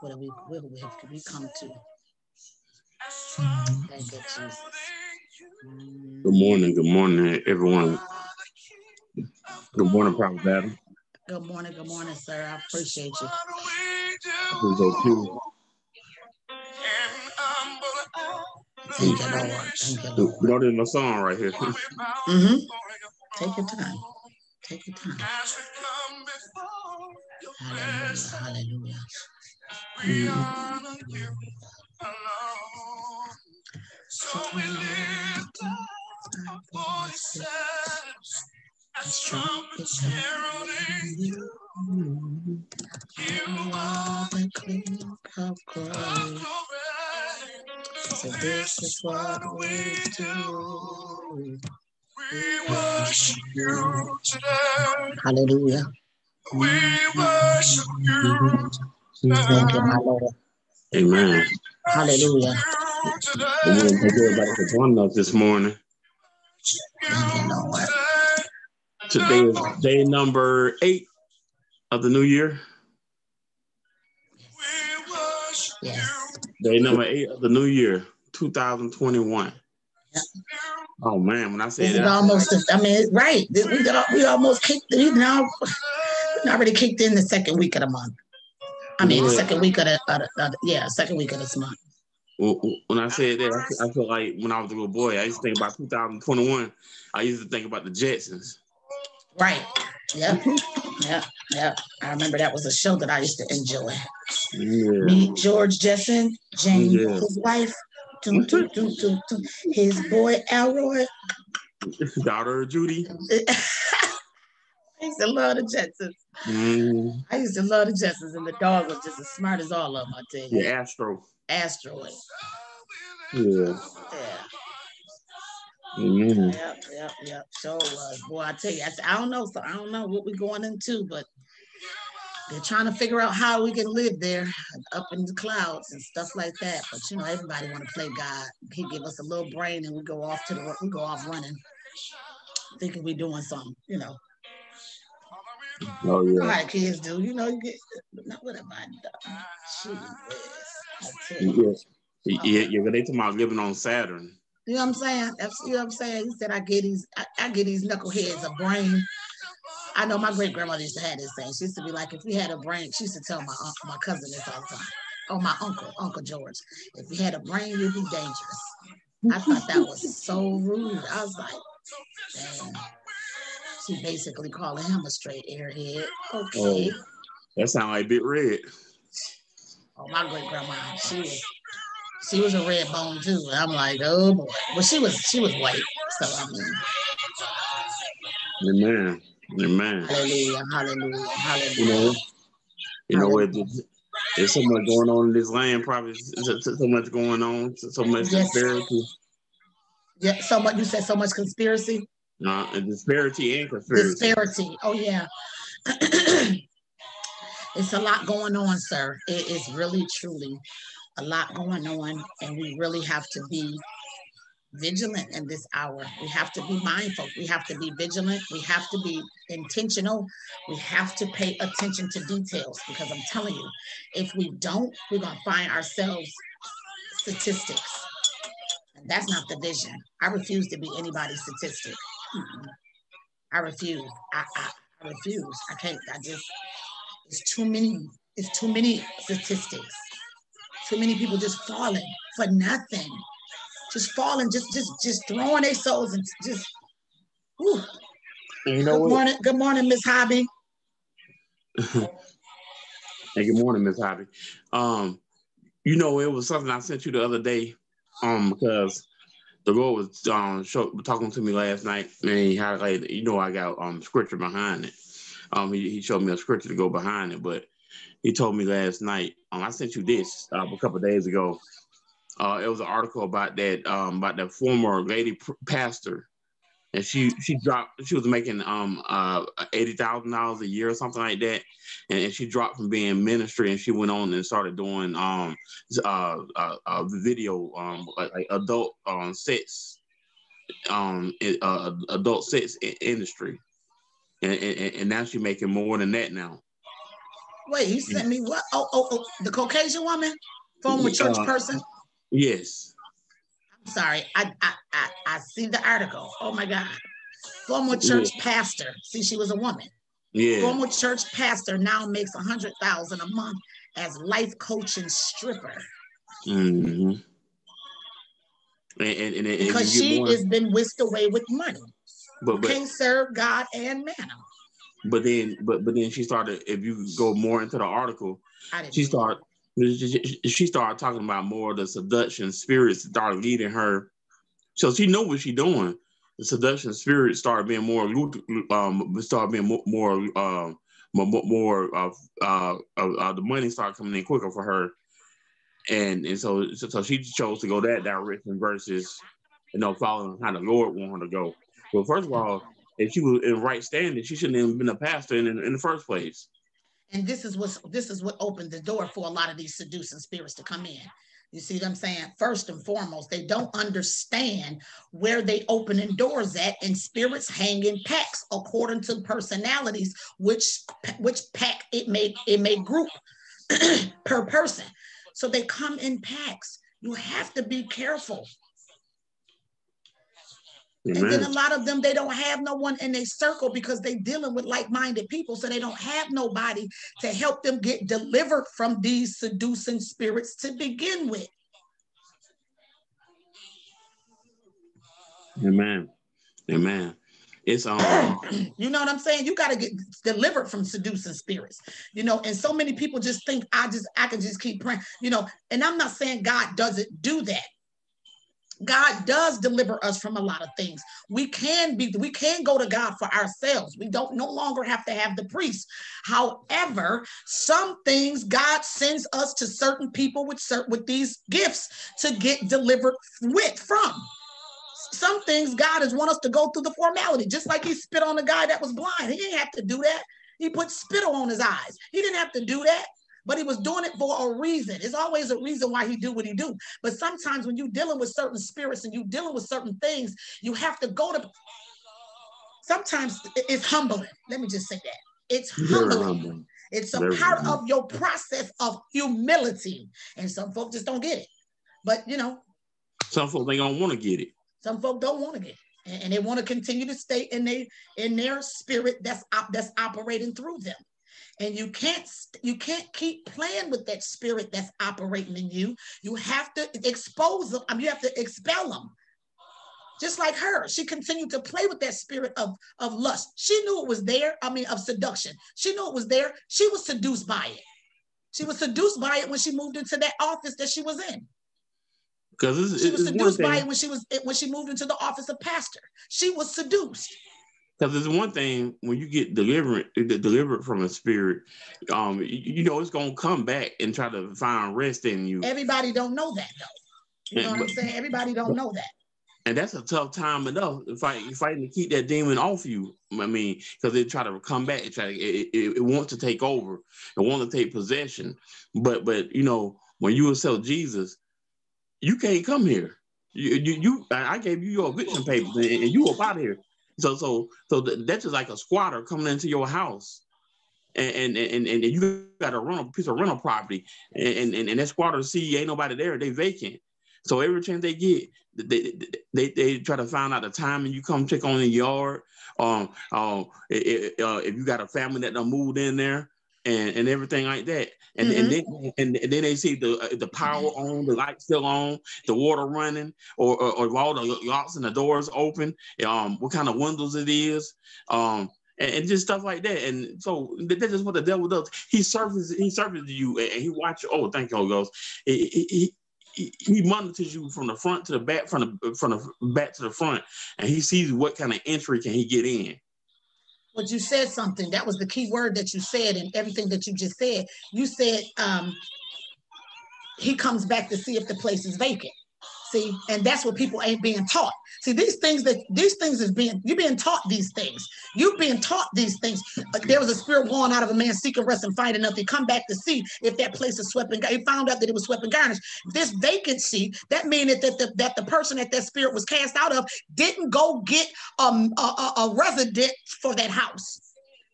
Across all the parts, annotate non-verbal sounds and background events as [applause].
What have we, where have we come to? Thank you, Jesus. Good morning. Good morning, everyone. Good morning, Prophet Adam. Good morning. Good morning, sir. I appreciate you. Appreciate you. Thank you, Lord. Thank you, You Lord. know, there's my song right here. Mm-hmm. Take your time. Take your time. Hallelujah. Hallelujah. So we lift up our voices as trumpets heralding you. You are the King of glory. So this is what we do. We worship you today. Hallelujah. We worship you Thank you, mm-hmm. my Lord. Amen. Hallelujah. You I want to thank today. everybody for joining us this morning. Thank you, Lord. Today is day number eight of the new year. We worship Yes. Day number eight of the new year, 2021. Yeah. Oh man, when I This said is that, almost, like, I mean, right. We, got- we almost kicked, we now, we already kicked in the second week of the month. I mean, Yeah. second week of the, of the, of the- yeah, second week of this month. when I said that, I feel- I uh-huh. feel like when I was a little boy, I used to think about 2021. I used to think about the Jetsons. Right. Yep. Yep. Yep. I remember that was a show that I used to enjoy. Yeah. Meet George Jetson, Jane, Yeah. his wife, his boy Elroy. Daughter Judy. [laughs] I used to love the Jetsons. Mm, I used to love the Jetsons, and the dog was just as smart as all of them. I tell you, yeah, Astro. asteroid. Yeah. Yeah. Mm, Yep, yep, yep. So was. Boy, I tell you, I, I don't know. So I don't know what we're going into, but they're trying to figure out how we can live there up in the clouds and stuff like that. But you know, everybody want to play God. He give us a little brain and we go off to the we go off running, thinking we're doing something, you know. Oh You know yeah. how the kids do, you know, you get not what have I done? Jesus. I Yeah. you. Yeah, uh-huh. they talking about living on Saturn. You know what I'm saying? That's, you know what I'm saying? He said I get these I, I get these knuckleheads a brain. I know my great grandmother used to have this thing. She used to be like, if we had a brain, she used to tell my unc- my cousin this all the time. Oh, my uncle, Uncle George. If you had a brain, you'd be dangerous. I thought that was so rude. I was like, damn. She basically calling him a straight airhead. Okay. Oh, that sound like Big Red. Oh, my great grandma, she was she was a red bone too. I'm like, oh boy. Well, she was she was white. So I mean, Amen. Amen. hallelujah, hallelujah, Hallelujah. You hallelujah. know, you know, it, there's so much going on in this land. Probably so, so so much going on. So, so much Yes. disparity, Yeah, so much you said so much conspiracy. Uh, disparity and conspiracy. Disparity. Oh yeah. [clears throat] it's a lot going on, sir. It is really truly a lot going on, and we really have to be vigilant in this hour. We have to be mindful. We have to be vigilant. We have to be intentional. We have to pay attention to details because I'm telling you, if we don't, we're gonna find ourselves statistics. And that's not the vision. I refuse to be anybody's statistic. I refuse. I, I, I refuse. I can't. I just. It's too many. It's too many statistics. Too many people just falling for nothing. Just falling. Just just just throwing their souls and just. Whew. You know Good what? morning. Good morning, Miss Hobby. [laughs] Hey, good morning, Miss Hobby. Um, you know, it was something I sent you the other day, um, because the Lord was um show, talking to me last night, and he highlighted. You know, I got um scripture behind it. Um, he, he showed me a scripture to go behind it, but he told me last night. Um, I sent you this uh, a couple days ago. Uh, it was an article about that um about that former lady pr- pastor and she she dropped she was making um uh eighty thousand dollars a year or something like that and, and she dropped from being ministry and she went on and started doing um uh uh, uh video um like, like adult um sets um uh, adult sets industry and, and and now she's making more than that now Wait, he sent me what? Oh, oh, oh, the Caucasian woman, former church Uh, person. Yes. Sorry, I, I I I see the article. Oh my God, former church pastor. See, she was a woman. Yeah. Former church pastor now makes a hundred thousand a month as life coach and stripper hmm And, and, and, and because she more- has been whisked away with money. but, but Can't serve God and man. but then but but then she started if you go more into the article she started she started talking about more of the seduction spirits started leading her. So she know what she doing. The seduction spirit started being more um started being more more um more, more uh, uh, uh the money started coming in quicker for her. And and so so, she chose to go that direction versus you know following how the lord want her to go. Well first of all if she was in right standing she shouldn't have been a pastor in, in, in the first place and this is what this is what opened the door for a lot of these seducing spirits to come in. You see what I'm saying? First and foremost, they don't understand where they opening doors at, and spirits hang in packs according to personalities, which which pack it may it may group [clears throat] per person. So they come in packs. You have to be careful. And then a lot of them, they don't have no one in their circle because they're dealing with like-minded people. So they don't have nobody to help them get delivered from these seducing spirits to begin with. Amen. Amen. It's um [clears throat] You know what I'm saying? You got to get delivered from seducing spirits. You know, and so many people just think I just I can just keep praying. You know, and I'm not saying God doesn't do that. God does deliver us from a lot of things. We can be, we can go to God for ourselves. We don't no longer have to have the priest. However, some things God sends us to certain people with certain with these gifts to get delivered with from. Some things God has want us to go through the formality, just like he spit on the guy that was blind. He didn't have to do that. He put spittle on his eyes. He didn't have to do that but he was doing it for a reason. It's always a reason why he do what he do. But sometimes when you're dealing with certain spirits and you're dealing with certain things, you have to go to. Sometimes it's humbling. Let me just say that it's very humbling. It's a Very part humbling. of your process of humility, and some folks just don't get it. But you know, Some folks they don't want to get it. some folks don't want to get it, and, and they want to continue to stay in they in their spirit that's op, that's operating through them. And you can't you can't keep playing with that spirit that's operating in you. You have to expose them. I mean, you have to expel them. Just like her, she continued to play with that spirit of, of lust. She knew it was there. I mean, of seduction. She knew it was there. She was seduced by it. She was seduced by it when she moved into that office that she was in. Because She was seduced by it when she was when she moved into the office of pastor. She was seduced. Because it's one thing when you get delivered delivered from a spirit, um, you, you know it's gonna come back and try to find rest in you, Everybody don't know that though. You know what I'm saying? Everybody don't know that. and that's a tough time enough. Fight fighting to keep that demon off you. I mean, because they try to come back, it try to, it, it, it wants to take over, it wants to take possession. But but you know when you accept Jesus, you can't come here. You you, you I gave you your eviction papers and, and you up out of here. So so so that's just like a squatter coming into your house. And, and and and you got a piece of rental property, and and, and that squatter see ain't nobody there, they vacant. So every chance they get, they they, they try to find out the time and you come check on the yard. Um, um, uh, if you got a family that done moved in there and, and everything like that, and and then and, then they see the uh, the power on, the light still on, the water running, or or, or all the locks and the doors open, um, what kind of windows it is, um. And, and just stuff like that, and so that's just what the devil does. He surfaces, he surfaces you, and he watch. Oh, thank you, Holy Ghost. He, he, he- he, he monitors you from the front to the back, from the from the back to the front, and he sees what kind of entry can he get in. But you said something. That was the key word that you said, and everything that you just said. You said um, he comes back to see if the place is vacant. See, and that's what people ain't being taught. See, these things that these things is being you're being taught these things. You're being taught these things. Uh, there was a spirit going out of a man seeking rest and finding nothing. Come back to see if that place is swept and he found out that it was swept and garnished. This vacancy that means that, that the that the person that that spirit was cast out of didn't go get um a, a, a resident for that house.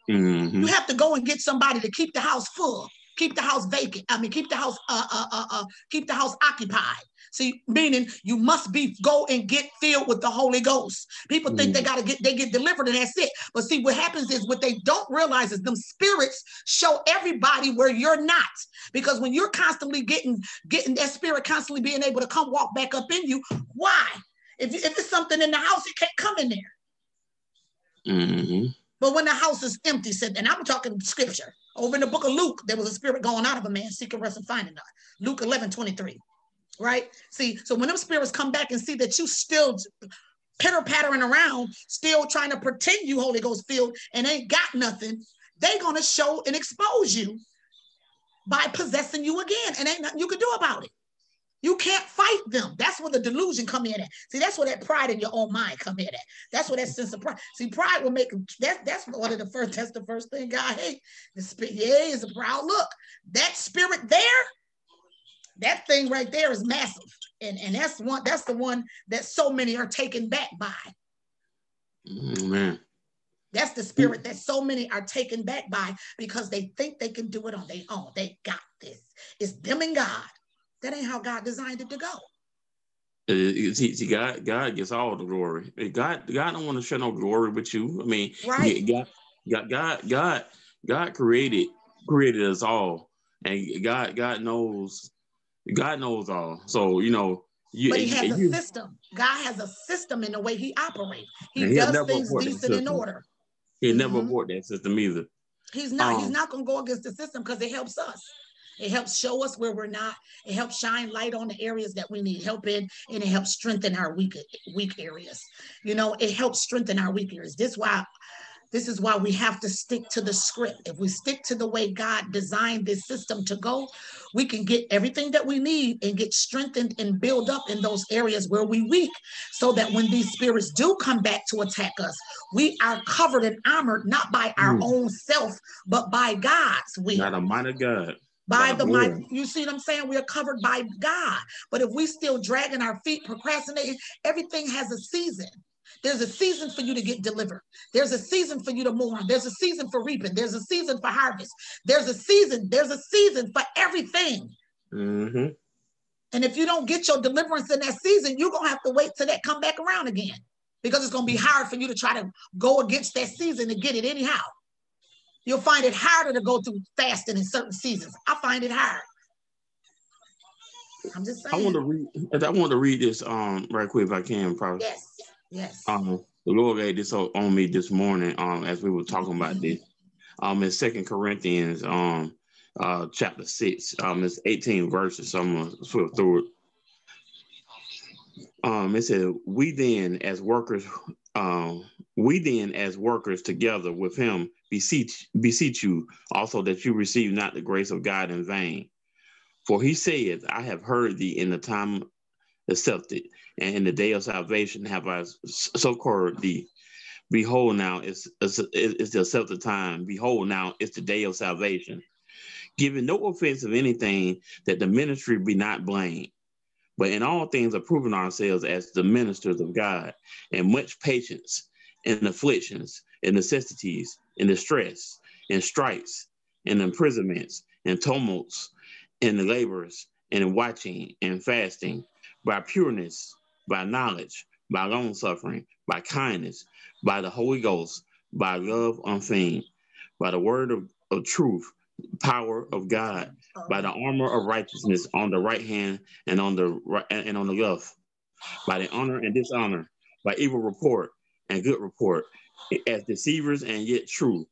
Mhm. You have to go and get somebody to keep the house full, keep the house vacant. I mean, keep the house uh uh uh, uh keep the house occupied. See, meaning you must be go and get filled with the Holy Ghost. People think they gotta get they get delivered and that's it. But see, what happens is what they don't realize is them spirits show everybody where you're not. Because when you're constantly getting getting that spirit constantly being able to come walk back up in you, why? If, if it's something in the house, it can't come in there. Mm-hmm. But when the house is empty, said, and I'm talking scripture. Over in the book of Luke, there was a spirit going out of a man seeking rest and finding none. Luke 11, 23. Right? See, so when them spirits come back and see that you still pitter pattering around, still trying to pretend you Holy Ghost filled and ain't got nothing, they gonna show and expose you by possessing you again. And ain't nothing you can do about it. You can't fight them. That's where the delusion come in at. See, that's where that pride in your own mind come in at. That's where that sense of pride. See, pride will make that. That's one of the first. That's the first thing God hates. The spirit, yeah, is a proud look. That spirit there, that thing right there is massive, and and that's one. That's the one that so many are taken back by. Mm, Man. That's the spirit that so many are taken back by because they think they can do it on their own. They got this. It's them and God. That ain't how God designed it to go. Uh, See, see, God, God gets all the glory. God, God don't want to share no glory with you. I mean, Right. God, God, God, God, God created created us all, and God, God knows, God knows all. So you know, you, But he has a you- system. God has a system in the way he operates. He he'll does things decent in order. he never Mhm. abort that system either. He's not, he's Um, not gonna go against the system because it helps us. It helps show us where we're not. It helps shine light on the areas that we need help in, and it helps strengthen our weak weak areas. You know, it helps strengthen our weak areas. This why this is why we have to stick to the script. If we stick to the way God designed this system to go, we can get everything that we need and get strengthened and build up in those areas where we weak, so that when these spirits do come back to attack us, we are covered and armored not by our Mm. own self, but by God's will Not a mighty God. by the the might. You see what I'm saying? We are covered by God. But if we still dragging our feet, procrastinating, everything has a season. There's a season for you to get delivered. There's a season for you to mourn. There's a season for reaping. There's a season for harvest. There's a season. There's a season for everything. hmm And if you don't get your deliverance in that season, you're gonna have to wait till that come back around again. Because it's gonna be hard for you to try to go against that season and get it anyhow. You'll find it harder to go through fasting in certain seasons. I find it hard. I'm just I want to read. I want to read this um right quick if I can, probably. yes, yes. Um, the Lord laid this on me this morning. Um, as we were talking about this. Um, in Second Corinthians, um, uh, chapter six. Um, it's eighteen verses. So I'm gonna flip through it. Um, it said, "We then, as workers, um, we then, as workers together with Him, beseech beseech you also that you receive not the grace of God in vain. For He saith, I have heard thee in the time accepted, and in the day of salvation have I succored thee. Behold, now it's, it's the accepted time. Behold, now it's the day of salvation. Giving no offense of anything, that the ministry be not blamed. But in all things, approving ourselves as the ministers of God, and much patience, in afflictions, in necessities, in distress, in stripes, in imprisonments, in tumults, in the labors, in watching, and fasting, by pureness, by knowledge, by long suffering, by kindness, by the Holy Ghost, by love unfeigned, by the word of, of truth, power of God, by the armor of righteousness on the right hand and on the right and on the left, by the honor and dishonor, by evil report and good report, as deceivers and yet true,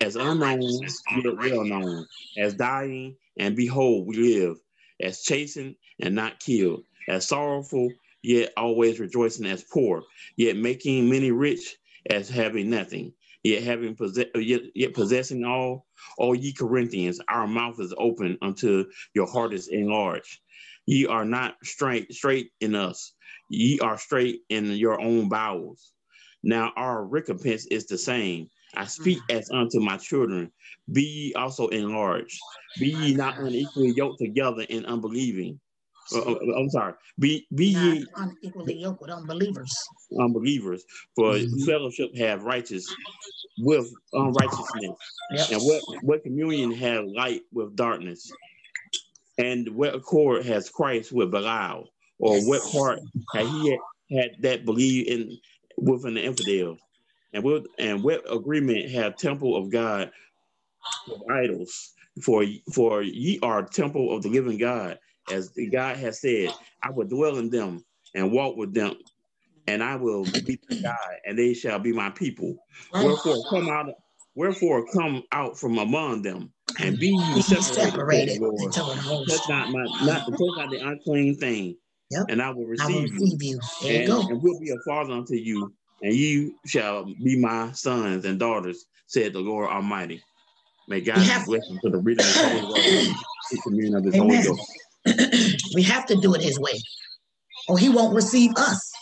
as unknown yet well known, as dying and behold we live, as chastened and not killed, as sorrowful yet always rejoicing as poor, yet making many rich as having nothing, yet having possess yet, yet possessing all. O ye Corinthians, our mouth is open unto your heart is enlarged. Ye are not straight straight in us. Ye are straight in your own bowels. Now our recompense is the same. I speak mm-hmm. as unto my children. Be ye also enlarged. Be ye not unequally yoked together in unbelieving. Uh, uh, I'm sorry. Be be Not ye unequally yoked with unbelievers. unbelievers, for Mhm. fellowship have righteous with unrighteousness, Yep. and what what communion have light with darkness, and what accord has Christ with Belial, or Yes. what part had he had, had that believe in with an infidel, and what and what agreement have temple of God with idols? For for ye are temple of the living God, as God has said, I will dwell in them and walk with them, and I will be their God, and they shall be my people. Wherefore come out, wherefore come out from among them, and be Be ye ye separated, separated saith the Lord. until the host. Touch not my not touch not the unclean thing, Yep. and I will I will receive you, you. There you and, go. and will be a father unto you, and you shall be my sons and daughters, said the Lord Almighty. May God We have- bless you for the reading of His holy word, [laughs] the communion of His Amen. Holy Ghost. [clears throat] we have to do it his way, or he won't receive us.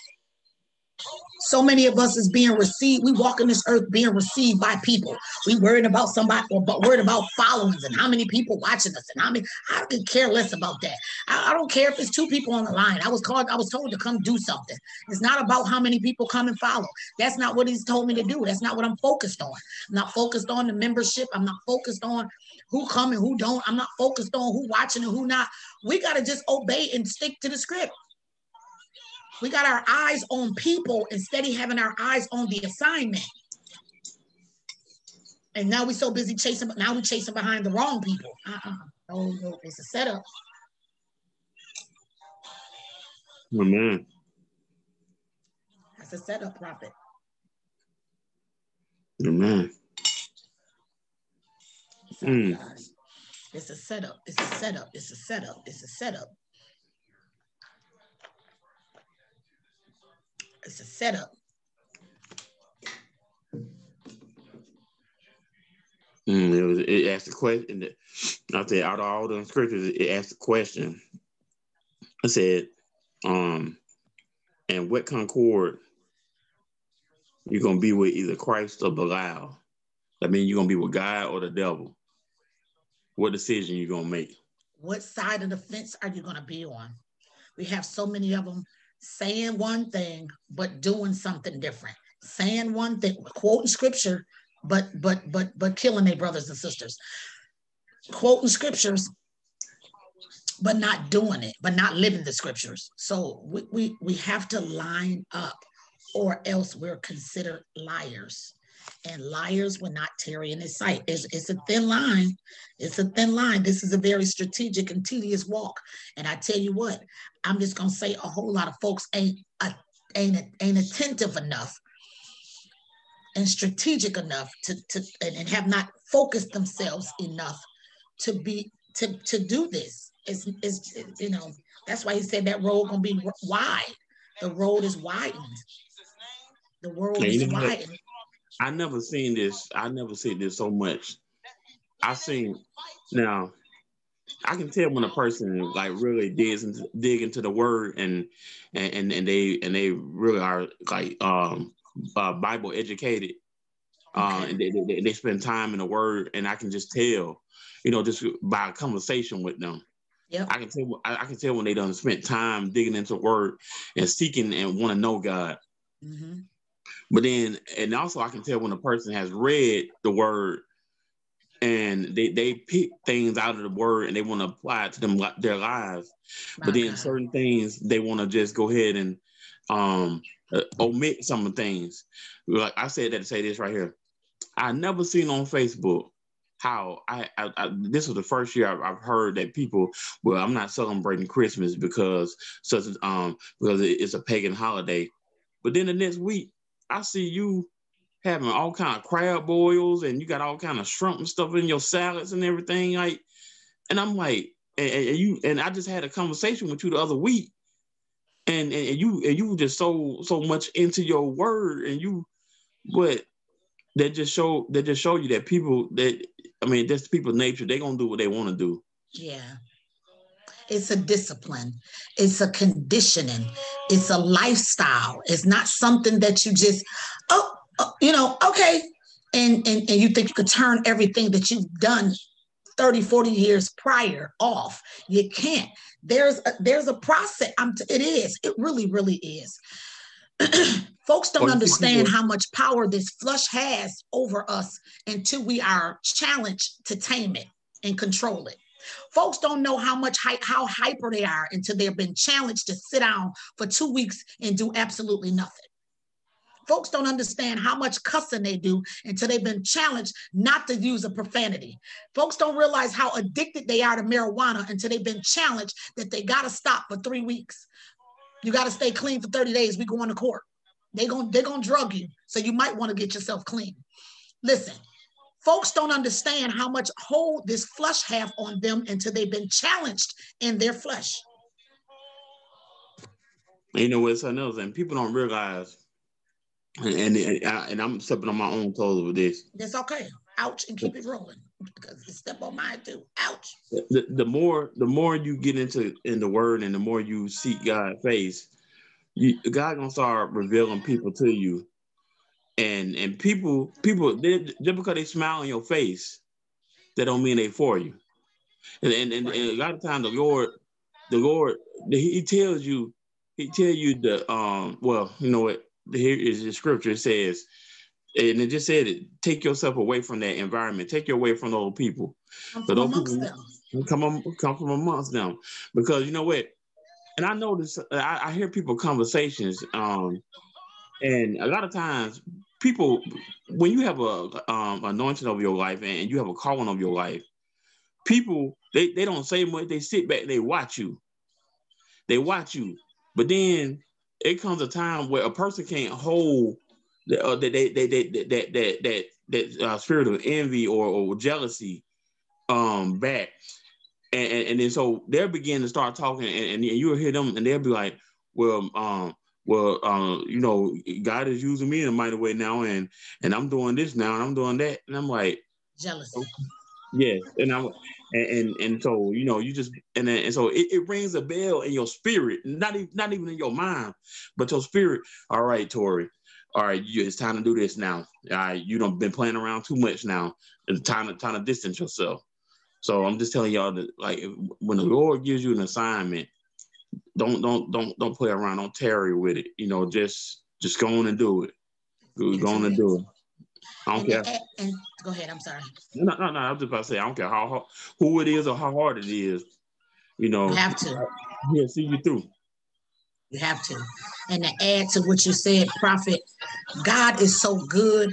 So many of us is being received. We walk in this earth being received by people. We worried about somebody, or but worried about followings and how many people watching us and how many. I could care less about that. I, I don't care if it's two people on the line. I was called. I was told to come do something. It's not about how many people come and follow. That's not what he's told me to do. That's not what I'm focused on. I'm not focused on the membership. I'm not focused on who come and who don't. I'm not focused on who watching and who not. We got to just obey and stick to the script. We got our eyes on people instead of having our eyes on the assignment. And now we're so busy chasing, but now we're chasing behind the wrong people. Uh-uh. No, no, it's a setup. Amen. That's a setup, prophet. Amen. Mm. It's a setup. It's a setup. It's a setup. It's a setup. It's a setup. Mm, it was it asked the question. I said out of all the scriptures, it asked the question. I said, um, and what concord you're gonna be with either Christ or Belial? That means you're gonna be with God or the devil. What decision you're gonna make? What side of the fence are you going to be on? We have so many of them saying one thing but doing something different. Saying one thing, quoting scripture, but but but but killing their brothers and sisters. Quoting scriptures, but not doing it, but not living the scriptures. So we we, we have to line up, or else we're considered liars. And liars will not tarry in his sight. It's, it's a thin line. It's a thin line. This is a very strategic and tedious walk. And I tell you what, I'm just gonna say a whole lot of folks ain't uh, ain't ain't attentive enough and strategic enough to to and, and have not focused themselves enough to be to to do this. It's, it's you know that's why he said that road gonna be wide. The road is widened. The world is widened. I never seen this. I never seen this so much. I seen now. I can tell when a person like really digs into dig into the word and and and, they and they really are like um uh, Bible educated. Uh, and they, they, they spend time in the word, and I can just tell, you know, just by a conversation with them. Yep. I can tell. I, can tell when they done spent time digging into the word and seeking and want to know God. Mhm. But then, and also I can tell when a person has read the word and they, they pick things out of the word and they want to apply it to them their lives. My But then God. certain things they want to just go ahead and um uh, omit some of the things. Like I said that to say this right here. I never seen on Facebook how I, I, I this was the first year I've, I've heard that people well I'm not celebrating Christmas because such um because it- it's a pagan holiday. But then the next week I see you having all kind of crab boils and you got all kind of shrimp and stuff in your salads and everything like and I'm like and, and you and I just had a conversation with you the other week and, and and you and you were just so so much into your word and you but that just show that just show you that people that I mean that's people's nature they're gonna do what they want to do Yeah. It's a discipline. It's a conditioning. It's a lifestyle. It's not something that you just, oh, oh, you know, okay. And, and and you think you could turn everything that you've done 30, 40 years prior off. You can't. There's a, there's a process. I'm t- it is. It really, really is. [clears throat] Folks don't Well, you see understand how much power this flush has over us until we are challenged to tame it and control it. Folks don't know how much how hyper they are until they've been challenged to sit down for two weeks and do absolutely nothing. Folks don't understand how much cussing they do until they've been challenged not to use a profanity. Folks don't realize how addicted they are to marijuana until they've been challenged that they got to stop for three weeks. You got to stay clean for 30 days. We go going to court. They going to they're going to drug you. So you might want to get yourself clean. Listen, folks don't understand how much hold this flesh have on them until they've been challenged in their flesh. You know what's something else, and people don't realize, and and, and, I, and I'm stepping on my own toes with this. That's okay. Ouch and keep it rolling because you step on mine too. Ouch. The, the more the more you get into in the word, and the more you seek God's face, you God gonna start revealing people to you, and and people people they, just because they smile on your face, that don't mean they for you. And and, and, and a lot of times the Lord, the Lord, He tells you, He tell you the um. Well, you know what? Here is the scripture. It says, and it just said it. Take yourself away from that environment. Take you away from those people. I'm So don't people-. Come on, come from amongst them, because you know what? And I notice I, I hear people conversations, um, and a lot of times people, when you have a um, anointing of your life and you have a calling of your life, people they they don't say much. They sit back, they watch you, they watch you, but then it comes a time where a person can't hold the, uh, that they, they, they, that that that that that uh, spirit of envy or, or jealousy um back. And, and, and then so they'll begin to start talking and, and you'll hear them and they'll be like well um well um you know god is using me in a mighty way now and and i'm doing this now and i'm doing that and i'm like Jealousy. yeah and i'm and and, and so you know you just and then and so it, it rings a bell in your spirit not even not even in your mind but your spirit. All right tori. All right you, it's time to do this now. All right you don't been playing around too much now. It's time to time to distance yourself. So i'm just telling y'all that like when the lord gives you an assignment don't don't don't don't play around don't tarry with it you know just just go on and do it go, go on and do it i don't And, care the- and go ahead. I'm sorry. no, no, no. I was just about to say, I don't care how hard, who it is or how hard it is. You know, You have to. he'll see you through. You have to. And to add to what you said, Prophet, God is so good.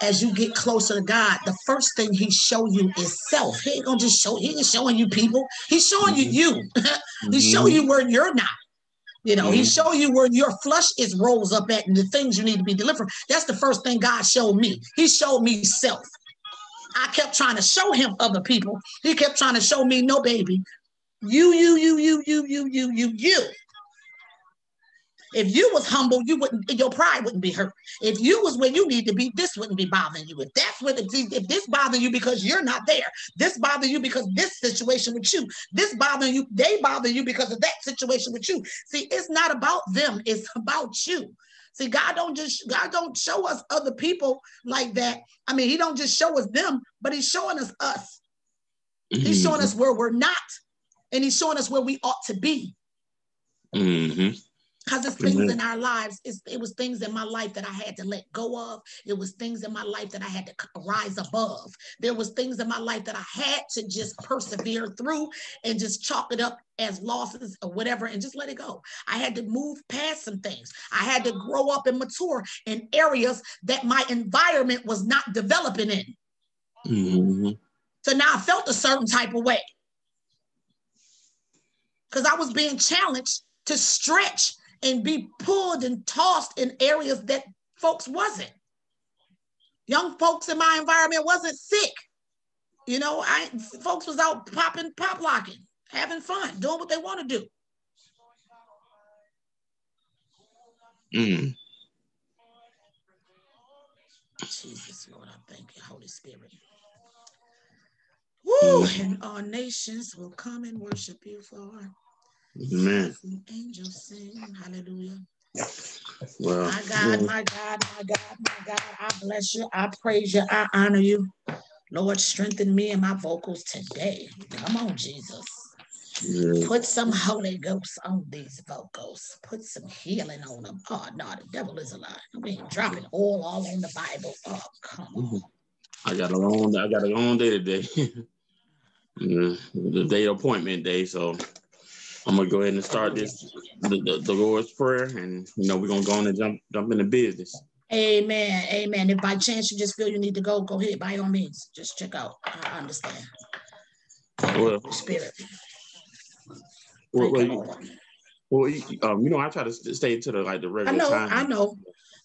As you get closer to God, the first thing He show you is self. He ain't gonna just show. He ain't showing you people. He's showing you mm-hmm. you. [laughs] He's showing mm-hmm. you where you're not. You know, He's mm-hmm. showing you where your flesh is rolls up at and the things you need to be delivered. That's the first thing God showed me. He showed me self. I kept trying to show him other people. He kept trying to show me, no, baby. You, you, you, you, you, you, you, you, you. If you was humble, you wouldn't. Your pride wouldn't be hurt. If you was where you need to be, this wouldn't be bothering you. If that's what it is, if this bothering you because you're not there, this bother you because this situation with you, this bothering you, they bother you because of that situation with you. See, it's not about them. It's about you. See, God don't just God don't show us other people like that. I mean, He don't just show us them, but He's showing us us. He's showing us where we're not, and He's showing us where we ought to be. hmm Because it's things in our lives. It's, it was things in my life that I had to let go of. It was things in my life that I had to rise above. There was things in my life that I had to just persevere through and just chalk it up as losses or whatever and just let it go. I had to move past some things. I had to grow up and mature in areas that my environment was not developing in. hmm So now I felt a certain type of way. Because I was being challenged to stretch and be pulled and tossed in areas that folks wasn't. Young folks in my environment wasn't sick. You know, I folks was out popping, pop locking, having fun, doing what they want to do. mm Jesus, Lord, I thank you, Holy Spirit. Woo! And all nations will come and worship you for The angels sing. Hallelujah. well, My God, my God, my God, my God, I bless you. I praise you. I honor you. Lord, strengthen me in my vocals today. Come on, Jesus. Yeah. Put some Holy Ghost on these vocals. Put some healing on them. Oh, no, the devil is alive. We ain't dropping oil all on the Bible. Oh, come on. Mm-hmm. I got a long I got a long day today. [laughs] the day appointment day. So I'm gonna go ahead and start this the, the, the Lord's Prayer and you know we're gonna go on and jump jump into business. Amen. Amen. If by chance you just feel you need to go, go ahead. By all means, just check out. I understand. Well, Spirit. well, well, you, well, you- um, you know, I try to stay to the like the regular I know, time. I know,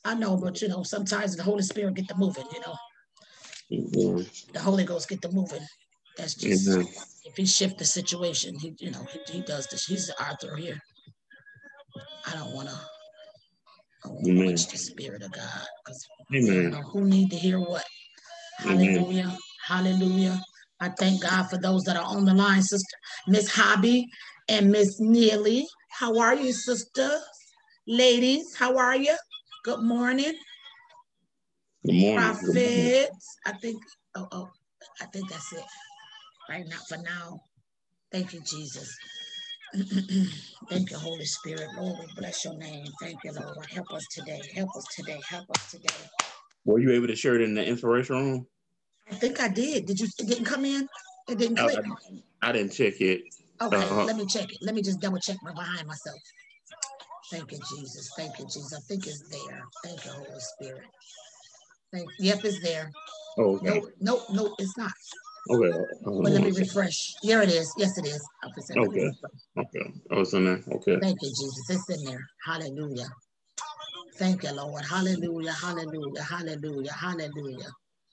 I know, but you know, sometimes the Holy Spirit get the moving, you know. Yeah, The Holy Ghost get the moving. That's just Amen. If he shift the situation, he you know, he, he does this. He's the author here. I don't I don't Amen. the spirit of God because you Amen. know who need to hear what. Amen. Hallelujah. Hallelujah. I thank God for those that are on the line, Sister Miss Hobby and Miss Neely. How are you, sister? Ladies, how are you? Good morning. Good morning. Good morning. I think, oh, oh, I think that's it. Right now, for now. Thank you, Jesus. [clears throat] Thank you, Holy Spirit. Lord, we bless your name. Thank you, Lord. Help us today. Help us today. Help us today. Were you able to share it in the inspiration room? I think I did. Did you? It didn't come in? It didn't I, click? I, I didn't check it. Okay, Uh-huh. let me check it. Let me just double check my behind myself. Thank you, Jesus. Thank you, Jesus. I think it's there. Thank you, Holy Spirit. Thank, yep, it's there. Oh, okay. Nope, nope, nope, it's not. Okay. But let me refresh. Here it is. Yes, it is. Okay, so let me Okay. Okay. Oh, it's in there. Okay. Thank you, Jesus. It's in there. Hallelujah. Thank you, Lord. Hallelujah. Hallelujah. Hallelujah. Hallelujah.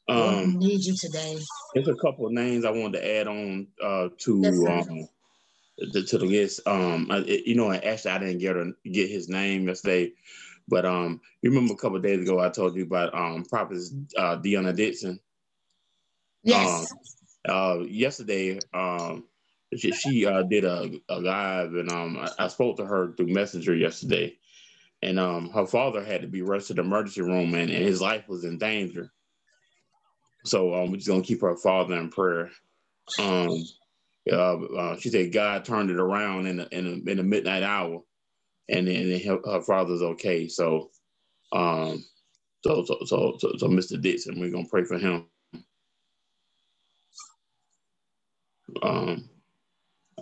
Lord, we Um, need you today. there's a couple of names I wanted to add on uh to Yes, um the, to the list. Um, I, it- you know, actually I didn't get her, get his name yesterday, but um, you remember a couple of days ago I told you about um Prophet uh Deanna Dixon. Yes. Uh yesterday um she, she uh did a, a live and um I, I spoke to her through messenger yesterday. And um her father had to be rushed to the emergency room and, and his life was in danger. So um we're just gonna keep her father in prayer. Um uh, uh she said god turned it around in the in in midnight hour and then her, her father's okay. So um so so so so, so mr dixon we're gonna pray for him um,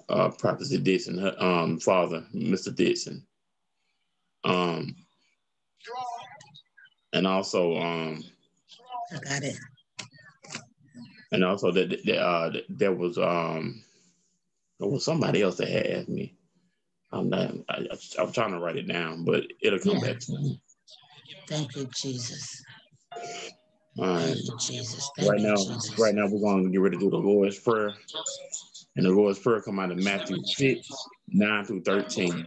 uh, Prophecy Dixon, her um, father, Mr. Dixon. Um, and also, um, I got it. and also that, that uh, that there was um, there was somebody else that had asked me. I'm not. I, I'm trying to write it down, but it'll come Yeah. back to me. Thank you, Jesus. All right. Jesus. Right now, Jesus. right now, we're going to get ready to do the Lord's prayer, and the Lord's prayer come out of Matthew six nine through thirteen.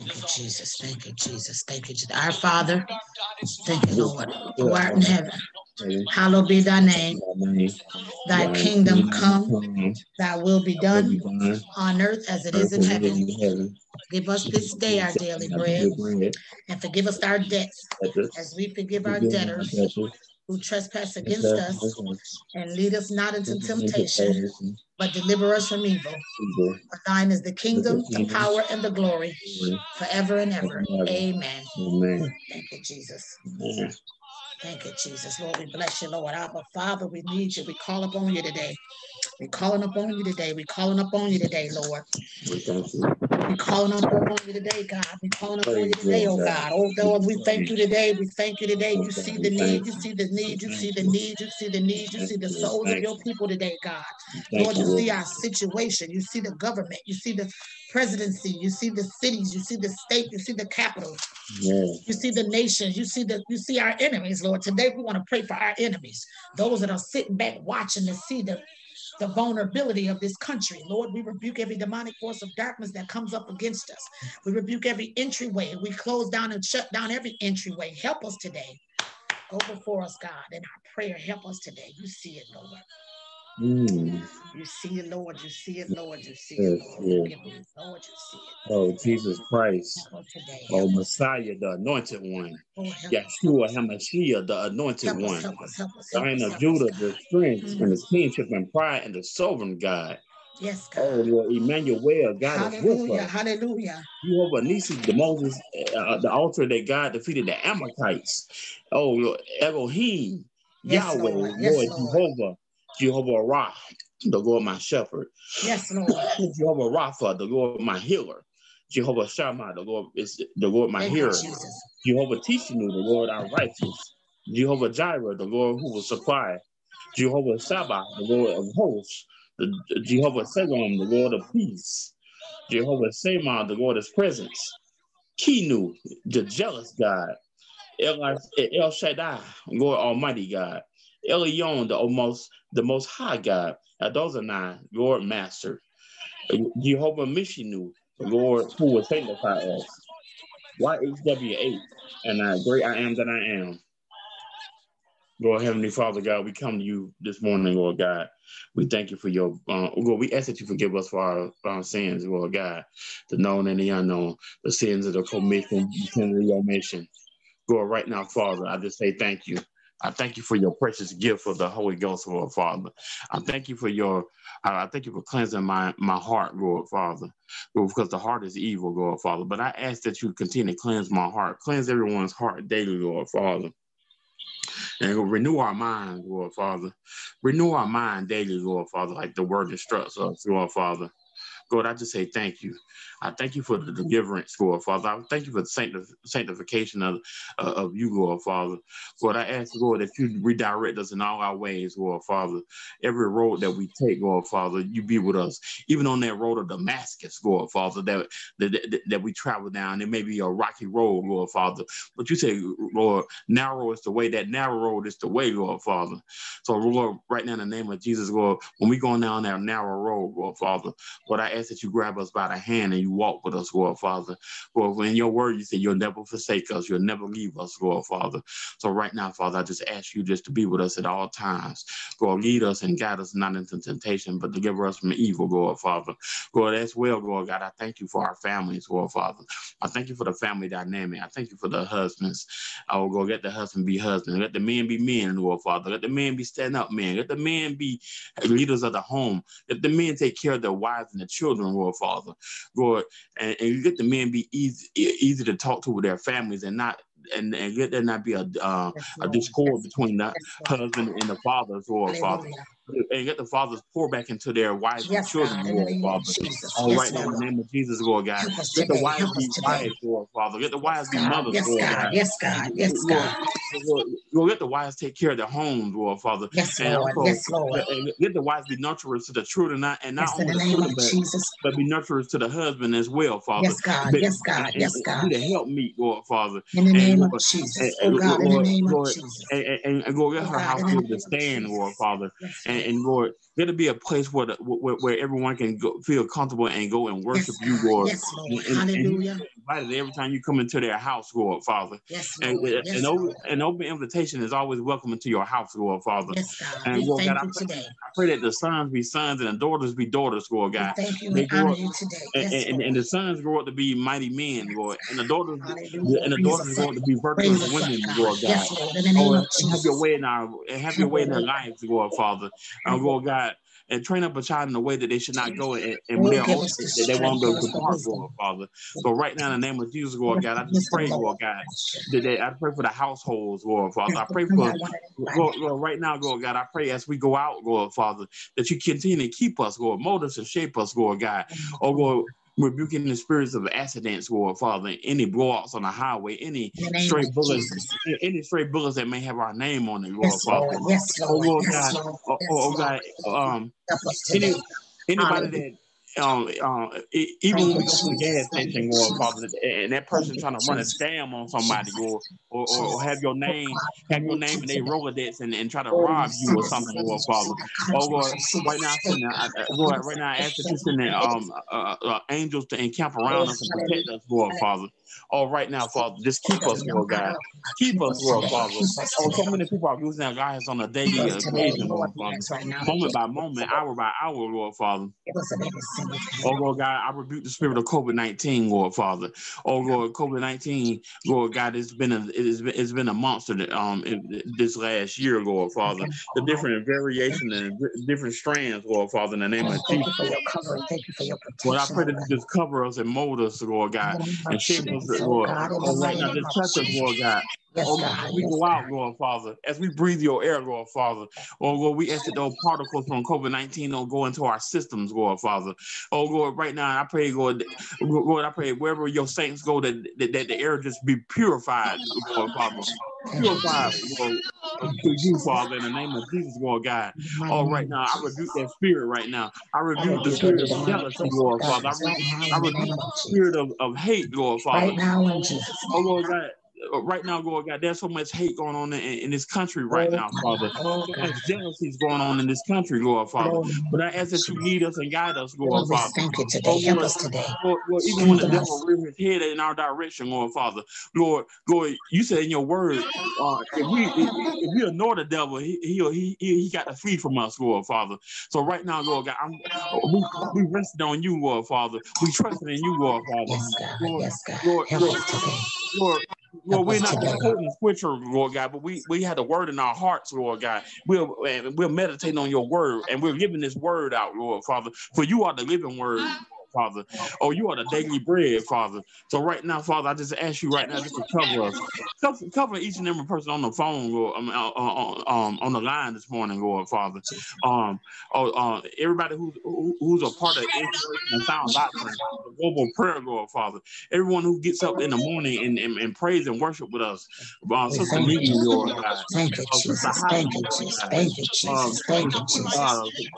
Thank you, Jesus. Thank you, Jesus. Thank you, Jesus. Our Father, thank you, Lord, who art in heaven. Hallowed be thy name. Thy kingdom come, thy will be done on earth as it is in heaven. Give us this day our daily bread and forgive us our debts as we forgive our debtors who trespass against us. And lead us not into temptation, but deliver us from evil. For thine is the kingdom, the power, and the glory forever and ever. Amen. Amen. Thank you, Jesus. Amen. Thank you, Jesus. Lord, we bless you, Lord. Abba, Father, we need you. We call upon you today. We calling upon you today. We calling upon you today, Lord. We thank you. We calling upon you today, God. We calling upon you today, oh God. Oh Lord, we thank you today. We thank you today. You see the need. You see the need. You see the need. You see the need. You see the souls of your people today, God. Lord, you. see our situation. You see the government. You see the presidency. You see the cities. You see the state. You see the capital. You see the nations. You see the you see our enemies, Lord. Today we want to pray for our enemies, those that are sitting back watching to see the the vulnerability of this country. Lord, we rebuke every demonic force of darkness that comes up against us. We rebuke every entryway. We close down and shut down every entryway. Help us today. Go before us, God, in our prayer. Help us today. You see it, Lord. Mm. You see it, Lord. You see it, Lord. You see it, Lord. yes. Me, Lord. You see it. Oh, Jesus Christ. Today. Oh, Messiah, the anointed one. Oh. Yeshua HaMashiach, the anointed Help us. one. Help us. Help us. Lion of Judah, the strength Mm. and the kingship and pride and the sovereign God. Yes, Oh, God. Lord Emmanuel, God is with Hallelujah. us. Hallelujah. Jehovah Nissi, the Moses, uh, the altar that God defeated the Amalekites. Oh, Lord Elohim, Yes, Yahweh, Lord. Yes, Lord Lord. Jehovah, Jehovah Ra, the Lord my shepherd. Yes, Lord. [coughs] Jehovah Rapha, the Lord my healer. Jehovah Shammah, the Lord is the Lord my Thank hearer. Jesus. Jehovah Tsidkenu, the Lord our righteous. Jehovah Jireh, the Lord who will supply. Jehovah Sabaoth, the Lord of hosts. The, the Jehovah Segom, the Lord of peace. Jehovah Samah, the Lord is presence. Kinu, the jealous God. El, El Shaddai, Lord Almighty God. Elyon, the almost the most high God. Adonai, your Master. Jehovah Mishinu, Lord who will sanctify us. YHWH, and I great I am that I am. Lord Heavenly Father God, we come to you this morning, Lord God. We thank you for your, uh, Lord, we ask that you forgive us for our, our sins, Lord God, the known and the unknown, the sins of the commission, the sins of the omission. Lord, right now, Father, I just say thank you. I thank you for your precious gift of the Holy Ghost, Lord Father. I thank you for your, I thank you for cleansing my, my heart, Lord Father, Lord, because the heart is evil, Lord Father. But I ask that you continue to cleanse my heart, cleanse everyone's heart daily, Lord Father. And renew our minds, Lord Father. Renew our mind daily, Lord Father, like the word instructs us, Lord Father. Lord, I just say thank you. I thank you for the deliverance, Lord Father. I thank you for the sanctif- sanctification of, uh, of you, Lord Father. Lord, I ask, Lord, that you redirect us in all our ways, Lord Father. Every road that we take, Lord Father, you be with us. Even on that road of Damascus, Lord Father, that, that, that, that we travel down. It may be a rocky road, Lord Father. But you say, Lord, narrow is the way. That narrow road is the way, Lord Father. So, Lord, right now in the name of Jesus, Lord, when we go down that narrow road, Lord Father, Lord, I ask that you grab us by the hand and you walk with us, Lord Father. Lord, in your word, you say you'll never forsake us, you'll never leave us, Lord Father. So right now, Father, I just ask you just to be with us at all times. Lord, lead us and guide us not into temptation, but deliver us from evil, Lord Father. Lord, as well, Lord God, I thank you for our families, Lord Father. I thank you for the family dynamic. I thank you for the husbands. Oh, go let the husband be husband. Let the men be men, Lord Father. Let the men be stand up men. Let the men be leaders of the home. Let the men take care of their wives and the children, Lord Father. Lord, and, and you let the men be easy, easy to talk to with their families and not and, and let there not be a uh, a discord between the husband and the fathers, Lord Father. And let the fathers pour back into their wives and children, God. The Lord of Father. Jesus. All Yes, right now, in Lord. the name of Jesus, Lord God. Us Let the wives be wives, Lord Father. Let the wives be mothers, Yes, Lord God. God. Yes, God. Yes, Lord, God. Lord, Lord, let the wives take care of their homes, Lord Father. Yes, And Lord. also Yes, Lord. let, and let the wives be nurturers to the children, not, and not Yes, in only the the children, but Jesus. but be nurturers to the husband as well, Father. Yes, God. But, Yes, God. and, Yes, and God. be the help meet, Lord Father. In the And name of Jesus. and, Oh, God, in the Lord, name of Lord, Jesus. and, and, and Lord, let Oh, her house be the to of stand, Lord Father. And, Lord. And Lord, let it be a place where, the, where, where everyone can go, feel comfortable and go and Yes, worship you, God. Lord. Yes, Lord. And, and, and Hallelujah. invited every time you come into their house, Lord Father. Yes, Lord. and, Yes, open, Lord. an open invitation is always welcome into your house, Lord Father. Yes, God. And We Lord God, thank I you pray, today. I pray that the sons be sons and the daughters be daughters, Lord We God. thank you and honor you today. and, Yes, and, Lord. and the sons grow up to be mighty men, Lord, and the daughters, Hallelujah. and the daughters grow up to be virtuous women, God. Lord God. Yes, Lord. In the name Oh, of and have your way in our, and have your way in their [laughs] lives, Lord Father. And Lord God, and train up a child in the way that they should not go, and, and when they're give old, that they won't go the depart. Lord Father. So right now, in the name of Jesus, Lord God, I just pray, Lord. God, that they, I pray for the households, Lord Father. I pray for Lord, Lord, right now, Lord God, I pray as we go out, Lord Father, that you continue to keep us, Lord, mold us and shape us, Lord God. Oh, Lord, rebuking the spirits of accidents, Lord Father, any blowouts on the highway, any stray bullets, Jesus. any stray bullets that may have our name on it, Lord Yes, Father. Lord. Yes, Oh, Lord. Lord Yes, God, Lord. oh, Yes, oh, oh, Lord. God, um, any anybody Hallelujah. that um, um, even when we go to the gas station, Father, and that person trying to run a scam on somebody, or or, or, or have your name, have your name in their Rolodex and, and try to rob you or something, Lord Father. Lord, right now, I send, I, I- Lord, right now, I ask that you send um, uh, uh, angels to encamp around us and protect us, Lord Father. Oh, right now, Father, just keep us, Lord God. Keep us, Lord Father. Oh, so many people are losing their lives on a daily occasion, Lord Father. yes, right now. Moment by moment, hour by hour, Lord Father. Give us in every single Oh. Lord God, I rebuke the spirit of COVID nineteen, Lord Father. Oh Lord, COVID nineteen, Lord God, it's been a it's been, it's been a monster that, um this last year, Lord Father. The different variation and different strands, Lord Father, in the name of Jesus. you for your covering. Thank you for your Lord, I pray that you just cover us and mold us, Lord God, God. In the name of and shape us, Jesus, oh Lord. Oh, right now, just touch us, Lord God. Yes, Oh, God. we Yes, go God. out, Lord Father, as we breathe your air, Lord Father, oh Lord, we ask that those particles from COVID 19 don't go into our systems, Lord Father. Oh Lord, right now I pray, Lord, Lord, I pray wherever your saints go, that, that, that the air just be purified, Lord Father. Purified. Lord, to you, Father, in the name of Jesus, Lord God. Oh, right now, I rebuke that spirit right now. I rebuke the spirit of jealousy, Lord Father. I, darkness re- right now I the rebuke the spirit of, of hate, Lord Father. Right now in Jesus' Oh. Lord God, right now, Lord God, there's so much hate going on in, in this country right Oh now, Father. Oh So God. much jealousy is going on in this country, Lord Father. Lord, in the But I ask that you lead us and guide us, Lord Lord, Father. thank you Oh today. Help Lord, us today. Lord, Lord, even when the devil us. rears his head in our direction, Lord Father, Lord, Lord, you said in your word, uh, if we if, if we ignore the devil, he he he he he got to flee from us, Lord Father. So right now, Lord God, I'm, we we resting on you, Lord Father. We trusting in you, Lord Father. Yes, God. Lord, Yes, God. Lord, Help Lord, us today. Lord, Help we're not just quoting scripture, Lord God, but we we had the word in our hearts, Lord God. We're and we're meditating on your word, and we're giving this word out, Lord Father. For you are the living word, Father. Oh, you are the daily bread, Father. So right now, Father, I just ask you right now just to cover us, cover, cover each and every person on the phone, Lord, um, uh, uh, um, on the line this morning, Lord Father. Um, oh, uh, everybody who's who, who's a part of and Sound Doctrine, the global prayer, Lord Father everyone who gets up in the morning and, and, and prays and worship with us. Uh, Sister thank you, Nini, Lord God. Thank you, Uh, Jesus. Thank you, Jesus. Thank you, Uh, Jesus. Thank you, uh, Jesus.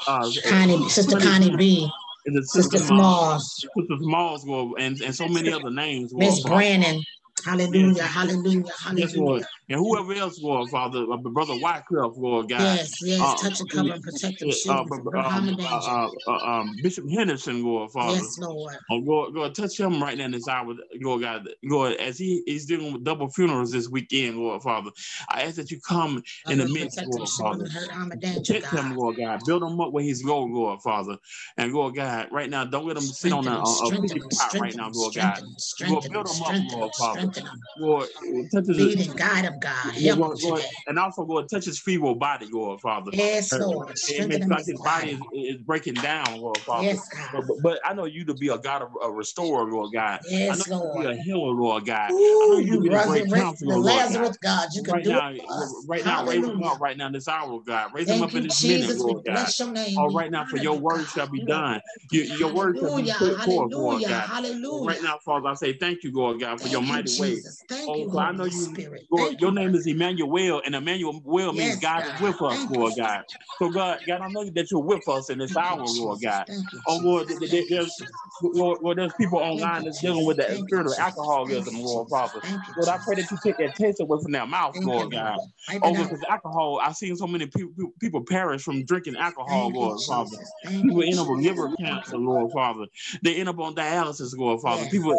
uh, Connie, Sister Connie B, And the Sister Smalls, Sister Smalls, Lord, and, and so many other names, Miss. Brandon. Yes, Hallelujah. Hallelujah. yes, Lord. And whoever else, was, Father, uh, Brother Wycliffe, Lord God. Yes, yes. Uh, Touch and cover and protect them, uh, uh, them from hurt, harm, um, uh, uh, uh, um, Bishop Henderson, Lord Father. Yes, Lord. Oh, Lord, Lord, touch him right now in this hour, Lord God. Lord, as he is dealing with double funerals this weekend, Lord Father, I ask that you come in the midst, Lord Father. and hurt, harm, and danger, Protect him, Lord God. Build him up where he's low, Lord Father. And Lord God, right now, don't let him sit on a, a, a strengthen pity them, pot right now, Lord God. Lord, build him up, Lord Father. Lord, touch his, Lead and guide them, God. Lord, Help them Lord, Lord, and also, Lord, touch his feeble body, Lord Father. Yes, Uh, Lord. It Strengthen makes them like his his body body. is, is breaking down, Lord Father. Yes, God. But, but, but I know you to be a God of a restorer, Lord God. I know Yes, you to be a healer, Lord God. I know Ooh, you to you be the great resurrect the Lord God. Lazarus, God. You can Right do it now, for us. right now, raise him up right now in this hour, God. Raise him up in this minute, Jesus. We Lord God. bless your name. Oh, right now, for your word shall be done. Your, your word shall be hallelujah. put forth, Lord God. Hallelujah. right now, Father, I say thank you, Lord God, for your Thank you, mighty way. Jesus. Thank Oh, you, so I know you, Spirit. Lord, Thank your name is Emmanuel, and Emmanuel Will means Yes, God is God. with us, Thank. Lord God. So God, God, I know that you're with us in this hour, Lord God. Oh Lord, Jesus. there- there- Thank you, there's Lord, Lord, there's people online that's dealing with that spirit of alcoholism, Lord Father. Lord, I pray that you take that taste away from their mouth, Lord. God. Oh, because alcohol, I've seen so many people people perish from drinking alcohol, Lord Father. People end up with liver cancer. Lord Father. They end up on dialysis, Lord Father. People,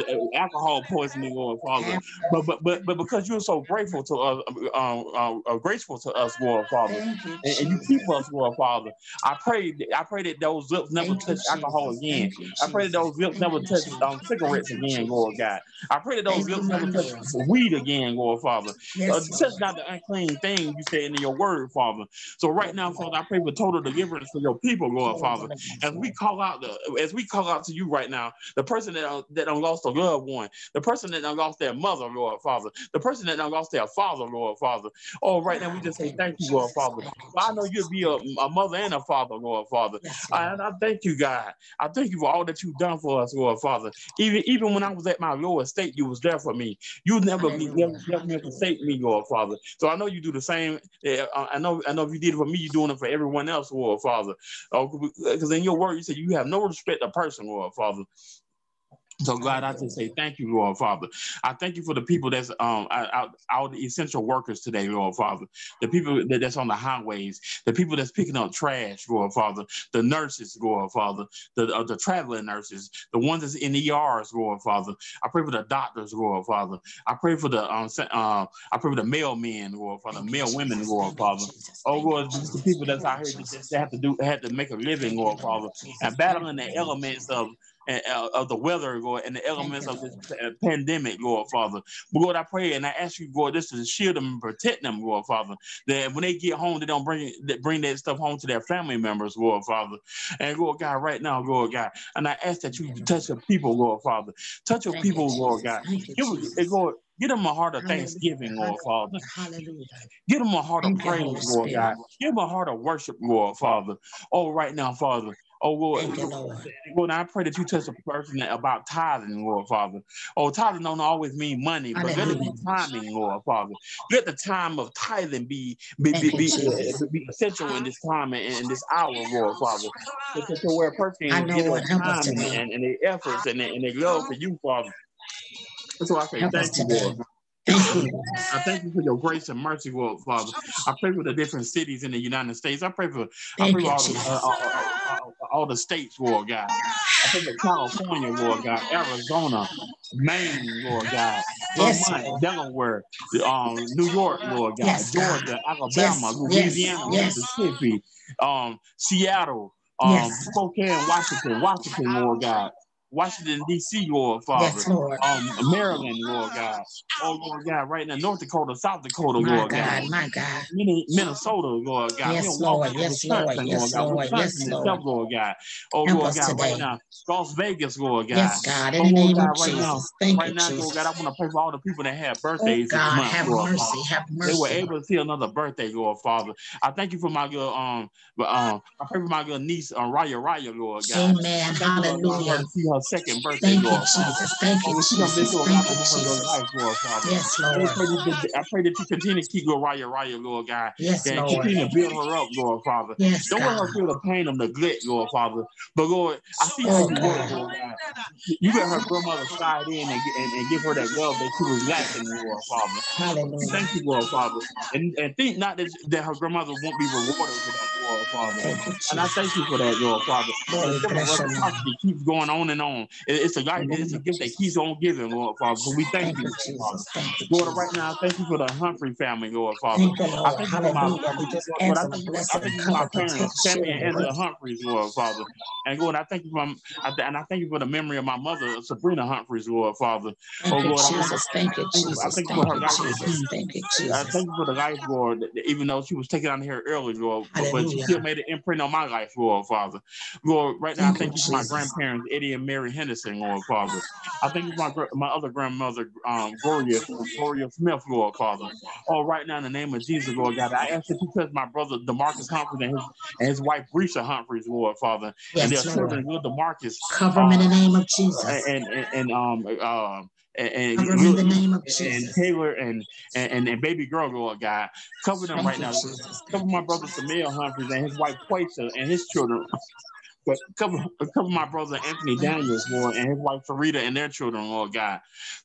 uh, alcohol poisoning, Lord Father. But but but but because you're so grateful to us, uh, uh, uh, graceful to us, Lord Father, and, and you keep us, Lord Father. I pray, I pray that those lips never touch alcohol again. I pray that those lips never touch um, cigarettes again. Lord God. I pray that those lips never touch weed again, Lord Father. Uh, touch not the unclean thing you said in your word, Father. So right now, Father, I pray for total deliverance for your people, Lord Father. As we call out, the, as we call out to you right now, the person that done- that lost a loved one, the person that lost their mother, Lord Father, the person that lost lost their father, Lord Father. Oh, right now we just say thank you, Lord Father. I know you'll be a, a mother and a father, Lord Father. I, and I thank you, God. I thank you for all that you've done for us, Lord Father. Even even when I was at my lowest state, you was there for me. You never be never, never forsake me, Lord Father. So I know you do the same. I know I know if you did it for me, you're doing it for everyone else, Lord Father. Oh, because in your word you said you have no respect of person, Lord Father. So God, I just say thank you, Lord Father. I thank you for the people that's um out, out, essential workers today, Lord Father. The people that, that's on the highways, the people that's picking up trash, Lord Father. The nurses, Lord Father. The uh, the traveling nurses, the ones that's in ERs, Lord Father. I pray for the doctors, Lord Father. I pray for the um uh, I pray for the male men, Lord Father, Thank male women, Jesus. Lord Father. Oh Lord, just the people that's out here that, have to do have to make a living, Lord Father, and battling the elements of and, uh, of the weather, Lord, and the elements of this uh, pandemic, Lord Father. But Lord, I pray and I ask you, Lord, this to shield them and protect them, Lord Father. That when they get home, they don't bring that bring that stuff home to their family members, Lord Father. And Lord God, right now, Lord God, and I ask that you touch your people, Lord Father. Touch your Thank you, people, Lord God. Thank you, Give us, Jesus. Lord, give them a heart of Hallelujah. thanksgiving, Lord Father. Hallelujah. Give them a heart of Thank you, Holy praise, Lord Spirit. God. Give them a heart of worship, Lord Father. Oh, right now, Father. Oh, Lord. Thank Lord. Lord, I pray that you touch a person about tithing, Lord Father. Oh, tithing don't always mean money, but let it be timing, Lord Father. Let the time of tithing be be, be, be, uh, be essential in this time and in this hour, Lord Father. To, to where a person I can give their Lord. Help us time and, and, their efforts and their, and their love for you, Father. So I say Help thank you. Lord. I thank you for your grace and mercy, Lord Father. I pray for the different cities in the United States. I pray for I pray for all the uh, all, all, all- the states, Lord God. I pray for California, Lord God, Arizona, Maine, Lord God, Yes, Vermont, Lord. Delaware, um, New York, Lord God, Yes, God. Georgia, Alabama, Yes, Louisiana, Mississippi, um, Seattle, um, yes, Spokane, Washington, Washington, Lord God. Washington D.C., Lord Father, yes, Lord. um, Maryland, Lord God, oh Lord God, right now, North Dakota, South Dakota, My Lord God, God, my God. Minne- Minnesota, Lord God, Yes, Lord. Yes, Lord. Yes, Lord. Yes, Lord. Lord God, oh Lord God, right now, Las Vegas, Lord God, Yes, God. In oh the name of God, right now, Jesus. Thank right you, now, Lord God, I want to pray for all the people that had Oh, birthdays this God, month, have mercy. Have They were able to see another birthday, Lord Father. I thank you for my girl, um, um, I pray for my girl niece, um, Raya Raya, Lord God. Amen. thank you for allowing her Hallelujah. Her second birthday, Thank you, Lord Father. Jesus. Thank you, Oh, Jesus. through a lot Thank you, in her little Jesus. life, Lord Father. Yes, I pray, that, I pray that you continue to keep Raya Raya, Lord God Yes, and Lord. continue to build her up, Lord Father. Yes, Don't let her feel the pain of neglect, Lord Father. But Lord, I see how you work, Lord God. You let her grandmother slide in and, and, and give her that love that she was lacking, Lord Father. Hallelujah. Thank you, Lord Father. And, and think not that, that her grandmother won't be rewarded for that, Lord Father. And I thank you for that, Lord Father. Lord, The we spirit of bless your name. reciprocity keeps going on and on. It- It's a it's a gift that keeps on giving, Lord Father. So we thank you, Father. Jesus. Thank you, Lord, right now, I thank you for the Humphrey family, Lord Father. I thank you for my, Hallelujah. We just Lord, I thank you for, I thank you for my parents, shield, and Angela. Humphreys, Lord Father. And Lord, I thank you for, I, and I thank you for the memory of my mother, Sabrina Humphreys, Lord Father. Oh you, Lord, I want to, Jesus. Thank you, I thank you for her life that Jesus. she Thank you, I thank you for the life, Lord, even though she was taken out of here early, Lord, but, but she still made an imprint on my life, Lord, Father. Lord, right now, I Thank you, thank you for my grandparents, Eddie and Mary Henderson, Lord, Father. I you for my, my other grandmother, um, Gloria, Gloria Smith, Lord, Father. Oh, right now, in the name of Jesus, Lord God, I ask that you touch my brother, Demarcus Humphreys, and his, and his wife, Breesha Humphreys, Lord, Father, and their Yes, children, Lord. Lord Demarcus, Cover them in the um, name of Jesus. and, and, and um, uh, and, and, them in the name of and Taylor and, and and baby girl, Lord God, cover them right now. Jesus. Cover my brother Jesus. Samir Humphreys and his wife Quasia and his children. But cover, cover my brother Anthony Daniels, Jesus. and his wife Farida and their children, Lord God.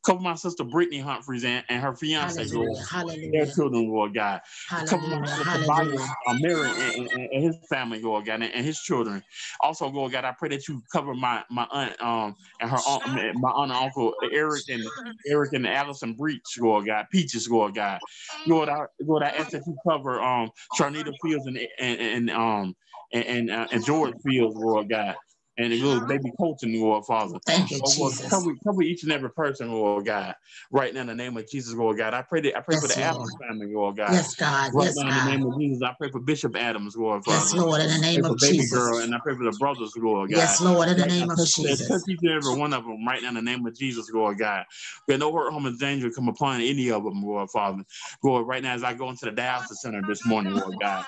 Cover my sister Brittany Humphreys and, and her fiance, Lord, Hallelujah. their Hallelujah. children, Lord God. Cover my Hallelujah. brother Tobias, Hallelujah. uh, Mary, and, and, and his family, Lord God, and, and his children. Also, Lord God, I pray that you cover my my aunt um and her aunt, my aunt and uncle Eric and Eric and Allison Breach, Lord God, Peaches, Lord God. Lord, I Lord, I ask that you cover um Charnita Fields and and, and um and and, uh, and George Fields, Lord God. and it goes baby coaching, Lord Father. Thank you, Oh, Lord, cover, cover each and every person, Lord God. Right now, in the name of Jesus, Lord God. I pray that I pray for the Adams family, Lord God. Yes, God. Right Yes, now, in the name of Jesus, I pray for Bishop Adams, Lord Father. Yes, Lord, in the name of baby Jesus. girl, and I pray for the brothers, Lord God. Yes, Lord, in the Right name of touch, Jesus. touch each and every one of them right now in the name of Jesus, Lord God. Let no hurt, harm, and danger come upon any of them, Lord Father. Lord, right now as I go into the dialysis center this morning, Lord God.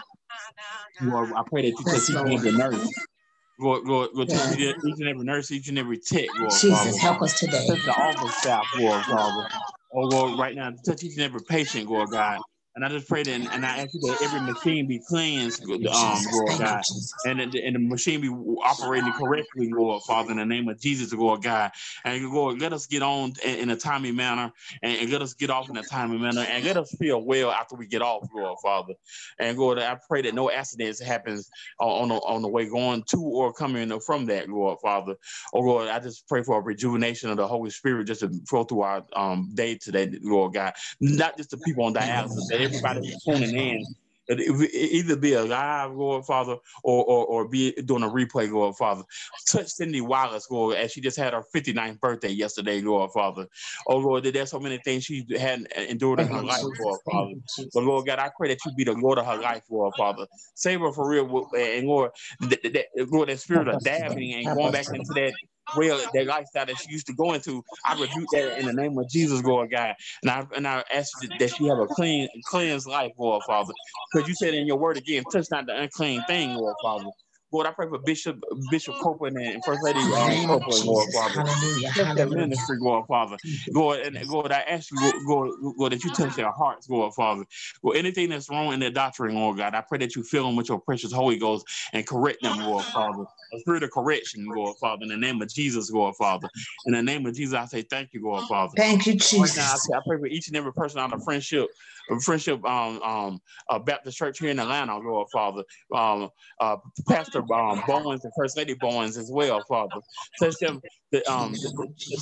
Lord, I pray that you touch Yes, each and Lord. every nurse. Lord, Lord, Lord touch Yes. each each and every nurse, each and every tech, Lord Father. Jesus, help us today. Touch the office staff, Lord Father. Oh Lord, right now, touch each and every patient, Lord God. And I just pray that, and I ask you that every machine be cleansed, um, Lord God, and the, and the machine be operating correctly, Lord Father, in the name of Jesus, Lord God. And Lord, let us get on in, in a timely manner, and, and let us get off in a timely manner, and let us feel well after we get off, Lord Father. And Lord, I pray that no accidents happens on the on the way going to or coming from that, Lord Father. Oh Lord, I just pray for a rejuvenation of the Holy Spirit just to flow through our um, day today, Lord God. Not just the people on dialysis, everybody [laughs] tuning in. It would either be a live, Lord Father, or, or or be doing a replay, Lord Father. Touch Cindy Wallace, Lord, as she just had her 59th birthday yesterday, Lord Father. Oh Lord, there's so many things she had endured in her life. Lord Father. But Lord God, I pray that you be the Lord of her life, Lord Father. Save her for real, and Lord, that, that, Lord, that spirit of dabbing and going back into that well, that lifestyle that she used to go into, I rebuke that in the name of Jesus, Lord God. And I and I ask that that she have a clean, cleansed life, Lord Father. Because you said in your word again, touch not the unclean thing, Lord Father. Lord, I pray for Bishop Bishop Copeland and First Lady the name Copeland, Lord Father. Hallelujah. Touch their ministry, Lord Father. Lord, and Lord, I ask you, Lord, Lord, Lord, that you touch their hearts, Lord Father. Lord, anything that's wrong in their doctrine, Lord God, I pray that you fill them with your precious Holy Ghost and correct them, Lord Father. A spirit of correction, Lord Father, in the name of Jesus, Lord Father. In the name of Jesus, I say thank you, Lord Father. Thank you, Right now, I, Jesus. say, I pray for each and every person out of friendship, uh, friendship, um, um, uh, Baptist Church here in Atlanta, Lord Father. Um, uh, Pastor um, Bowens and First Lady Bowens as well, Father. Touch them, the, um,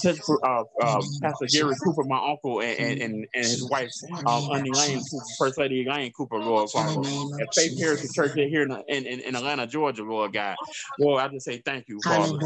touch uh, uh, Pastor Gary Cooper, my uncle, and, and, and, his wife. Um, Lane Cooper, First Lady Lane Cooper, Lord Father. At Faith Heritage Church here in, in, in, Atlanta, Georgia, Lord God. Lord, I just say thank you, Father.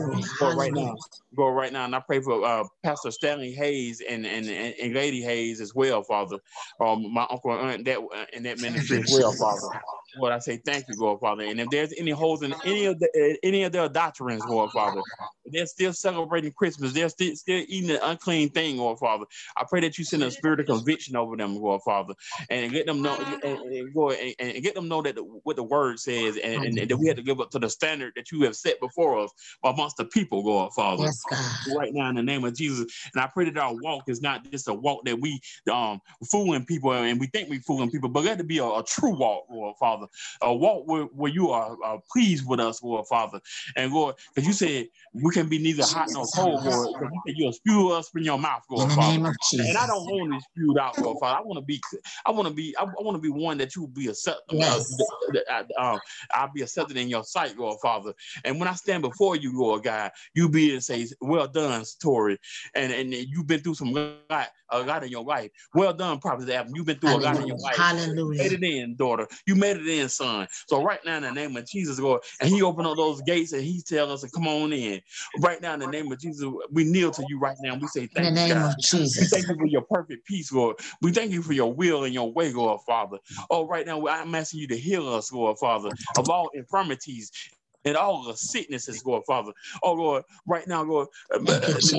Lord, right now, Lord, right now, and I pray for uh, Pastor Stanley Hayes and, and, and Lady Hayes as well, Father. Um, my uncle and aunt that uh, in that ministry as well, Father. Lord, I say thank you, Lord Father. And if there's any holes in any of the any of their doctrines, Lord Father, they're still celebrating Christmas. They're still still eating the unclean thing, Lord Father. I pray that you send a spirit of conviction over them, Lord Father, and get them know and, and, Lord, and, and get them know that the, what the word says, and, and, and that we have to live up to the standard that you have set before us amongst the people, Lord Father Yes, God. right now in the name of Jesus. And I pray that our walk is not just a walk that we um fooling people and we think we fooling people, but let it be a, a true walk, Lord Father. Walk where, where you are uh, pleased with us, Lord Father. And Lord, because you said we can be neither hot nor cold, Lord, because you said you'll spew us from your mouth, Lord Father. And I don't want to be spewed out, Lord Father. I want to be, I want to be, I, want to be one that you will be accepted. Uh, Yes. uh, uh, I'll be accepted in your sight, Lord Father. And when I stand before you, Lord God, you be and say, "Well done, Tori," and and you've been through some lot, a lot in your life. Well done, Prophet Adam. You've been through a lot in your Hallelujah. life. You Hallelujah. made it in, daughter. You made it in, son. So right now, in the name of Jesus, Lord, and He opened up those gates and He tell us to come on in. Right now, in the name of Jesus, we kneel to you right now. and We say thank In the thank you, name God. of We Jesus. thank you for your perfect peace, Lord. We thank you for your will and your way, Lord Father. Oh, right now, I'm asking you to heal us, Lord Father, of all infirmities and all the sicknesses, Lord Father. Oh, Lord, right now, Lord, uh,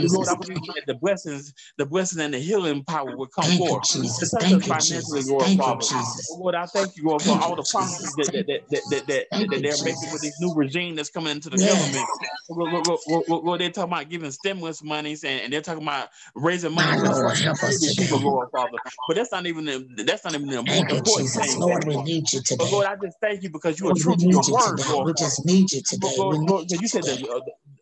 Lord, I believe that the blessings, the blessing and the healing power will come Thank forth. Jesus. To touch us Thank you, financially, Jesus. Lord Thank you, Father. Jesus. Oh, Lord, I thank you, Lord, for all the promises that that, that, that, that, that, that they're making with this new regime that's coming into the Yes. government. Lord, Lord, Lord, Lord, they're talking about giving stimulus monies and, and they're talking about raising money Lord, help us today. Lord Father. But that's not even the, that's not even the Thank you, important Jesus. thing. Lord, we need you But today. Lord, I just thank you because you are true to your you word. Lord We just need you Lord, today. Lord, We Lord, you you said the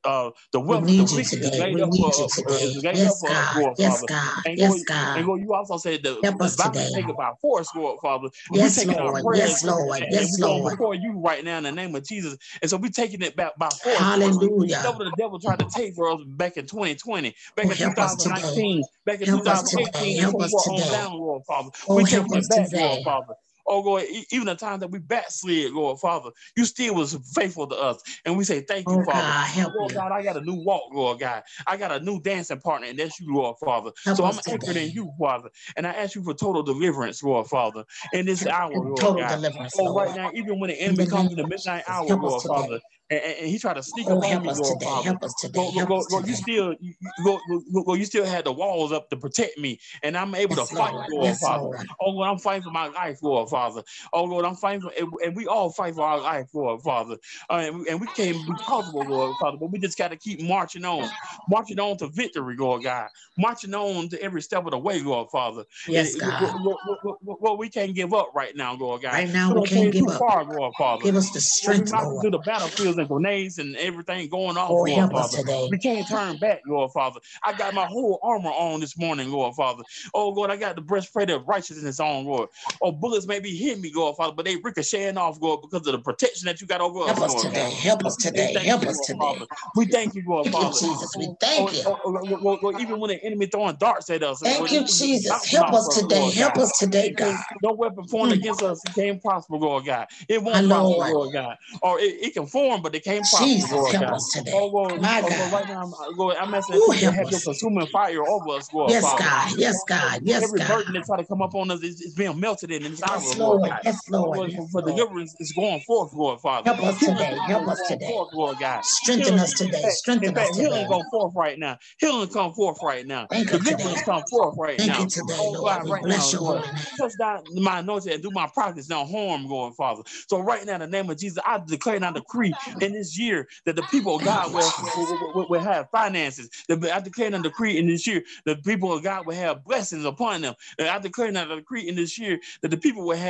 uh, uh, the We wealth, the need you wicked is laid We up you for uh, today. is laid up Yes, for God. Yes, Father. God. And Yes, Lord, God. and Lord, you also said the, Help the us today. take it by force, Lord Father. And we're Yes, taking our Lord. prayers Yes, Lord. and, and Yes, going Lord. before you right now in the name of Jesus. And so we're taking it back by force, Lord. Hallelujah. Whatever the devil tried to take for us back in 2020, back Oh, in help us today. 2019, back in Help us today. 2018, and Help us today. down, Lord Father. Oh, taking us it back, Lord today. Father. Oh, Lord, even the times that we backslid, Lord Father, you still was faithful to us. And we say thank you, Oh, Father. God, help Lord me. God, I got a new walk, Lord God. I got a new dancing partner, and that's you, Lord Father. Help so I'm anchored in you, Father. And I ask you for total deliverance, Lord Father, in this hour, Lord Total God. deliverance, Oh, right Lord. now, even when the enemy comes in the midnight hour, help Lord. Father, and, and, he tried to sneak Oh, up on me, Lord today. Father. Help us today. Lord, Help Lord, us Lord, you today. still, you, you- Lord, still had the walls up to protect me, and I'm able Yes, to fight, Lord. Father. Oh Lord, I'm fighting for my life, Lord Father. Oh Lord, I'm fighting for, and, and we all fight for our life, Lord Father. Uh, and, we, and we can't be comfortable, Lord Father, but we just got to keep marching on, marching on to victory, Lord God, marching on to every step of the way, Lord Father. Yes, And, God. Lord, Lord, Lord, Lord, Lord, we can't give up right now, Lord God. Right now, We we can't give too up. far, Lord Father. Give us the Lord, strength, Lord. through the battlefields and grenades and everything going off, Oh, Lord us Father. today. We can't turn back, Lord Father. I got my whole armor on this morning, Lord Father. Oh, Lord, I got the breastplate of righteousness on, Lord. Oh, bullets may be hitting me, Lord Father, but they ricocheting off, Lord, because of the protection that you got over us, Help us Lord today. Help us today. Help us today. Father. We thank you, Lord Thank you, Father. Jesus. We thank you. oh, oh, oh, even when the enemy throwing darts at us, Thank you, Jesus. Help us us, today. Help us today, God. no weapon formed Mm, against us can't prosper, Lord God. It won't prosper, Lord. God. Or it, can form, but it can't prosper, Jesus, Lord help God. us today. Oh Lord, My oh God. right now, I'm, uh, Lord, I'm asking you to have your consuming fire over us, Lord Yes, God. Yes, Oh Lord, God. Every burden that try to come up on us is, is being melted in this hour, Yes, Lord Lord. Yes, Lord. Lord, Yes, for, Lord. deliverance is going forth, Lord Father. Help us today. Help us today. forth, Lord God. Strengthen Healing, us today. fact, in Strengthen us fact, healing go forth right now. Healing come forth right now. Thank. Deliverance come forth right Thank you today, Oh Lord. God, right bless now, your Lord. Touch down my anointing and do my practice now harm, Lord Father. So right now, in the name of Jesus, I declare and I decree in this year that the people of God will, will, will, will have finances. I declare and I decree in this year that the people of God will have blessings upon them. And I declare and I decree in this year that the people will have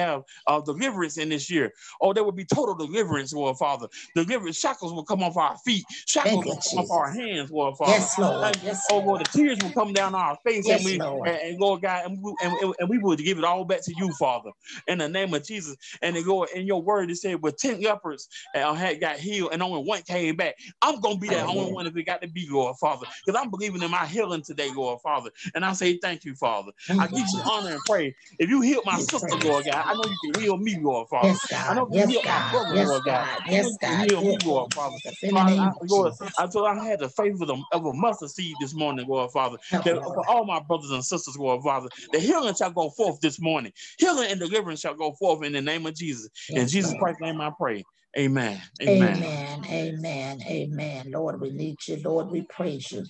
uh, deliverance in this year. Oh, there will be total deliverance, Lord Father. Deliverance shackles will come off our feet. Shackles will come off our hands, Lord Father. Yes, Lord. Yes, oh Lord. Lord, the tears will come down our face, and we Lord. and, and Lord God, and we, and, and- we will give it all back to you, Father, in the name of Jesus. And then Lord, in your word, it said, with ten lepers uh, had got healed, and only one came back. I'm gonna be that only one if it got to be, Lord Father, because I'm believing in my healing today, Lord Father. And I say thank you, Father. I give you honor and praise. If you heal my sister. Lord God, I know you can heal me, Lord Father. Yes, God. I God. know you can Yes, heal my God. brother, Yes, Lord God. God. I know Yes, you can God. heal Do me, Lord Father. Jesus. In So I, I, Lord, Jesus. I told I had the faith of, a mustard seed this morning, Lord Father. That for all my brothers and sisters, Lord Father, the healing shall go forth this morning. Healing and deliverance shall go forth in the name of Jesus. In Yes, Jesus Lord. Christ's name I pray. Amen. Amen. Amen. Amen. Amen. Lord, we need you. Lord, we praise you.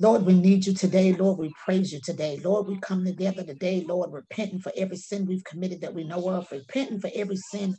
Lord, we need you today. Lord, we praise you today. Lord, we come together today, Lord, repenting for every sin we've committed that we know of, repenting for every sin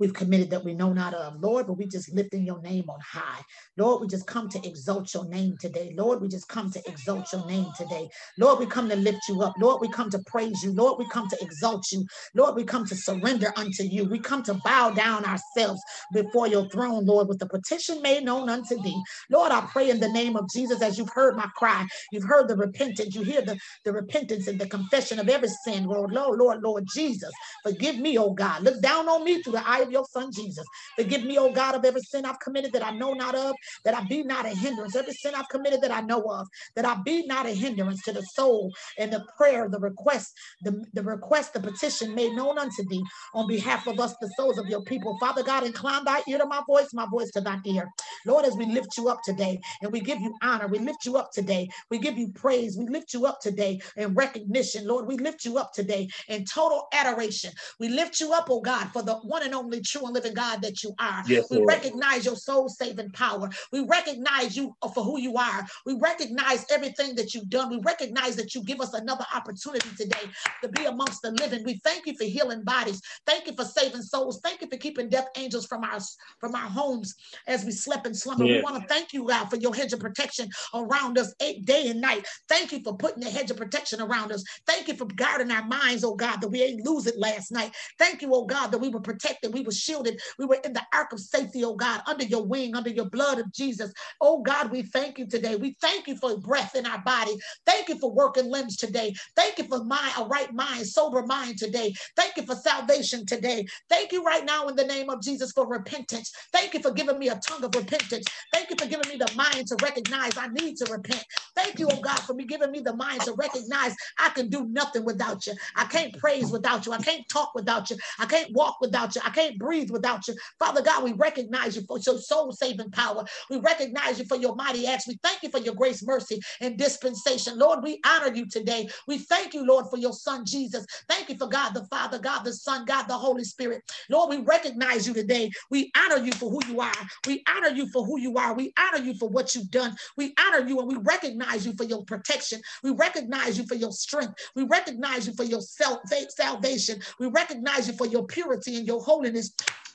we've committed that we know not of. Lord, but we just lifting your name on high. Lord, we just come to exalt your name today. Lord, we just come to exalt your name today. Lord, we come to lift you up. Lord, we come to praise you. Lord, we come to exalt you. Lord, we come to surrender unto you. We come to bow down ourselves before your throne, Lord, with the petition made known unto thee. Lord, I pray in the name of Jesus, as you've heard my cry, you've heard the repentance, you hear the, the repentance and the confession of every sin, Lord, Lord, Lord, Lord Jesus. Forgive me, oh God. Look down on me through the eye of your son Jesus. Forgive me, oh God, of every sin I've committed that I know not of, that I be not a hindrance. Every sin I've committed that I know of, that I be not a hindrance to the soul and the prayer, the request, the, the request, the petition made known unto thee on behalf of us, the souls of your people. Father God, incline thy ear to my voice, my voice to thine ear. Lord, as we lift you up today and we give you honor, we lift you up today, we give you praise, we lift you up today in recognition. Lord, we lift you up today in total adoration. We lift you up, oh God, for the one and only true and living God that you are. Yes, We Lord. recognize your soul saving power. We recognize you for who you are. We recognize everything that you've done. We recognize that you give us another opportunity today to be amongst the living. We thank you for healing bodies. Thank you for saving souls. Thank you for keeping death angels from our from our homes as we slept in slumber. We want to thank you, God, for your hedge of protection around us eight day and night. Thank you for putting the hedge of protection around us. Thank you for guarding our minds, oh God, that we ain't lose it last night. Thank you, oh God, that we were protected, we were shielded, we were in the ark of safety, oh God, under your wing, under your blood of Jesus. Oh God, we thank you today. We thank you for breath in our body. Thank you for working limbs today. Thank you for mind, a right mind, sober mind today. Thank you for salvation today. Thank you right now in the name of Jesus for repentance. Thank you for giving me a tongue of repentance. Thank you for giving me the mind to recognize I need to repent. Thank you, oh God, for me giving me the mind to recognize I can do nothing without you. I can't praise without you. I can't talk without you. I can't walk without you. I can't breathe without you. Father God, we recognize you for your soul saving power. We recognize you for your mighty acts. We thank you for your grace, mercy, and dispensation. Lord, we honor you today. We thank you, Lord, for your son Jesus. Thank you for God the Father, God the Son, God the Holy Spirit. Lord, we recognize you today. We honor you for who you are. We honor you for who you are. We honor you for what you've done. We honor you and we recognize you for your protection. We recognize you for your strength. We recognize you for your self salvation. We recognize you for your purity and your holiness.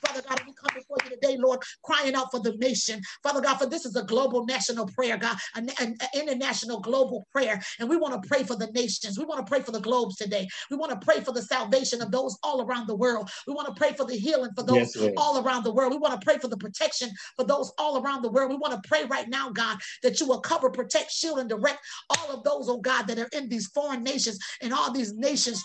Father God, we come before you today, Lord, crying out for the nation. Father God, for this is a global national prayer, God, an, an, an international global prayer. And we want to pray for the nations. We want to pray for the globes today. We want to pray for the salvation of those all around the world. We want to pray for the healing for those yes, all around the world. We want to pray for the protection for those all around the world. We want to pray right now, God, that you will cover, protect, shield, and direct all of those, oh God, that are in these foreign nations and all these nations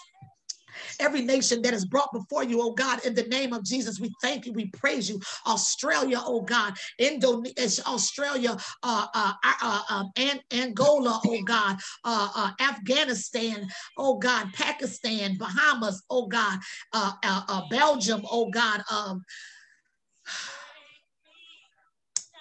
every nation that is brought before you, oh God, in the name of Jesus. We thank you. We praise you. Australia, oh God, Indonesia, Australia, uh, uh, uh, uh, and Angola, oh God, uh, uh, Afghanistan, oh God, Pakistan, Bahamas, oh God, uh, uh, uh Belgium, oh God, um,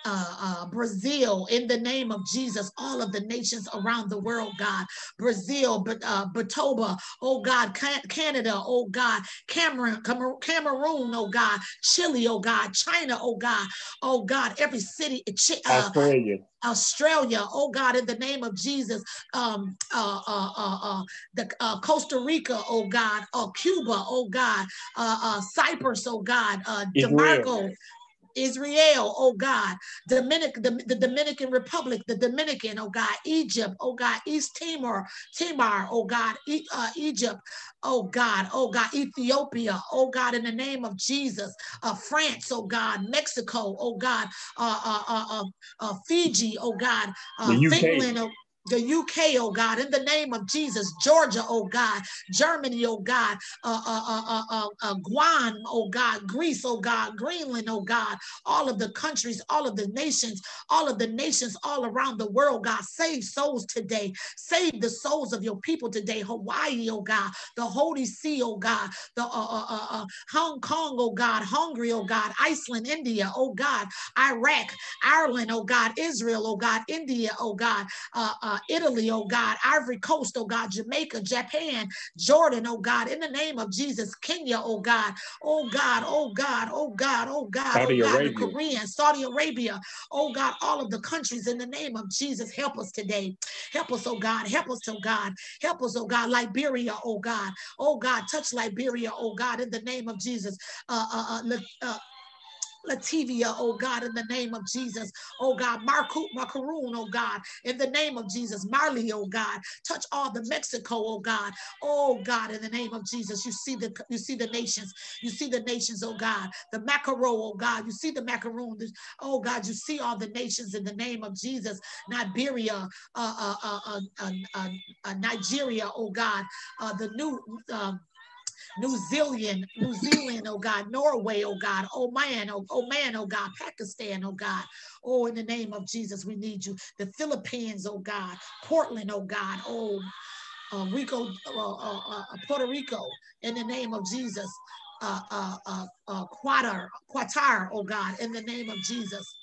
uh, uh, Brazil, in the name of Jesus, all of the nations around the world, God. Brazil, but uh, Batoba, oh God, Canada, oh God, Cameroon, Cameroon, oh God, Chile, oh God, China, oh God, oh God, every city, uh, Australia. Australia, oh God, in the name of Jesus, um, uh, uh, uh, uh the uh, Costa Rica, oh God, uh, Cuba, oh God, uh, uh, Cyprus, oh God, uh, DeMarco, Israel, oh God, Dominic, the, the Dominican Republic, the Dominican, oh God, Egypt, oh God, East Timor, Timor, oh God, e, uh, Egypt, oh God, oh God, Ethiopia, oh God, in the name of Jesus, uh, France, oh God, Mexico, oh God, uh, uh, uh, uh, uh Fiji, oh God, uh, Finland, oh, the UK, oh God, in the name of Jesus, Georgia, oh God, Germany, oh God, uh, uh, uh, uh, uh, Guam, oh God, Greece, oh God, Greenland, oh God, all of the countries, all of the nations, all of the nations all around the world, God, save souls today. Save the souls of your people today. Hawaii, oh God, the Holy See, oh God, the uh, uh, uh, uh, Hong Kong, oh God, Hungary, oh God, Iceland, India, oh God, Iraq, Ireland, oh God, Israel, oh God, India, oh God, uh, uh, uh, Italy, oh God, Ivory Coast, oh God, Jamaica, Japan, Jordan, oh God, in the name of Jesus, Kenya, oh God, oh God, oh God, oh God, oh God, Saudi oh God, Arabia. the Korean, Saudi Arabia, oh God, all of the countries in the name of Jesus, help us today. Help us, oh God, help us, oh God, help us, oh God, Liberia, oh God, oh God, touch Liberia, oh God, in the name of Jesus. Uh, uh, uh, uh Lativia, oh God, in the name of Jesus. Oh God, Marco, Macaroon, oh God, in the name of Jesus. Marley, oh God, touch all the Mexico, oh God. Oh God, in the name of Jesus. You see the you see the nations. You see the nations, oh God. The Macaro, oh God. You see the macaroon. Oh God, you see all the nations in the name of Jesus. Nigeria, uh, uh, uh, Nigeria, oh God. the new um, New Zealand, New Zealand, oh God, Norway, oh God, oh man, oh, oh man, oh God, Pakistan, oh God. Oh, in the name of Jesus, we need you. The Philippines, oh God, Portland, oh God, oh uh, Rico, uh, uh, uh, Puerto Rico, in the name of Jesus. Uh, uh, uh, uh, Qatar, Qatar, oh God, in the name of Jesus.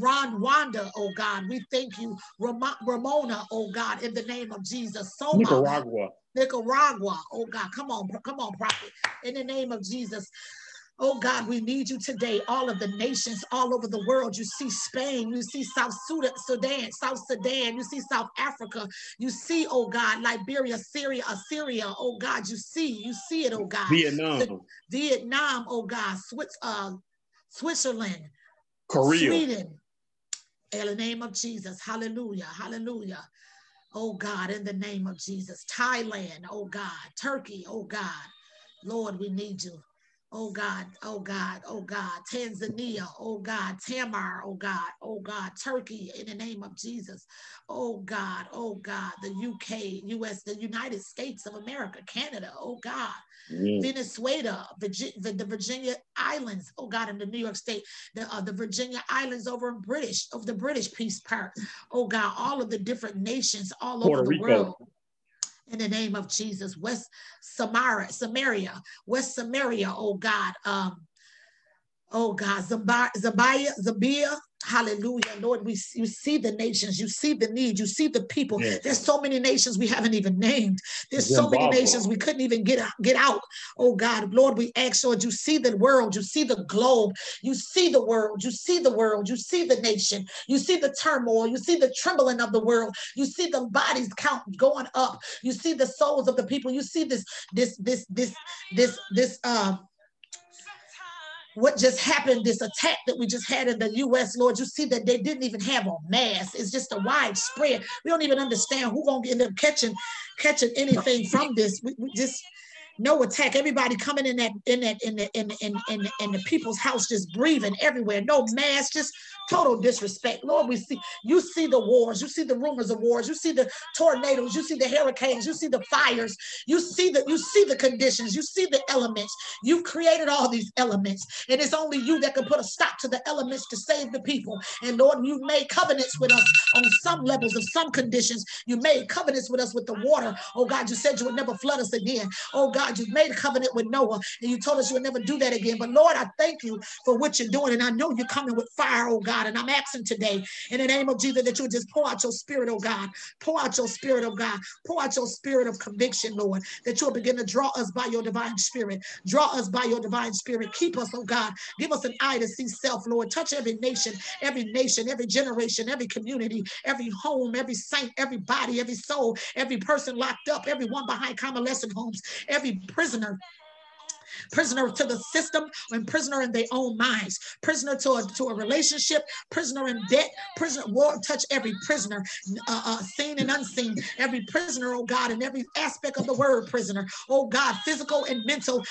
Rwanda, oh God, we thank you. Ram- Ramona, oh God, in the name of Jesus. Soma, Nicaragua. Nicaragua. Oh God, come on, come on, prophet. In the name of Jesus. Oh God, we need you today. All of the nations all over the world. You see Spain, you see South Sudan, South Sudan, you see South Africa, you see, oh God, Liberia, Syria, Assyria. Oh God, you see, you see it, oh God. Vietnam. The, Vietnam, oh God, Swiss, uh, Switzerland, Korea, Sweden. In the name of Jesus. Hallelujah. Hallelujah. Oh God, in the name of Jesus. Thailand, oh God. Turkey, oh God. Lord, we need you. Oh God, oh God, oh God, Tanzania, oh God, Tamar, oh God, oh God, Turkey, in the name of Jesus, oh God, oh God, the UK, US, the United States of America, Canada, oh God, mm. Venezuela, Virginia, the Virginia Islands, oh God, in the New York State, the uh, the Virginia Islands over in British, of the British Peace Part, oh God, all of the different nations all Puerto over the Rico. world in the name of Jesus. West Samaria, Samaria, West Samaria, oh God. Um, oh God, Zabia, Zabia, Hallelujah. Lord, we you see the nations, you see the need, you see the people. Yes. There's so many nations we haven't even named. There's Zimbabwe. so many nations we couldn't even get, get out. Oh God, Lord, we ask, Lord, you see the world, you see the globe, you see the world, you see the world, you see the nation, you see the turmoil, you see the trembling of the world, you see the bodies count going up, you see the souls of the people, you see this, this, this, this, this, this, um, what just happened, this attack that we just had in the US, Lord, you see that they didn't even have a mass. It's just a widespread. We don't even understand who gonna end up catching catching anything from this. We, we just no attack. Everybody coming in that in that in the in in in, in the people's house, just breathing everywhere. No mask, just total disrespect. Lord, we see you see the wars, you see the rumors of wars, you see the tornadoes, you see the hurricanes, you see the fires, you see the you see the conditions, you see the elements. You've created all these elements, and it's only you that can put a stop to the elements to save the people. And Lord, you've made covenants with us on some levels of some conditions. You made covenants with us with the water. Oh God, you said you would never flood us again. Oh God, you made covenant with Noah, and you told us you would never do that again. But Lord, I thank you for what you're doing, and I know you're coming with fire, oh God. God. And I'm asking today in the name of Jesus that you just pour out your spirit, oh God. Pour out your spirit, oh God. Pour out your spirit of conviction, Lord, that you'll begin to draw us by your divine spirit. Draw us by your divine spirit. Keep us, oh God. Give us an eye to see self, Lord. Touch every nation, every nation, every generation, every community, every home, every saint, every body, every soul, every person locked up, everyone behind convalescent homes, every prisoner prisoner to the system, and prisoner in their own minds, prisoner to a, to a relationship, prisoner in debt, prisoner, war, touch every prisoner, uh, uh, seen and unseen, every prisoner, oh God, in every aspect of the word prisoner, oh God, physical and mental,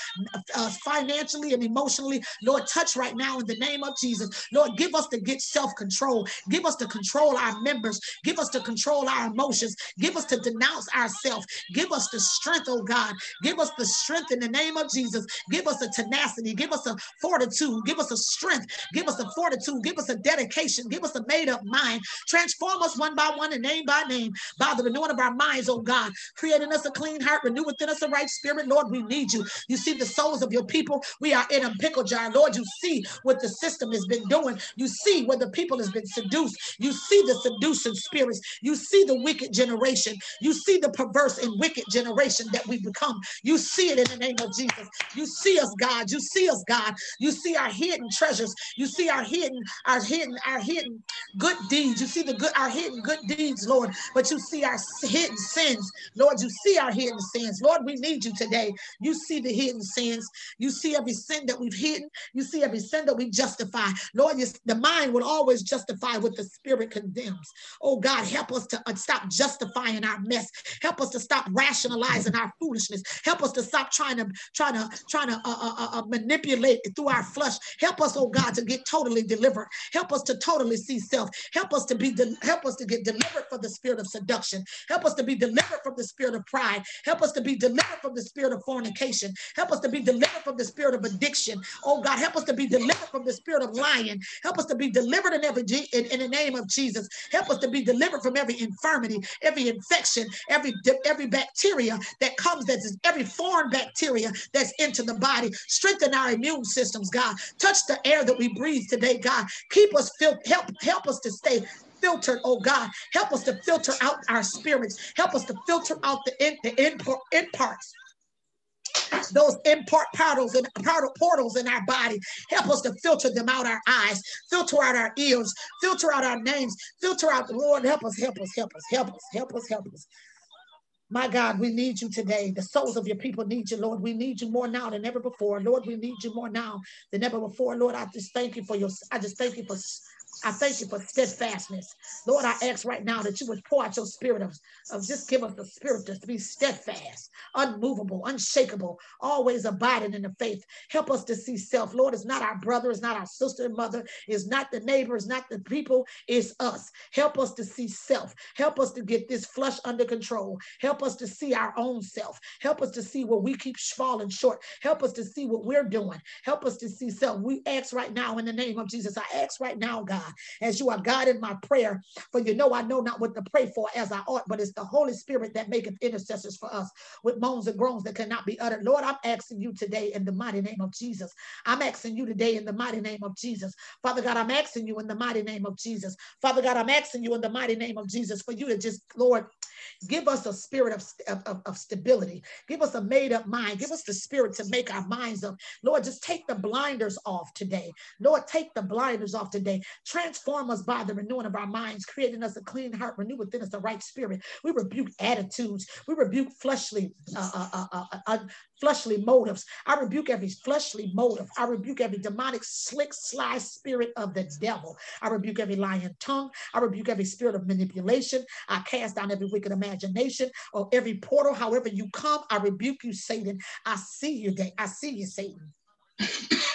uh, financially and emotionally, Lord, touch right now in the name of Jesus. Lord, give us to get self-control. Give us to control our members. Give us to control our emotions. Give us to denounce ourselves. Give us the strength, oh God. Give us the strength in the name of Jesus Give us a tenacity. Give us a fortitude. Give us a strength. Give us a fortitude. Give us a dedication. Give us a made up mind. Transform us one by one and name by name by the renewing of our minds, oh God. Creating us a clean heart, renew within us a right spirit. Lord, we need you. You see the souls of your people. We are in a pickle jar. Lord, you see what the system has been doing. You see where the people has been seduced. You see the seducing spirits. You see the wicked generation. You see the perverse and wicked generation that we become. You see it in the name of Jesus. You see us, God. You see us, God. You see our hidden treasures. You see our hidden, our hidden, our hidden good deeds. You see the good, our hidden good deeds, Lord. But you see our hidden sins, Lord. You see our hidden sins, Lord. We need you today. You see the hidden sins. You see every sin that we've hidden. You see every sin that we justify, Lord. You, the mind will always justify what the Spirit condemns. Oh God, help us to uh, stop justifying our mess. Help us to stop rationalizing our foolishness. Help us to stop trying to trying to trying to uh, uh, uh, uh, manipulate through our flesh. Help us, oh God, to get totally delivered. Help us to totally see self. Help us to be de- help us to get delivered from the spirit of seduction. Help us to be delivered from the spirit of pride. Help us to be delivered from the spirit of fornication. Help us to be delivered from the spirit of addiction. Oh God, help us to be delivered from the spirit of lying. Help us to be delivered in every in, in the name of Jesus. Help us to be delivered from every infirmity, every infection, every every bacteria that comes that's every foreign bacteria that's into the the body. Strengthen our immune systems, God. Touch the air that we breathe today, God. Keep us filled. Help, help us to stay filtered, oh God. Help us to filter out our spirits. Help us to filter out the in, the in, in parts those import portals and portals in our body. Help us to filter them out our eyes, filter out our ears, filter out our names, filter out the Lord. Help us, help us, help us, help us, help us, help us. My God, we need you today. The souls of your people need you, Lord. We need you more now than ever before. Lord, we need you more now than ever before. Lord, I just thank you for your, I just thank you for I thank you for steadfastness. Lord, I ask right now that you would pour out your spirit of, of just give us the spirit to be steadfast, unmovable, unshakable, always abiding in the faith. Help us to see self. Lord, it's not our brother, it's not our sister and mother, it's not the neighbor, it's not the people, it's us. Help us to see self. Help us to get this flush under control. Help us to see our own self. Help us to see where we keep falling short. Help us to see what we're doing. Help us to see self. We ask right now in the name of Jesus. I ask right now, God, as you are God in my prayer, for you know I know not what to pray for as I ought, but it's the Holy Spirit that maketh intercessors for us with moans and groans that cannot be uttered. Lord, I'm asking you today in the mighty name of Jesus. I'm asking you today in the mighty name of Jesus. Father God, I'm asking you in the mighty name of Jesus. Father God, I'm asking you in the mighty name of Jesus for you to just, Lord, give us a spirit of, of, of stability. Give us a made up mind. Give us the spirit to make our minds up. Lord, just take the blinders off today. Lord, take the blinders off today. Transform us by the renewing of our minds, creating us a clean heart, renew within us the right spirit. We rebuke attitudes. We rebuke fleshly, uh, uh, uh, uh, uh fleshly motives. I rebuke every fleshly motive. I rebuke every demonic, slick, sly spirit of the devil. I rebuke every lying tongue. I rebuke every spirit of manipulation. I cast down every wicked imagination or every portal. However you come, I rebuke you, Satan. I see you, day. I see you, Satan. [laughs]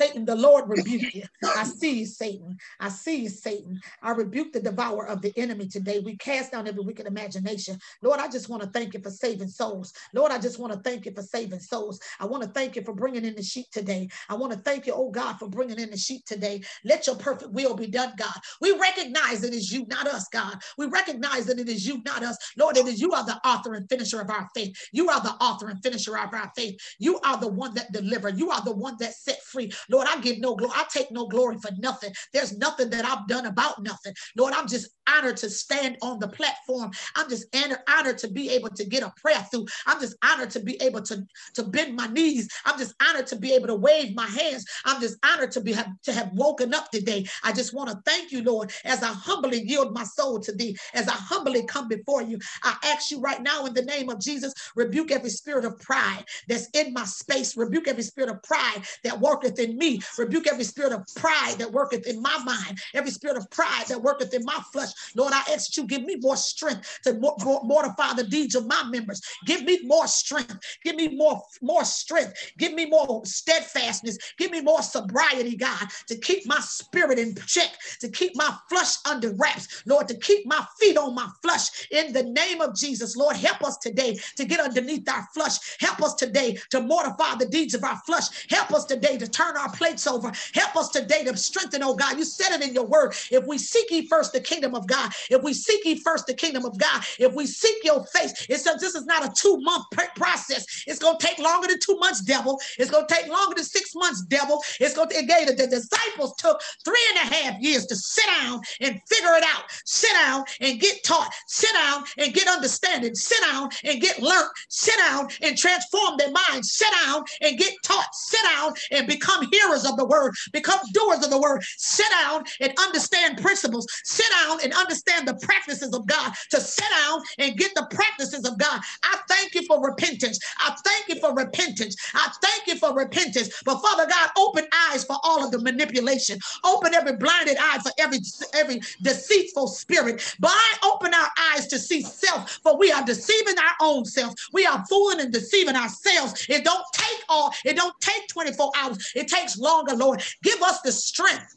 Satan, the Lord [laughs] rebuke you. I see you, Satan. I see you, Satan. I rebuke the devourer of the enemy today. We cast down every wicked imagination. Lord, I just want to thank you for saving souls. Lord, I just want to thank you for saving souls. I want to thank you for bringing in the sheep today. I want to thank you, oh God, for bringing in the sheep today. Let your perfect will be done, God. We recognize it is you, not us, God. We recognize that it is you, not us. Lord, it is you are the author and finisher of our faith. You are the author and finisher of our faith. You are the one that delivered. You are the one that set free. Lord, I give no glory. I take no glory for nothing. There's nothing that I've done about nothing. Lord, I'm just honored to stand on the platform. I'm just honored to be able to get a prayer through. I'm just honored to be able to, to bend my knees. I'm just honored to be able to wave my hands. I'm just honored to be to have woken up today. I just want to thank you, Lord, as I humbly yield my soul to thee, as I humbly come before you. I ask you right now in the name of Jesus, rebuke every spirit of pride that's in my space. Rebuke every spirit of pride that worketh in me. Rebuke every spirit of pride that worketh in my mind, every spirit of pride that worketh in my flesh. Lord, I ask you, give me more strength to mortify the deeds of my members. Give me more strength. Give me more, more strength. Give me more steadfastness. Give me more sobriety, God, to keep my spirit in check, to keep my flesh under wraps. Lord, to keep my feet on my flesh in the name of Jesus. Lord, help us today to get underneath our flesh. Help us today to mortify the deeds of our flesh. Help us today to turn our plates over. Help us today to strengthen, oh God. You said it in your word. If we seek ye first the kingdom of God, if we seek ye first the kingdom of God, if we seek your face, it says this is not a two month process. It's going to take longer than two months, devil. It's going to take longer than six months, devil. It's going to, again, the, the disciples took three and a half years to sit down and figure it out. Sit down and get taught. Sit down and get understanding. Sit down and get learned. Sit down and transform their minds. Sit down and get taught. Sit down and become hearers of the word. Become doers of the word. Sit down and understand principles. Sit down and understand the practices of God. To sit down and get the practices of God. I thank you for repentance. I thank you for repentance. I thank you for repentance. But Father God, open eyes for all of the manipulation. Open every blinded eye for every every deceitful spirit. Blind, open our eyes to see self, for we are deceiving our own self. We are fooling and deceiving ourselves. It don't take all, it don't take 24 hours. It takes longer, Lord. Give us the strength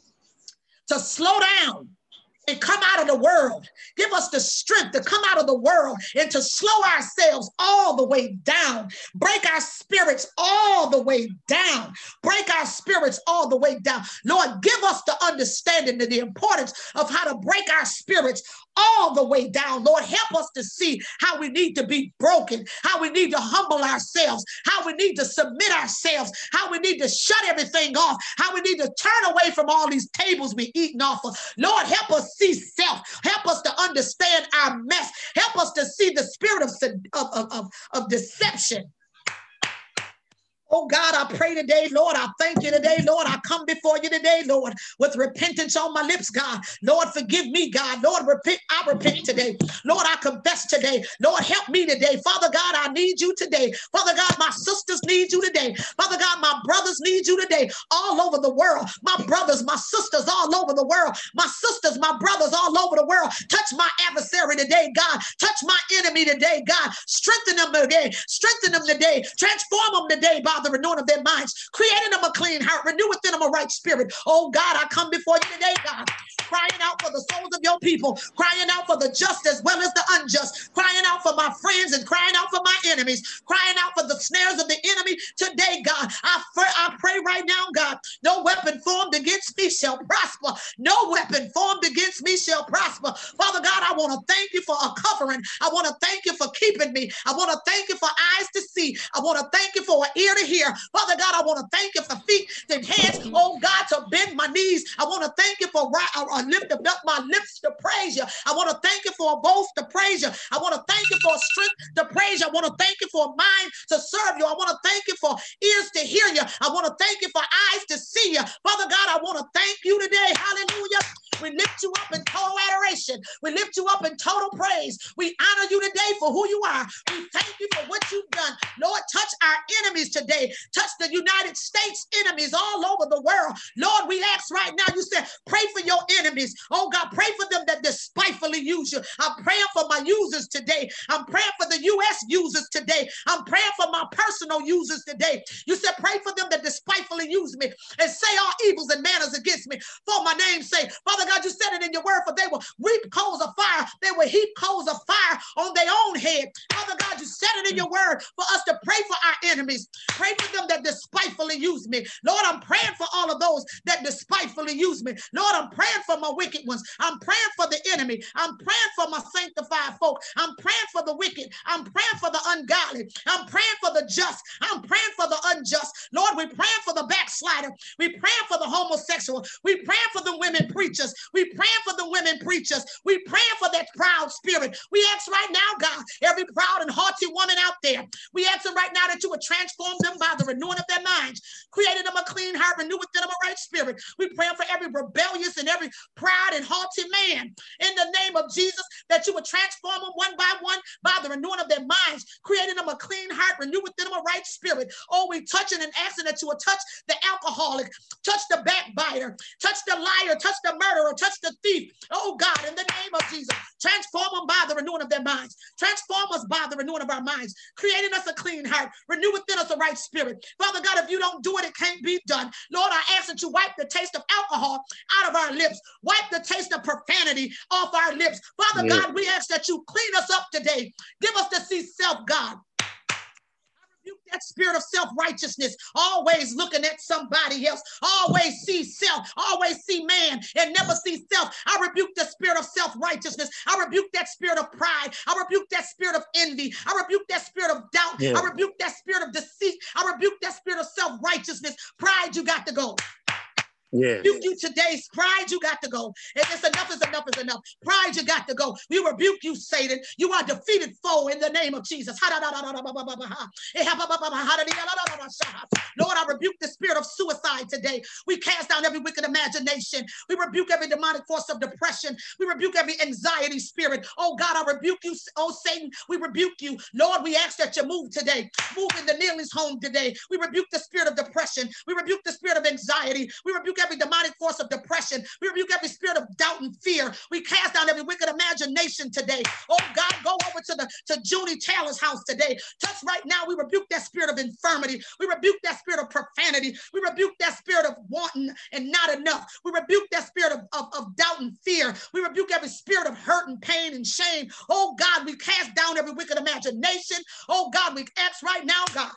to slow down and come out of the world. Give us the strength to come out of the world and to slow ourselves all the way down. Break our spirits all the way down. Break our spirits all the way down. Lord, give us the understanding and the importance of how to break our spirits all the way down. Lord, help us to see how we need to be broken, how we need to humble ourselves, how we need to submit ourselves, how we need to shut everything off, how we need to turn away from all these tables we eating off of. Lord, help us see self. Help us to understand our mess. Help us to see the spirit of, of, of, of deception Oh God, I pray today, Lord. I thank you today, Lord. I come before you today, Lord, with repentance on my lips, God. Lord, forgive me, God. Lord, repent. I repent today. Lord, I confess today. Lord, help me today. Father God, I need you today. Father God, my sisters need you today. Father God, my brothers need you today. All over the world. My brothers, my sisters all over the world. My sisters, my brothers all over the world. Touch my adversary today, God. Touch my enemy today, God. Strengthen them today. Strengthen them today. Transform them today by the renewing of their minds. Creating them a clean heart. Renew within them a right spirit. Oh God, I come before you today, God. Crying out for the souls of your people. Crying out for the just as well as the unjust. Crying out for my friends and crying out for my enemies. Crying out for the snares of the enemy today, God. I pray, I pray right now, God. No weapon formed against me shall prosper. No weapon formed against me shall prosper. Father God, I want to thank you for a covering. I want to thank you for keeping me. I want to thank you for eyes to see. I want to thank you for an ear to hear. Father God, I want to thank you for feet and hands. Oh God, to bend my knees. I want to thank you for right, uh, uh, lifting up my lips to praise you. I want to thank you for a voice to praise you. I want to thank you for strength to praise you. I want to thank you for a mind to serve you. I want to thank you for ears to hear you. I want to thank you for eyes to see you. Father God, I want to thank you today. Hallelujah. We lift you up in total adoration. We lift you up in total praise. We honor you today for who you are. We thank you for what you've done. Lord, touch our enemies today. Touch the United States enemies all over the world. Lord, we ask right now, you said, pray for your enemies. Oh God, pray for them that despitefully use you. I'm praying for my users today. I'm praying for the U.S. users today. I'm praying for my personal users today. You said, pray for them that despitefully use me and say all evils and manners against me for my name's sake. Father God, you said it in your word, for they will reap coals of fire. They will heap coals of fire on their own head. Father God, you said it in your word for us to pray for our enemies. Pray for them that despitefully use me. Lord, I'm praying for all of those that despitefully use me. Lord, I'm praying for my wicked ones. I'm praying for the enemy. I'm praying for my sanctified folk. I'm praying for the wicked. I'm praying for the ungodly. I'm praying for the just. I'm praying for the unjust. Lord, we're praying for the backslider. We're praying for the homosexual. We're praying for the women preachers. We praying for the women preachers. We praying for that proud spirit. We ask right now, God, every proud and haughty woman out there, we ask them right now that you would transform them by the renewing of their minds, creating them a clean heart, renew within them a right spirit. We praying for every rebellious and every proud and haughty man in the name of Jesus, that you would transform them one by one by the renewing of their minds, creating them a clean heart, renew within them a right spirit. Oh, we touching and asking that you would touch the alcoholic, touch the backbiter, touch the liar, touch the murderer, touch the thief. Oh God, in the name of Jesus, transform them by the renewing of their minds. Transform us by the renewing of our minds, creating us a clean heart, renew within us a right spirit. Father God, if you don't do it, it can't be done. Lord, I ask that you wipe the taste of alcohol out of our lips, wipe the taste of profanity off our lips. Father Yeah. God, we ask that you clean us up today. Give us to see self, God that spirit of self-righteousness, always looking at somebody else, always see self, always see man, and never see self. I rebuke the spirit of self-righteousness. I rebuke that spirit of pride. I rebuke that spirit of envy. I rebuke that spirit of doubt. Yeah. I rebuke that spirit of deceit. I rebuke that spirit of self-righteousness. Pride, you got to go. Yeah. rebuke you today. Pride, you got to go. If it's enough is enough is enough. Pride, you got to go. We rebuke you, Satan. You are defeated foe in the name of Jesus. Lord, I rebuke the spirit of suicide today. We cast down every wicked imagination. We rebuke every demonic force of depression. We rebuke every anxiety spirit. Oh God, I rebuke you. Oh Satan, we rebuke you. Lord, we ask that you move today. Move in the Neely's home today. We rebuke the spirit of depression. We rebuke the spirit of anxiety. We rebuke every demonic force of depression. We rebuke every spirit of doubt and fear. We cast down every wicked imagination today. Oh God, go over to the to Judy Taylor's house today. Touch right now. We rebuke that spirit of infirmity. We rebuke that spirit of profanity. We rebuke that spirit of wanting and not enough. We rebuke that spirit of, of, of doubt and fear. We rebuke every spirit of hurt and pain and shame. Oh God, we cast down every wicked imagination. Oh God, we ask right now, God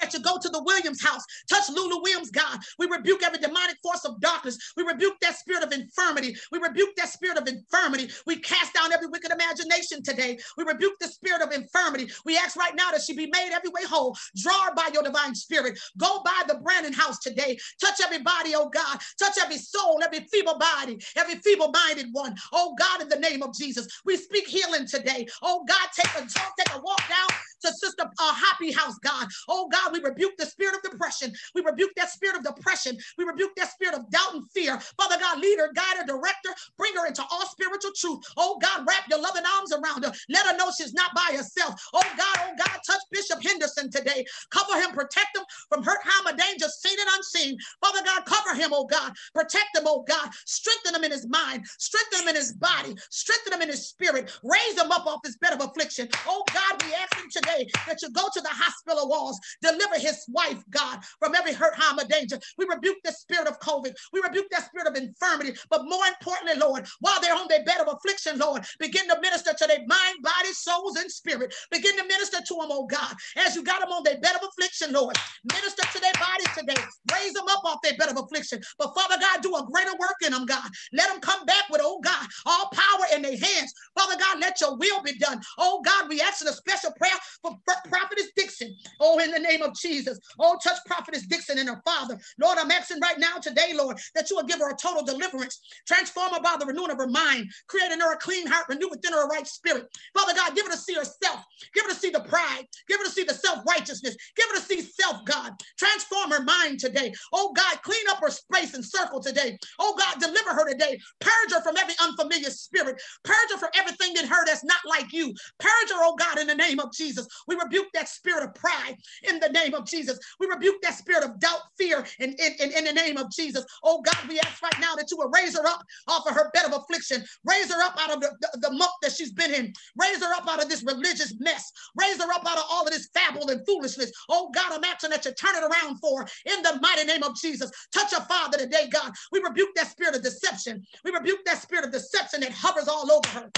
that you go to the Williams house, touch Lulu Williams, God. We rebuke every demonic force of darkness. We rebuke that spirit of infirmity. We rebuke that spirit of infirmity. We cast down every wicked imagination today. We rebuke the spirit of infirmity. We ask right now that she be made every way whole. Draw by your divine spirit. Go by the Brandon house today. Touch everybody, oh God. Touch every soul, every feeble body, every feeble minded one. Oh God, in the name of Jesus, we speak healing today. Oh God, take a take a walk down to Sister uh, Happy House, God. Oh God, we rebuke the spirit of depression. We rebuke that spirit of depression. We rebuke that spirit of doubt and fear. Father God, leader, guide her, director, bring her into all spiritual truth. Oh God, wrap your loving arms around her. Let her know she's not by herself. Oh God, oh God, touch Bishop Henderson today. Cover him, protect him from hurt, harm, or danger, seen and unseen. Father God, cover him, oh God. Protect him, oh God. Strengthen him in his mind. Strengthen him in his body. Strengthen him in his spirit. Raise him up off his bed of affliction. Oh God, we ask him today that you go to the hospital walls, deliver his wife, God, from every hurt, harm, or danger. We rebuke the spirit of COVID. We rebuke that spirit of infirmity. But more importantly, Lord, while they're on their bed of affliction, Lord, begin to minister to their mind, body, souls, and spirit. Begin to minister to them, oh God, as you got them on their bed of affliction, Lord. Minister to their bodies today. Raise them up off their bed of affliction. But Father God, do a greater work in them, God. Let them come back with, oh God, all power in their hands. Father God, let your will be done. Oh God, we ask in a special prayer for Prophetess Dixon. Oh, in the name of Jesus. Oh, touch Prophetess Dixon and her father. Lord, I'm asking right now today, Lord, that you will give her a total deliverance. Transform her by the renewing of her mind, creating her a clean heart, renew within her a right spirit. Father God, give her to see herself. Give her to see the pride. Give her to see the self-righteousness. Give her to see self, God. Transform her mind today. Oh God, clean up her space and circle today. Oh God, deliver her today. Purge her from every unfamiliar spirit. Purge her from everything in her that's not like you. Purge her, oh God, in the name of Jesus. We rebuke that spirit of pride in the name of Jesus. We rebuke that spirit of doubt, fear, and in, in, in the name of Jesus. Oh God, we ask right now that you will raise her up off of her bed of affliction. Raise her up out of the, the, the muck that she's been in. Raise her up out of this religious mess. Raise her up out of all of this fabble and foolishness. Oh God, I'm asking that you turn it around for in the mighty name of Jesus. Touch her father today, God. We rebuke that spirit of deception. We rebuke that spirit of deception that hovers all over her.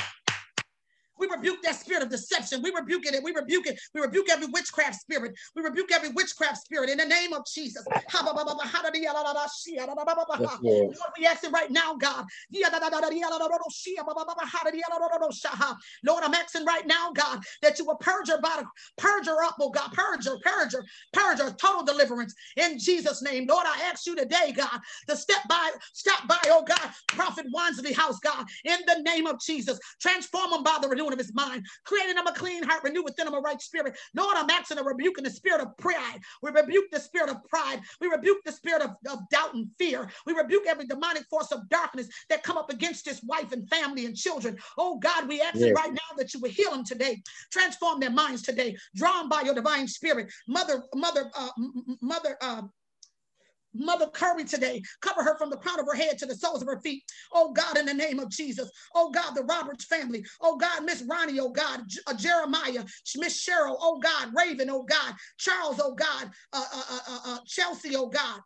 We rebuke that spirit of deception. We rebuke it. We rebuke it. We rebuke every witchcraft spirit. We rebuke every witchcraft spirit in the name of Jesus. Lord, we ask it right now, God. Lord, I'm asking right now, God, that you will purge her body, purge her up, oh God, purge her, purge her, purge her, total deliverance in Jesus' name. Lord, I ask you today, God, to step by, stop by, oh God, Prophet Wansley House, God, in the name of Jesus. Transform them by the renewal renewing of his mind, creating him a clean heart, renew within him a right spirit. Lord, I'm asking a rebuke in the spirit of pride. We rebuke the spirit of pride. We rebuke the spirit of, of doubt and fear. We rebuke every demonic force of darkness that come up against his wife and family and children. Oh God, we ask yes. right now that you will heal them today, transform their minds today, drawn by your divine spirit. Mother, mother, uh, mother, uh, Mother Curry today. Cover her from the crown of her head to the soles of her feet. Oh God, in the name of Jesus. Oh God, the Roberts family. Oh God, Miss Ronnie. Oh God, J- uh, Jeremiah, Miss Cheryl. Oh God, Raven. Oh God, Charles. Oh God, uh, uh, uh, uh, uh Chelsea. Oh God.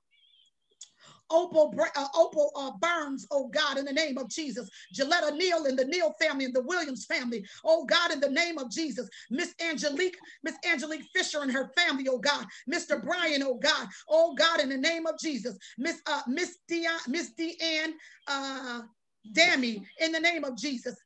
Opal, uh, Opal uh, Burns, oh God, in the name of Jesus. Gilletta Neal and the Neal family and the Williams family, oh God, in the name of Jesus. Miss Angelique, Miss Angelique Fisher and her family, oh God. Mr. Brian, oh God, oh God, in the name of Jesus. Miss uh, Miss Dion, Miss Deanne uh, Dammy, in the name of Jesus.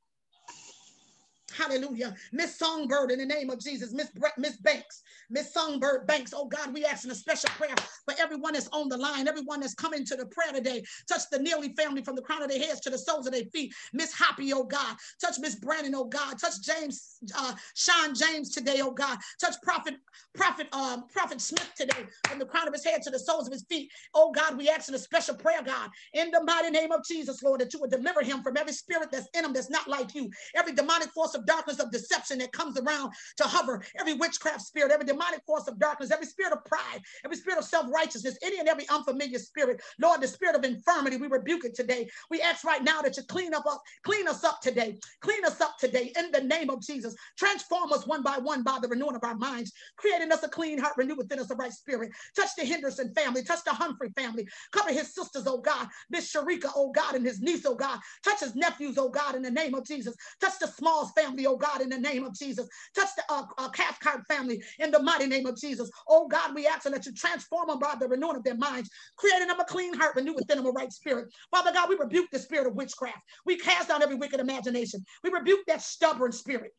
Hallelujah. Miss Songbird in the name of Jesus. Miss Miss Banks. Miss Songbird Banks. Oh God, we ask in a special prayer for everyone that's on the line, everyone that's coming to the prayer today. Touch the Neely family from the crown of their heads to the soles of their feet. Miss Happy, oh God. Touch Miss Brandon, oh God. Touch James, uh, Sean James today, oh God. Touch Prophet, Prophet, um, Prophet Smith today from the crown of his head to the soles of his feet. Oh God, we ask in a special prayer, God, in the mighty name of Jesus, Lord, that you would deliver him from every spirit that's in him that's not like you, every demonic force of darkness of deception that comes around to hover, every witchcraft spirit, every demonic force of darkness, every spirit of pride, every spirit of self-righteousness, any and every unfamiliar spirit. Lord, the spirit of infirmity, we rebuke it today. We ask right now that you clean up, us, clean us up today. Clean us up today in the name of Jesus. Transform us one by one by the renewing of our minds, creating us a clean heart, renew within us a right spirit. Touch the Henderson family, touch the Humphrey family, cover his sisters, oh God, Miss Sharika, oh God, and his niece, oh God, touch his nephews, oh God, in the name of Jesus. Touch the Smalls family, oh God, in the name of Jesus. Touch the uh, uh, Cathcart family in the mighty name of Jesus. Oh God, we ask that you transform them by the renewing of their minds, creating them a clean heart, renew within them a right spirit. Father God, we rebuke the spirit of witchcraft. We cast down every wicked imagination. We rebuke that stubborn spirit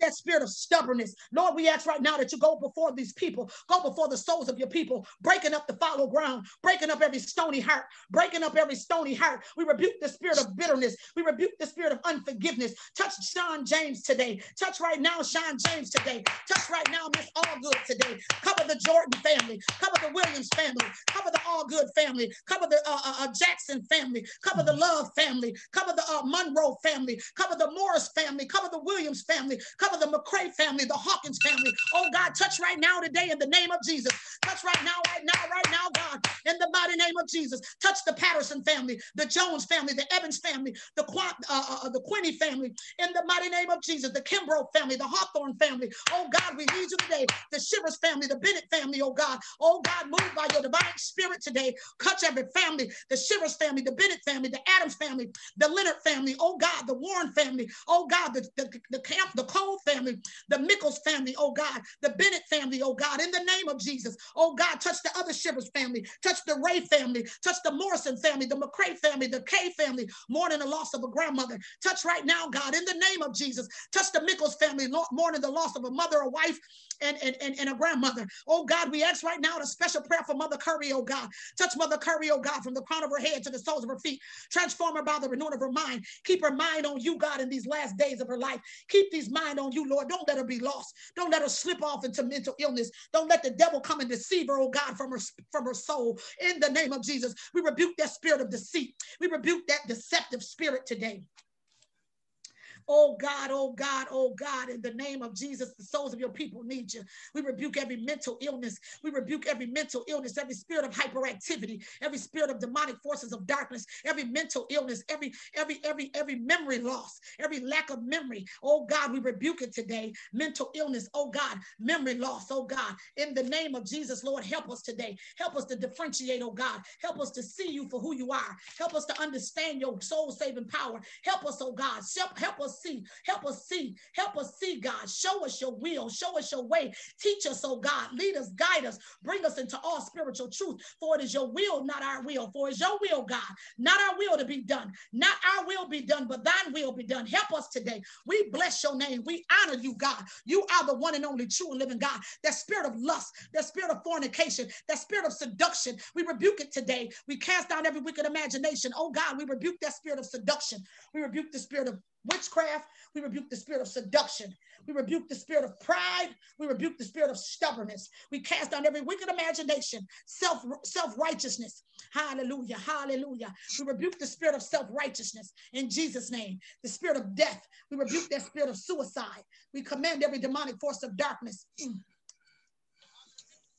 that spirit of stubbornness. Lord, we ask right now that you go before these people, go before the souls of your people, breaking up the fallow ground, breaking up every stony heart, breaking up every stony heart. We rebuke the spirit of bitterness. We rebuke the spirit of unforgiveness. Touch Sean James today. Touch right now, Sean James today. Touch right now, Miss Allgood today. Cover the Jordan family. Cover the Williams family. Cover the Allgood family. Cover the uh, uh, uh, Jackson family. Cover the Love family. Cover the uh, Monroe family. Cover the Morris family. Cover the Williams family. Cover the McCray family. The Hawkins family. Oh God, touch right now today in the name of Jesus. Touch right now, right now, right now, God, in the mighty name of Jesus. Touch the Patterson family, the Jones family, the Evans family, the Qu- uh, uh, uh, the Quinney family, in the mighty name of Jesus. The Kimbrough family, the Hawthorne family. Oh God, we need you today. The Shivers family, the Bennett family. Oh God, oh God, move by your divine spirit today. Touch every family, the Shivers family, the Bennett family, the Adams family, the Leonard family. Oh God, the Warren family. Oh God, the the, the camp, the Cole family, the Mickles family. Oh God, the Bennett family. Oh God, in the name of Jesus. Oh God, touch the other Shivers family, touch the Ray family, touch the Morrison family, the McCray family, the K family, mourning the loss of a grandmother. Touch right now, God, in the name of Jesus. Touch the Mickles family, mourning the loss of a mother, a wife, and, and, and, and a grandmother. Oh God, we ask right now a special prayer for Mother Curry, oh God. Touch Mother Curry, oh God, from the crown of her head to the soles of her feet. Transform her by the renewing of her mind. Keep her mind on you, God, in these last days of her life. Keep these mind on you, Lord. Don't let her be lost. Don't let her slip off into mental illness. Don't let the devil come and deceive her, oh God, from her from her soul. In the name of Jesus, we rebuke that spirit of deceit. We rebuke that deceptive spirit today. Oh God, oh God, oh God, in the name of Jesus, the souls of your people need you. We rebuke every mental illness. We rebuke every mental illness, every spirit of hyperactivity, every spirit of demonic forces of darkness, every mental illness, every every every every memory loss, every lack of memory. Oh God, we rebuke it today. Mental illness, oh God, memory loss, oh God. In the name of Jesus, Lord, help us today. Help us to differentiate, oh God. Help us to see you for who you are. Help us to understand your soul saving power. Help us, oh God. Help, help us see. Help us see. Help us see, God. Show us your will. Show us your way. Teach us, oh God. Lead us, guide us. Bring us into all spiritual truth. For it is your will, not our will. For it's your will, God. Not our will to be done. Not our will be done, but thine will be done. Help us today. We bless your name. We honor you, God. You are the one and only true and living God. That spirit of lust, that spirit of fornication, that spirit of seduction, we rebuke it today. We cast down every wicked imagination. Oh God, we rebuke that spirit of seduction. We rebuke the spirit of witchcraft. We rebuke the spirit of seduction. We rebuke the spirit of pride. We rebuke the spirit of stubbornness. We cast down every wicked imagination, self self righteousness. Hallelujah, hallelujah. We rebuke the spirit of self righteousness in Jesus' name. The spirit of death. We rebuke that spirit of suicide. We command every demonic force of darkness. Mm.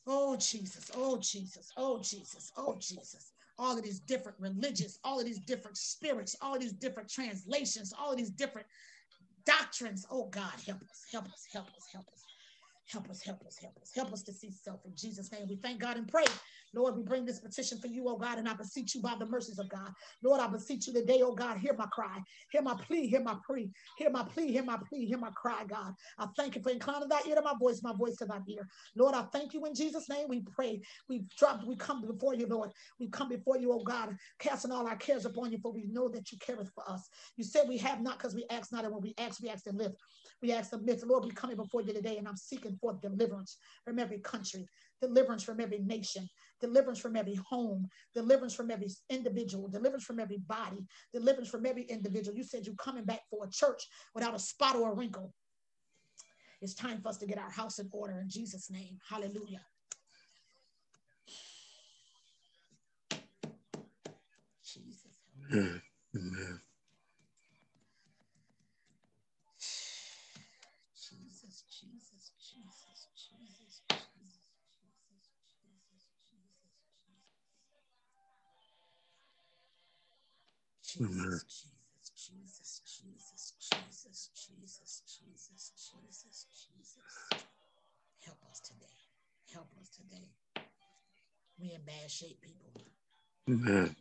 Oh Jesus, oh Jesus, oh Jesus, oh Jesus all of these different religions, all of these different spirits, all of these different translations, all of these different doctrines. Oh God, help us, help us, help us, help us. Help us, help us, help us, help us to see self in Jesus' name. We thank God and pray. Lord, we bring this petition for you, oh God, and I beseech you by the mercies of God. Lord, I beseech you today, oh God, hear my cry, hear my plea, hear my plea, hear my plea, hear my plea, hear my cry, God. I thank you for inclining thy ear to my voice, my voice to thy ear. Lord, I thank you in Jesus' name. We pray. We dropped, we come before you, Lord. We come before you, oh God, casting all our cares upon you, for we know that you careth for us. You said we have not because we ask not, and when we ask, we ask and live. We ask and live. Lord, we coming before you today, and I'm seeking for deliverance from every country, deliverance from every nation, deliverance from every home, deliverance from every individual, deliverance from every body, deliverance from every individual. You said you're coming back for a church without a spot or a wrinkle. It's time for us to get our house in order in Jesus' name. Hallelujah. Jesus. Amen. Amen. Jesus, Jesus, Jesus, Jesus, Jesus, Jesus, Jesus, Jesus. Help us today. Help us today. We in bad shape, people. Amen.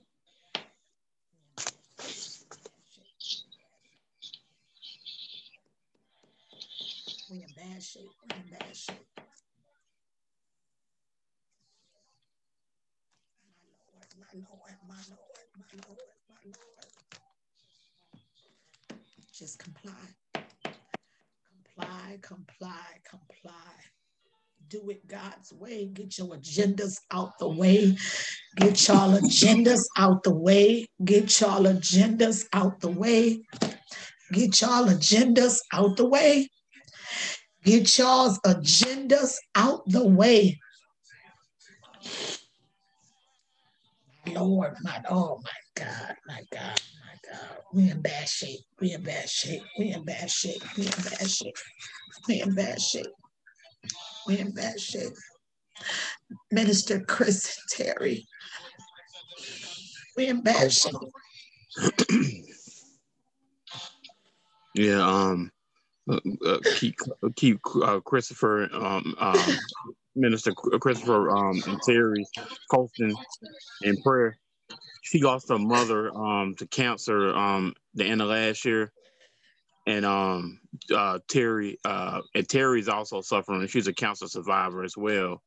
We in bad shape. We in bad shape. My Lord, my Lord, my Lord, my Lord, my Lord. Just comply. Comply, comply, comply. Do it God's way. Get your agendas out the way. Get y'all agendas out the way. Get y'all agendas out the way. Get y'all agendas out the way. Get y'all's agendas out the way. Lord, my oh my God, my God. We in bad shape. We in bad shape. We in bad shape. We in bad shape. We in bad shape. We in bad shape. Minister Chris and Terry. We in bad shape. [clears throat] Yeah, um, uh, uh, keep keep uh, Christopher, um, um, Minister Christopher, um, and Terry Colston in prayer. She lost her mother um to cancer um the end of last year, and um uh Terry uh and Terry's also suffering. She's a cancer survivor as well,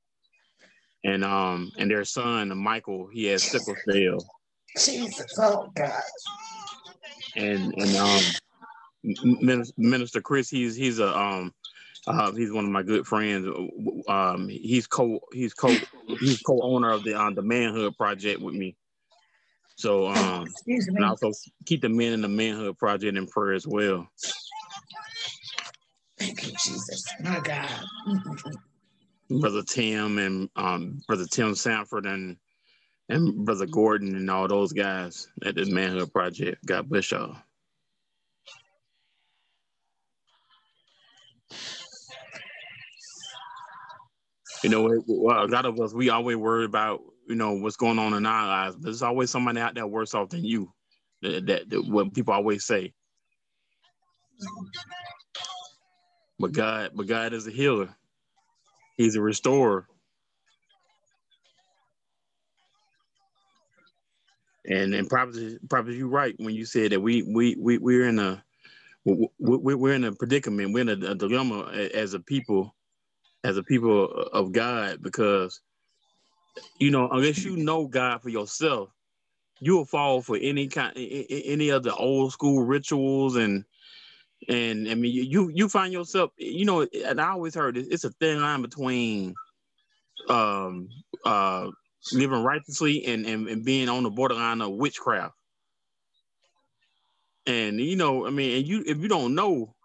and um and their son Michael he has sickle cell, Jesus, oh God. and and um Minister Chris, he's he's a um uh, he's one of my good friends. Um, he's co he's co he's co-owner of the uh, the Manhood Project with me. So um, and also keep the men in the Manhood Project in prayer as well. Thank you, Jesus. My God. [laughs] Brother Tim and um, Brother Tim Sanford and and Brother Gordon and all those guys at the Manhood Project. God bless y'all. You know, a lot of us we always worry about you know what's going on in our lives, but there's always somebody out there worse off than you. That, that, that what people always say. But God, but God is a healer. He's a restorer. And and probably probably you're right when you said that we we we we're in a we, we- we're in a predicament. We're in a, a dilemma as a people, as a people of God, because you know unless you know God for yourself, you'll fall for any kind any of the old school rituals and and I mean you you- you find yourself you know and I always heard it, it's a thin line between um uh living righteously and, and and being on the borderline of witchcraft. And you know, I mean, and you if you don't know,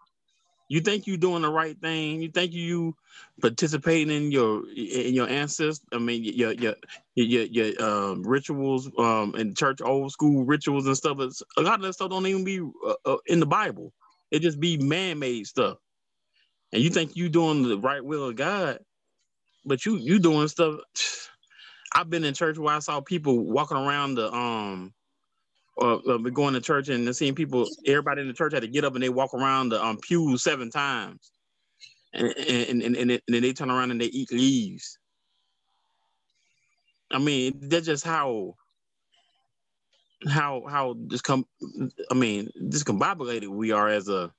you think you're doing the right thing, you think you participating in your in your ancestors. I mean, your your your your um, rituals um and church, old school rituals and stuff. It's, a lot of that stuff don't even be uh, uh, in the Bible. It just be man made stuff. And you think you doing the right will of God, but you you doing stuff. I've been in church where I saw people walking around the um or uh, going to church and seeing people, everybody in the church had to get up and they walk around the um, pew seven times, and and and, and, and then they turn around and they eat leaves. I mean, that's just how how how discom I mean, discombobulated we are as a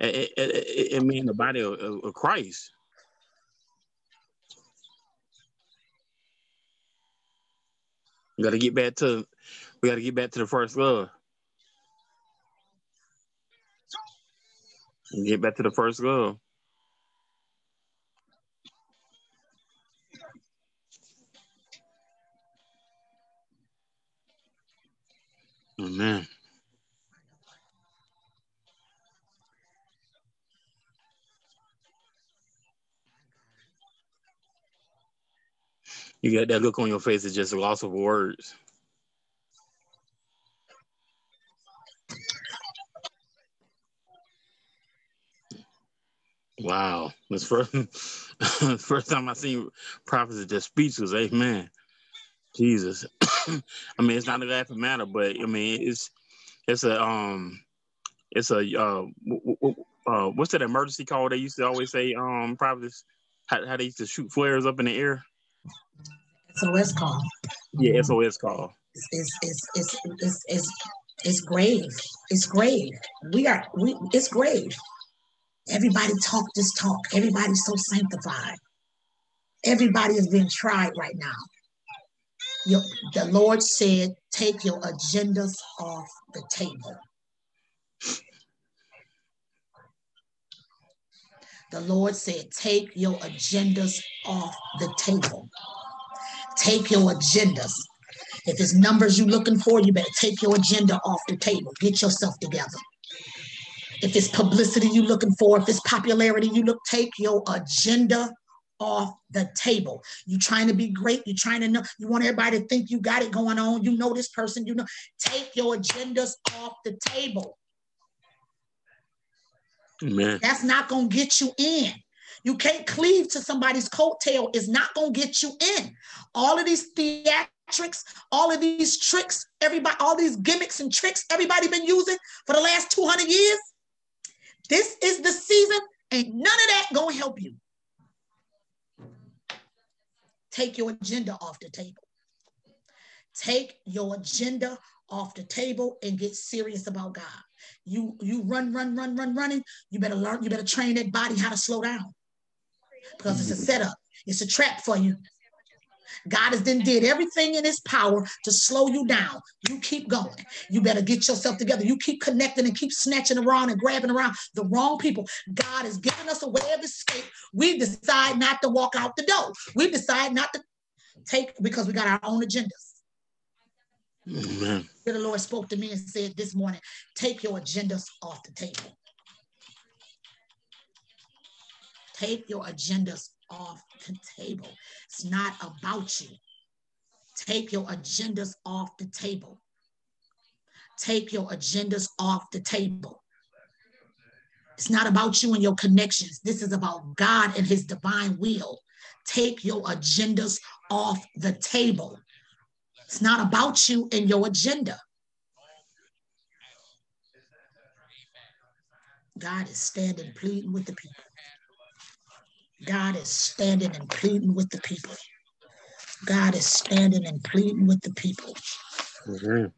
a, mean, the body of, of of Christ. Got to get back to we got to get back to the first love. Get back to the first love. Amen. You got that look on your face. It's just a loss of words. Wow, that's first [laughs] first time I seen Prophetess just speechless. Amen. Jesus. [coughs] I mean, it's not a laughing matter, but I mean, it's it's a um, it's a uh, w- w- uh, what's that emergency call they used to always say um, prophets how, how they used to shoot flares up in the air. SOS call. Yeah, SOS call. It's, it's, it's, it's, it's, it's, it's grave. It's grave. We are, we, it's grave. Everybody talk this talk. Everybody's so sanctified. Everybody is being tried right now. Your, the Lord said, take your agendas off the table. The Lord said, take your agendas off the table. Take your agendas. If it's numbers you're looking for, you better take your agenda off the table. Get yourself together. If it's publicity you're looking for, if it's popularity you look, take your agenda off the table. You trying to be great. You trying to know. You want everybody to think you got it going on. You know this person. You know. Take your agendas off the table. Amen. That's not gonna get you in. You can't cleave to somebody's coattail. It's not gonna get you in. All of these theatrics, all of these tricks, everybody, all these gimmicks and tricks everybody been using for the last 200 years. This is the season. Ain't none of that gonna help you. Take your agenda off the table. Take your agenda off the table and get serious about God. You you run, run, run, run, running. You better learn, you better train that body how to slow down. Because it's a setup, it's a trap for you. God has then did everything in his power to slow you down. You keep going. You better get yourself together. You keep connecting and keep snatching around and grabbing around the wrong people. God has given us a way of escape. We decide not to walk out the door. We decide not to take because we got our own agendas. Amen. The Lord spoke to me and said this morning, take your agendas off the table. Take your agendas off the table. It's not about you. Take your agendas off the table. Take your agendas off the table. It's not about you and your connections. This is about God and his divine will. Take your agendas off the table. It's not about you and your agenda. God is standing pleading with the people. God is standing and pleading with the people. God is standing and pleading with the people. Mhm.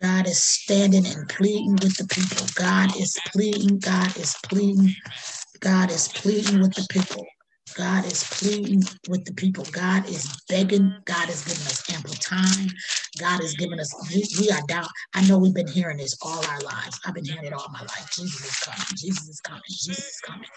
God is standing and pleading with the people. God is pleading. God is pleading. God is pleading with the people. God is pleading with the people. God is begging. God is giving us ample time. God is giving us, we, we are down. I know we've been hearing this all our lives. I've been hearing it all my life. Jesus is coming. Jesus is coming. Jesus is coming.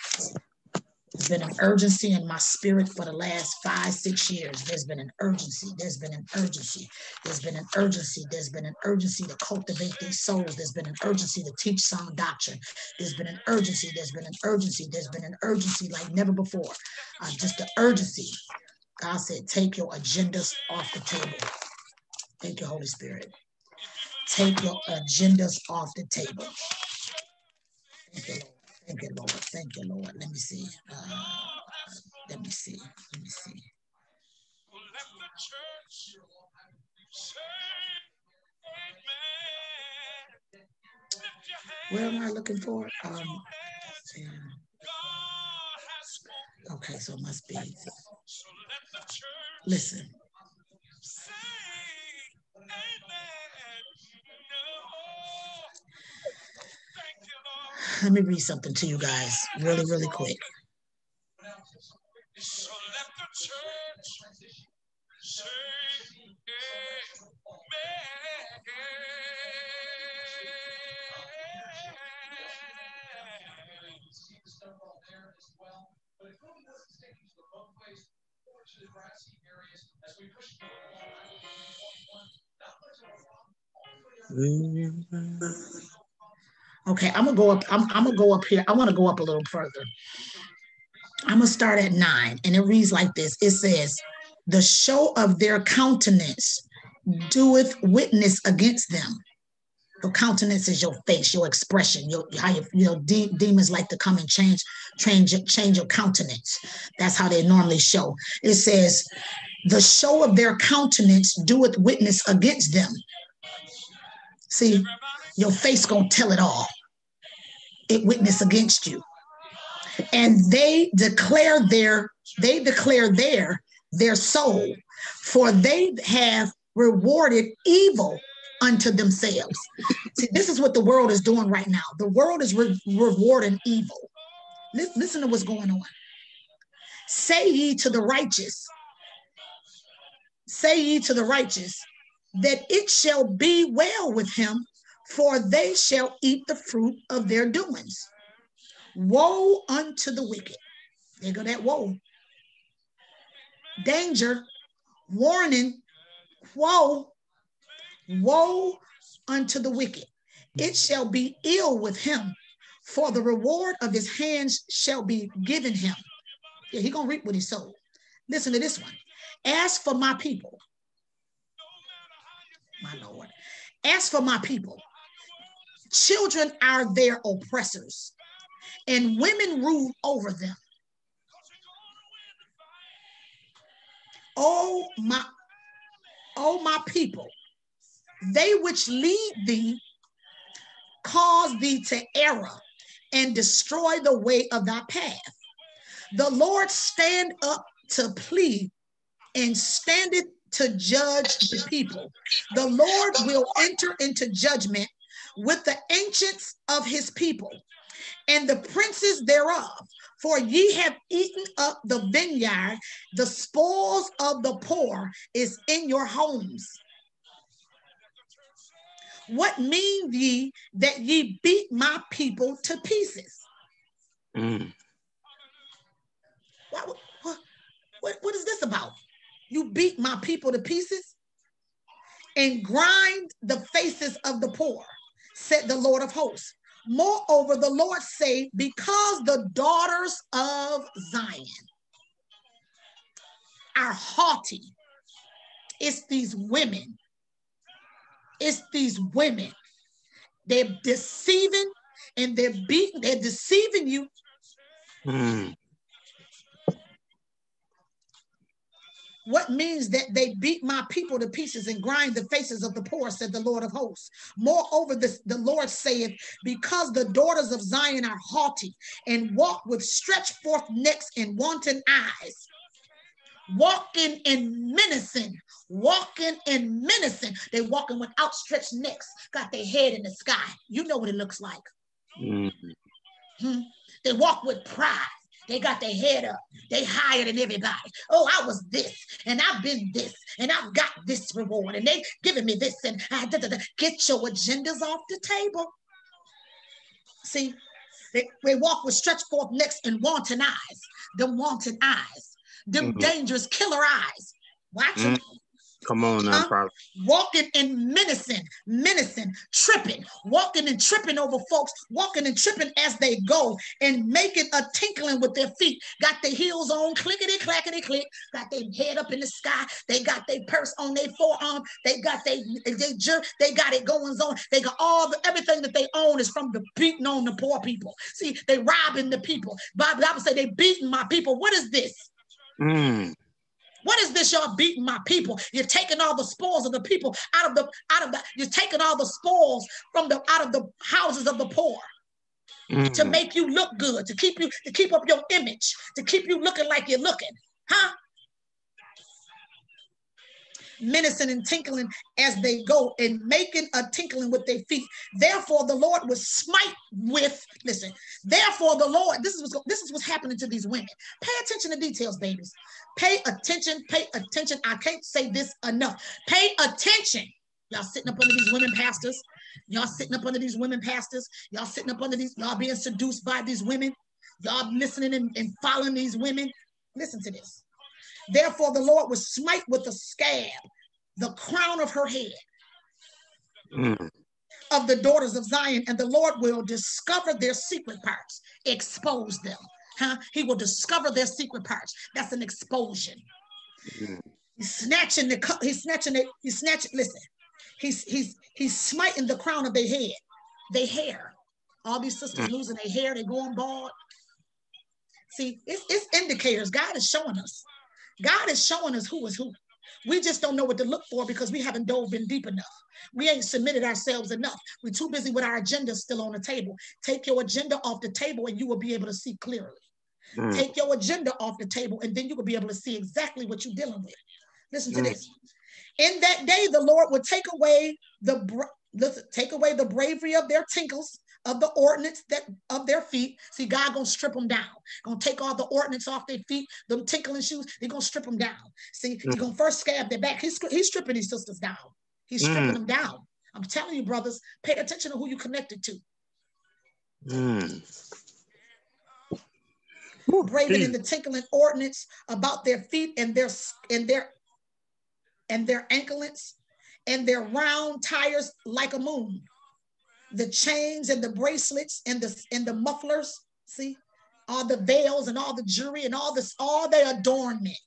There's been an urgency in my spirit for the last five, six years. There's been an urgency. There's been an urgency. There's been an urgency. There's been an urgency to cultivate these souls. There's been an urgency to teach sound doctrine. There's been an urgency. There's been an urgency. There's been an urgency like never before. Uh, just the urgency. God said, take your agendas off the table. Thank you, Holy Spirit. Take your agendas off the table. Thank you, Lord. Thank you, Lord. Thank you, Lord. Let me see. Uh, let me see. Let me see. Let the church say amen. Where am I looking for? Um, okay, so it must be. Listen, let me read something to you guys really, really quick. So let the church say amen. Okay, I'm gonna go up. I'm, I'm gonna go up here. I want to go up a little further. I'm gonna start at nine, and it reads like this. It says, "The show of their countenance doeth witness against them." Your countenance is your face, your expression, your how you, your de- demons like to come and change, change, change your countenance. That's how they normally show. It says, "The show of their countenance doeth witness against them." See, your face gonna tell it all. It witness against you, and they declare their they declare their their soul, for they have rewarded evil unto themselves. See, this is what the world is doing right now. The world is re- rewarding evil. Lis- Listen to what's going on. Say ye to the righteous, say ye to the righteous, that it shall be well with him, for they shall eat the fruit of their doings. Woe unto the wicked. There go that woe. Danger, warning, woe, woe unto the wicked. It shall be ill with him, for the reward of his hands shall be given him. Yeah, he gonna reap what he sowed. Listen to this one. As for my people, my Lord, as for my people, children are their oppressors, and women rule over them. Oh my, oh my people, they which lead thee cause thee to error and destroy the way of thy path. The Lord stand up to plead and standeth to judge the people. The Lord will enter into judgment with the ancients of his people and the princes thereof. For ye have eaten up the vineyard, the spoils of the poor is in your homes. What mean ye that ye beat my people to pieces? Mm. What, what, what, what is this about? You beat my people to pieces and grind the faces of the poor, said the Lord of hosts. Moreover, the Lord say, because the daughters of Zion are haughty, it's these women it's these women. They're deceiving and they're beating, they're deceiving you. Mm. What means that they beat my people to pieces and grind the faces of the poor, said the Lord of hosts. Moreover, this, the Lord saith, because the daughters of Zion are haughty and walk with stretched forth necks and wanton eyes, walking and menacing, walking and menacing. They walking with outstretched necks, got their head in the sky. You know what it looks like. Mm-hmm. Hmm? They walk with pride. They got their head up. They higher than everybody. Oh, I was this, and I've been this, and I've got this reward, and they giving me this, and I, da, da, da. get your agendas off the table. See, they, they walk with stretched forth necks and wanton eyes. Them wanton eyes them mm-hmm. dangerous killer eyes. Watch mm-hmm. Come on now, huh? Walking and menacing, menacing, tripping, walking and tripping over folks, walking and tripping as they go and making a tinkling with their feet. Got their heels on, clickety clackety click, got their head up in the sky. They got their purse on their forearm. They got they they jerk, they got it going on. They got all the everything that they own is from the beating on the poor people. See, they robbing the people. Bible, Bible say they beating my people. What is this? Mm. What is this? Y'all beating my people. You're taking all the spoils of the people out of the out of the. You're taking all the spoils from the out of the houses of the poor. Mm. To make you look good, to keep you to keep up your image, to keep you looking like you're looking, huh? Menacing and tinkling as they go and making a tinkling with their feet. Therefore, the Lord will smite with, listen, therefore the Lord, this is what's this is what's happening to these women. Pay attention to details, babies. Pay attention, pay attention. I can't say this enough. Pay attention. Y'all sitting up under these women pastors. Y'all sitting up under these women pastors. Y'all sitting up under these, y'all being seduced by these women. Y'all listening and, and following these women. Listen to this. Therefore, the Lord will smite with a scab the crown of her head mm. of the daughters of Zion, and the Lord will discover their secret parts, expose them. Huh? He will discover their secret parts. That's an expulsion. Mm. He's snatching the he's snatching it, he's snatching, listen, he's he's he's smiting the crown of their head, their hair. All these sisters mm. losing their hair, they're going bald. See, it's, it's indicators. God is showing us. God is showing us who is who. We just don't know what to look for because we haven't dove in deep enough. We ain't submitted ourselves enough. We're too busy with our agenda still on the table. Take your agenda off the table and you will be able to see clearly. Mm. Take your agenda off the table and then you will be able to see exactly what you're dealing with. Listen to mm. this. In that day, the Lord will take away the listen, take away the bravery of their tinkles of the ordinance that of their feet. See, God gonna strip them down. Gonna take all the ordinance off their feet, them tinkling shoes. He gonna strip them down. See, mm. he gonna first scab their back. He's he's stripping these sisters down. He's stripping mm. them down. I'm telling you, brothers, pay attention to who you connected to. Mm. graven in the tinkling ordinance about their feet and their and their and their anklets and their round tires like a moon. The chains and the bracelets and the and the mufflers, see, all the veils and all the jewelry and all this, all their adornment.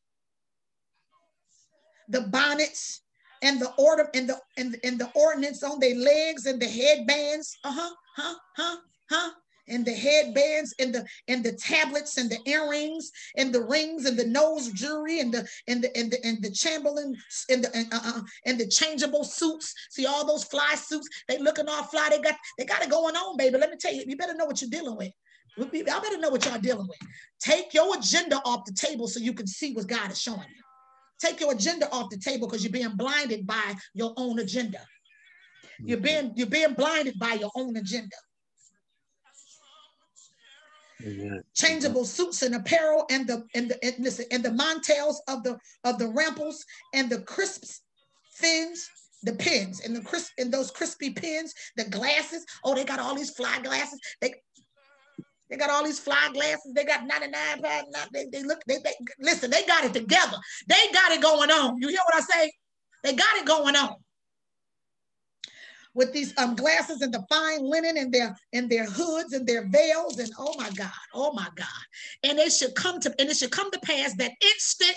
The bonnets and the order and the and, and the ordinance on their legs and the headbands. Uh-huh, huh, huh, huh and the headbands and the and the tablets and the earrings and the rings and the nose jewelry and the and the and the and the chamberlain and the and, uh, uh, and the changeable suits. See all those fly suits? They looking all fly. They got they got it going on, baby. Let me tell you, you better know what you're dealing with. I better know what y'all dealing with. Take your agenda off the table so you can see what God is showing you. Take your agenda off the table because you're being blinded by your own agenda. You're being you're being blinded by your own agenda. Amen. Changeable suits and apparel, and the and the and listen, and the montels of the of the ramples and the crisps, fins, the pins, and the crisp and those crispy pins, the glasses. Oh, they got all these fly glasses. They they got all these fly glasses. They got 99 pounds. They, they look, they, they listen, they got it together. They got it going on. You hear what I say? They got it going on with these um, glasses and the fine linen and their and their hoods and their veils and oh my God, oh my God. And it should come to and it should come to pass that instant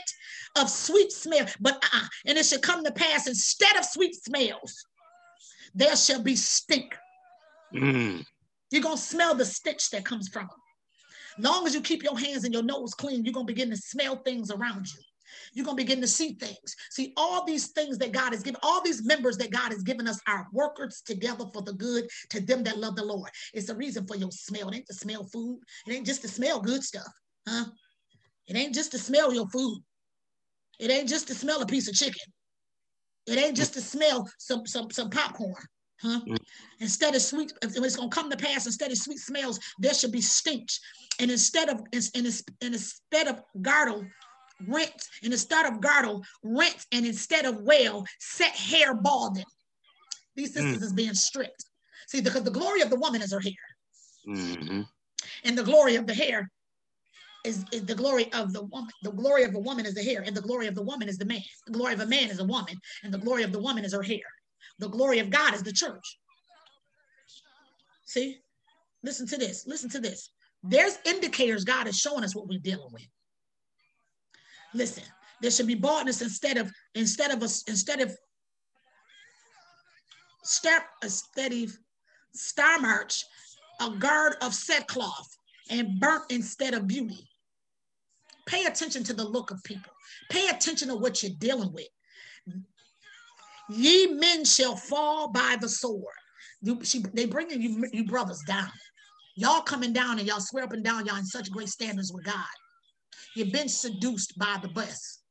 of sweet smell, but uh, and it should come to pass instead of sweet smells, there shall be stink. Mm. You're gonna smell the stench that comes from them. Long as you keep your hands and your nose clean, you're gonna begin to smell things around you you're going to begin to see things. See, all these things that God has given, all these members that God has given us are workers together for the good to them that love the Lord. It's a reason for your smell. It ain't to smell food. It ain't just to smell good stuff, huh? It ain't just to smell your food. It ain't just to smell a piece of chicken. It ain't just to smell some some some popcorn. Huh? Mm. Instead of sweet, it's gonna come to pass, instead of sweet smells, there should be stench. And instead of and, and instead of girdle, rent, and instead of girdle, rent, and instead of well, set hair balding. These sisters mm. is being stripped. See, because the glory of the woman is her hair. Mm-hmm. And the glory of the hair is, is, the glory of the woman. The glory of the woman is the hair, and the glory of the woman is the man. The glory of a man is a woman, and the glory of the woman is her hair. The glory of God is the church. See? Listen to this. Listen to this. There's indicators God is showing us what we're dealing with. Listen, there should be baldness instead of instead of instead of step a steady star march, a guard of sackcloth and burnt instead of beauty. Pay attention to the look of people. Pay attention to what you're dealing with. Ye men shall fall by the sword. You, she, they bringing you, you brothers down. Y'all coming down and y'all swear up and down y'all in such great standards with God. You've been seduced by the best.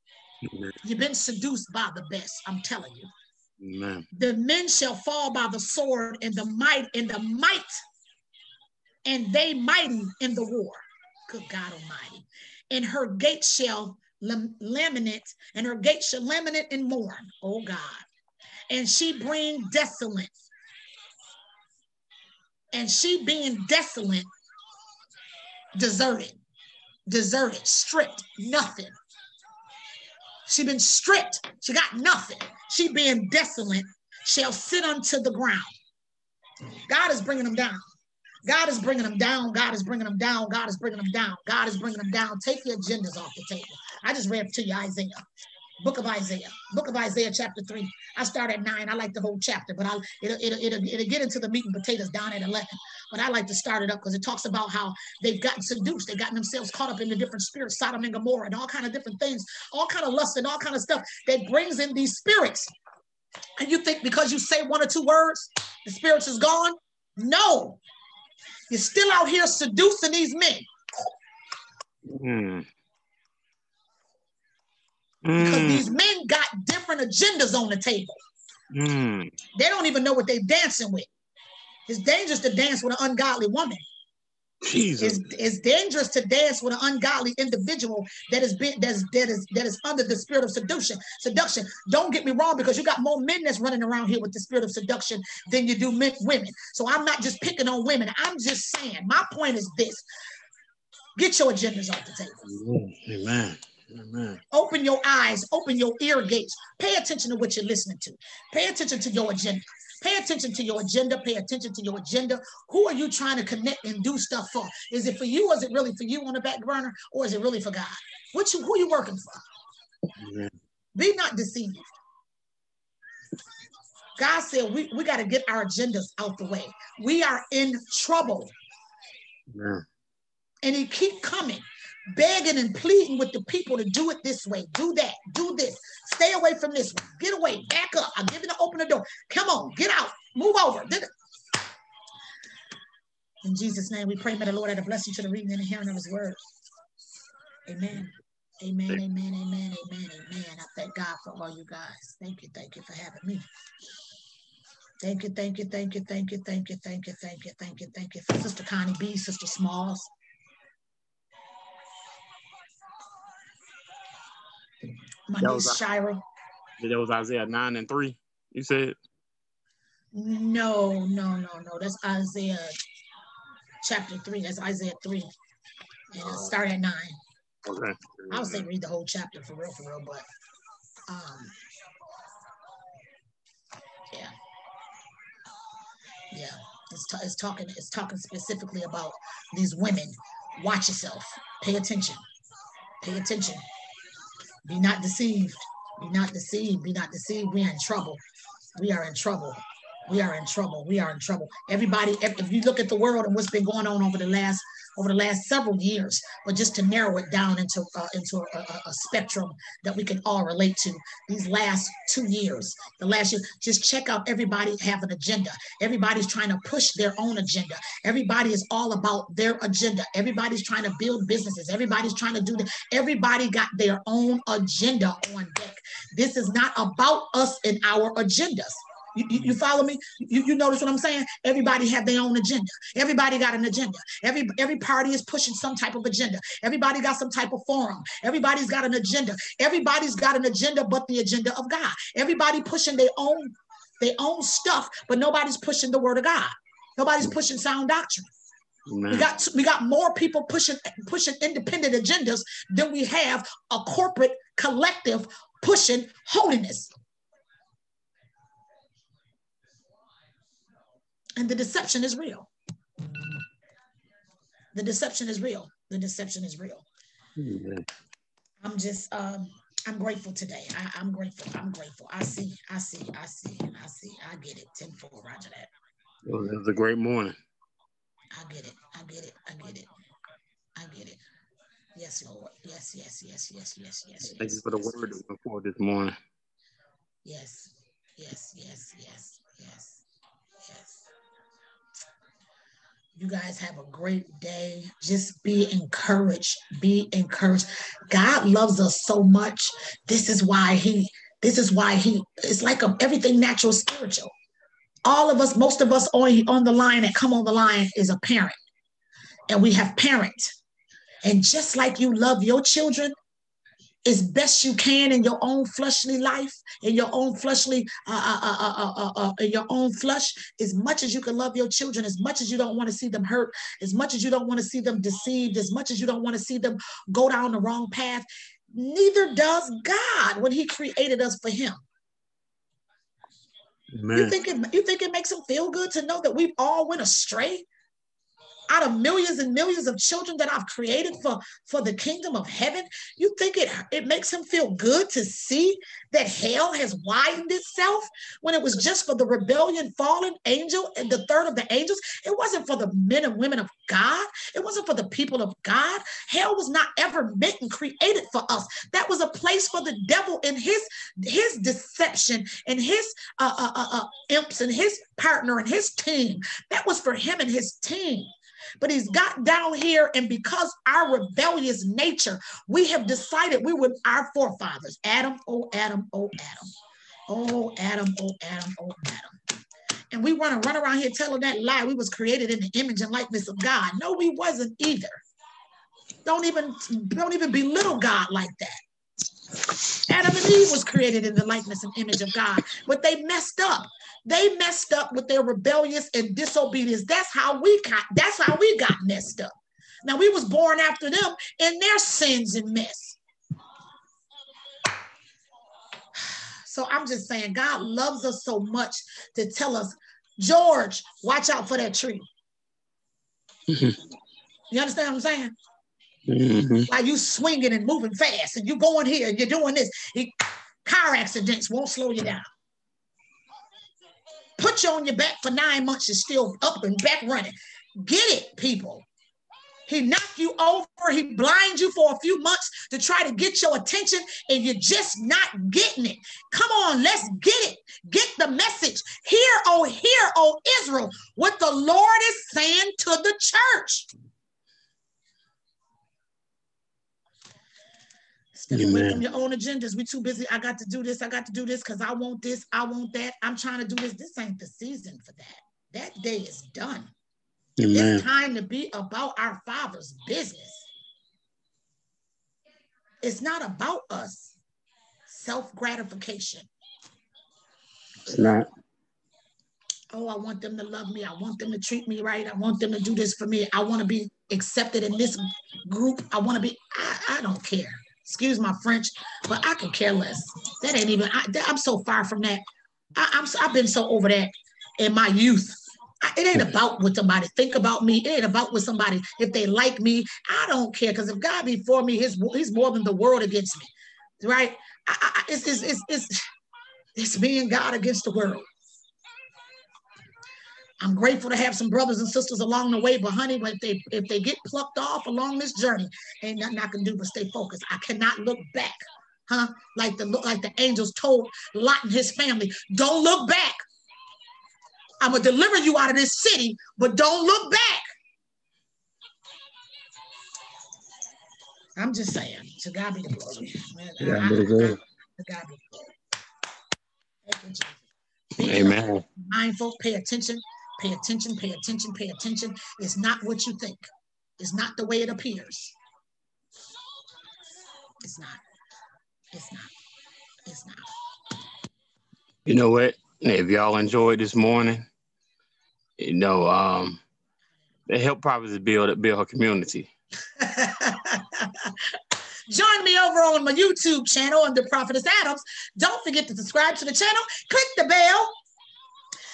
Amen. You've been seduced by the best. I'm telling you. Amen. The men shall fall by the sword and the might and the might, and they mighty in the war. Good God Almighty. And her gate shall lam- laminate, and her gate shall laminate and mourn. Oh God. And she bring desolate. And she being desolate, deserted deserted, stripped, nothing. She been stripped. She got nothing. She being desolate shall sit unto the ground. God is bringing them down. God is bringing them down. God is bringing them down. God is bringing them down. God is bringing them down. Take your agendas off the table. I just read to you Isaiah. Book of Isaiah, Book of Isaiah, chapter three. I start at nine. I like the whole chapter, but I'll it'll, it'll, it'll, it'll get into the meat and potatoes down at 11. But I like to start it up because it talks about how they've gotten seduced. They've gotten themselves caught up in the different spirits, Sodom and Gomorrah, and all kind of different things, all kind of lust and all kind of stuff that brings in these spirits. And you think because you say one or two words, the spirits is gone? No. You're still out here seducing these men. Mm. Because mm. these men got different agendas on the table. Mm. They don't even know what they're dancing with. It's dangerous to dance with an ungodly woman. Jesus. It's, it's dangerous to dance with an ungodly individual that is been that's that is that is under the spirit of seduction. Seduction. Don't get me wrong, because you got more men that's running around here with the spirit of seduction than you do men, women. So I'm not just picking on women. I'm just saying. My point is this: Get your agendas off the table. Amen. Amen. Open your eyes, open your ear gates. Pay attention to what you're listening to. Pay attention to your agenda. Pay attention to your agenda. Pay attention to your agenda. Who are you trying to connect and do stuff for? Is it for you? Or is it really for you on the back burner? Or is it really for God? What you who are you working for? Be not deceived. God said we, we got to get our agendas out the way. We are in trouble. And he keep coming, begging and pleading with the people to do it this way, do that, do this, stay away from this one, get away, back up. I'm giving to open the door. Come on, get out, move over. In Jesus' name, we pray, may the Lord add a blessing to the reading and the hearing of his word. Amen. Amen, amen, amen, amen, amen. I thank God for all you guys. Thank you, thank you for having me. Thank you, thank you, thank you, thank you, thank you, thank you, thank you, thank you, thank you for Sister Connie B, Sister Smalls. My niece was- Shira. That was Isaiah 9 and 3. You said? No, no, no, no. That's Isaiah chapter three. That's Isaiah three. And it start at nine. Okay. I would say read the whole chapter for real, for real, but um yeah. Yeah. It's, ta- it's talking it's talking specifically about these women. Watch yourself. Pay attention. Pay attention. Be not deceived. Be not deceived. Be not deceived. We are in trouble. We are in trouble. We are in trouble. We are in trouble. Everybody, if, if you look at the world and what's been going on over the last over the last several years, but just to narrow it down into uh, into a, a, a spectrum that we can all relate to. These last two years, the last year, just check out everybody have an agenda. Everybody's trying to push their own agenda. Everybody is all about their agenda. Everybody's trying to build businesses. Everybody's trying to do that. Everybody got their own agenda on deck. This is not about us and our agendas. You, you, follow me? You, you notice what I'm saying? Everybody have their own agenda. Everybody got an agenda. Every every party is pushing some type of agenda. Everybody got some type of forum. Everybody's got an agenda. Everybody's got an agenda, but the agenda of God. Everybody pushing their own their own stuff, but nobody's pushing the word of God. Nobody's pushing sound doctrine. We got we got more people pushing pushing independent agendas than we have a corporate collective pushing holiness. And the deception is real. The deception is real. The deception is real. Amen. I'm just um I'm grateful today. I, I'm grateful. I'm grateful. I see, I see, I see, I see. I get it. 10 4, Roger that. Was, it was a great morning. I get it. I get it. I get it. I get it. Yes, Lord. Yes, yes, yes, yes, yes, yes. Thank you for the yes, word yes. forward this morning. Yes, yes, yes, yes, yes, yes. You guys have a great day. Just be encouraged. Be encouraged. God loves us so much. This is why He, this is why He, it's like a, everything natural, spiritual. All of us, most of us on, on the line that come on the line is a parent. And we have parents. And just like you love your children, as best you can in your own fleshly life, in your own fleshly, uh, uh, uh, uh, uh, uh, in your own flesh, as much as you can love your children, as much as you don't want to see them hurt, as much as you don't want to see them deceived, as much as you don't want to see them go down the wrong path, neither does God when He created us for Him. You think it, you think it makes Him feel good to know that we've all went astray? Out of millions and millions of children that I've created for, for the kingdom of heaven, you think it, it makes him feel good to see that hell has widened itself when it was just for the rebellion fallen angel and the third of the angels? It wasn't for the men and women of God. It wasn't for the people of God. Hell was not ever meant and created for us. That was a place for the devil and his his deception and his uh, uh, uh, uh, imps and his partner and his team. That was for him and his team but he's got down here and because our rebellious nature we have decided we were our forefathers adam oh adam oh adam oh adam oh adam oh adam. And we want to run around here telling that lie. We was created in the image and likeness of god. No we wasn't either. Don't even don't even belittle god like that adam and eve was created in the likeness and image of god but they messed up they messed up with their rebellious and disobedience. That's how we got, that's how we got messed up. Now we was born after them in their sins and mess. So I'm just saying, God loves us so much to tell us, George, watch out for that tree. Mm-hmm. You understand what I'm saying? Mm-hmm. Like you swinging and moving fast, and you going here, and you're doing this. Car accidents won't slow you down. Put you on your back for nine months and still up and back running. Get it, people. He knocked you over. He blinds you for a few months to try to get your attention, and you're just not getting it. Come on, let's get it. Get the message. Hear, oh, hear, oh Israel, what the Lord is saying to the church. Step away from your own agendas. We too busy. I got to do this. I got to do this because I want this. I want that. I'm trying to do this. This ain't the season for that. That day is done. Amen. It's time to be about our Father's business. It's not about us. Self gratification. It's not. Oh, I want them to love me. I want them to treat me right. I want them to do this for me. I want to be accepted in this group. I want to be, I, I don't care excuse my French, but I could care less. That ain't even, I, am so far from that. I, I'm, I've been so over that in my youth. It ain't about what somebody think about me. It ain't about what somebody, if they like me, I don't care. Because if God be for me, he's, he's more than the world against me. Right? I, I, it's, it's, it's, it's, it's me and God against the world. I'm grateful to have some brothers and sisters along the way, but honey, if they if they get plucked off along this journey, ain't nothing I can do but stay focused. I cannot look back, huh? Like the like the angels told Lot and his family, don't look back. I'm gonna deliver you out of this city, but don't look back. I'm just saying, to God be the glory. Yeah, I, I, to God be the glory. Amen. Mindful, pay attention Pay attention, pay attention, pay attention. It's not what you think. It's not the way it appears. It's not. It's not. It's not. You know what? If y'all enjoyed this morning, you know, um, it helped probably build build her community. [laughs] Join me over on my YouTube channel under Prophetess Adams. Don't forget to subscribe to the channel. Click the bell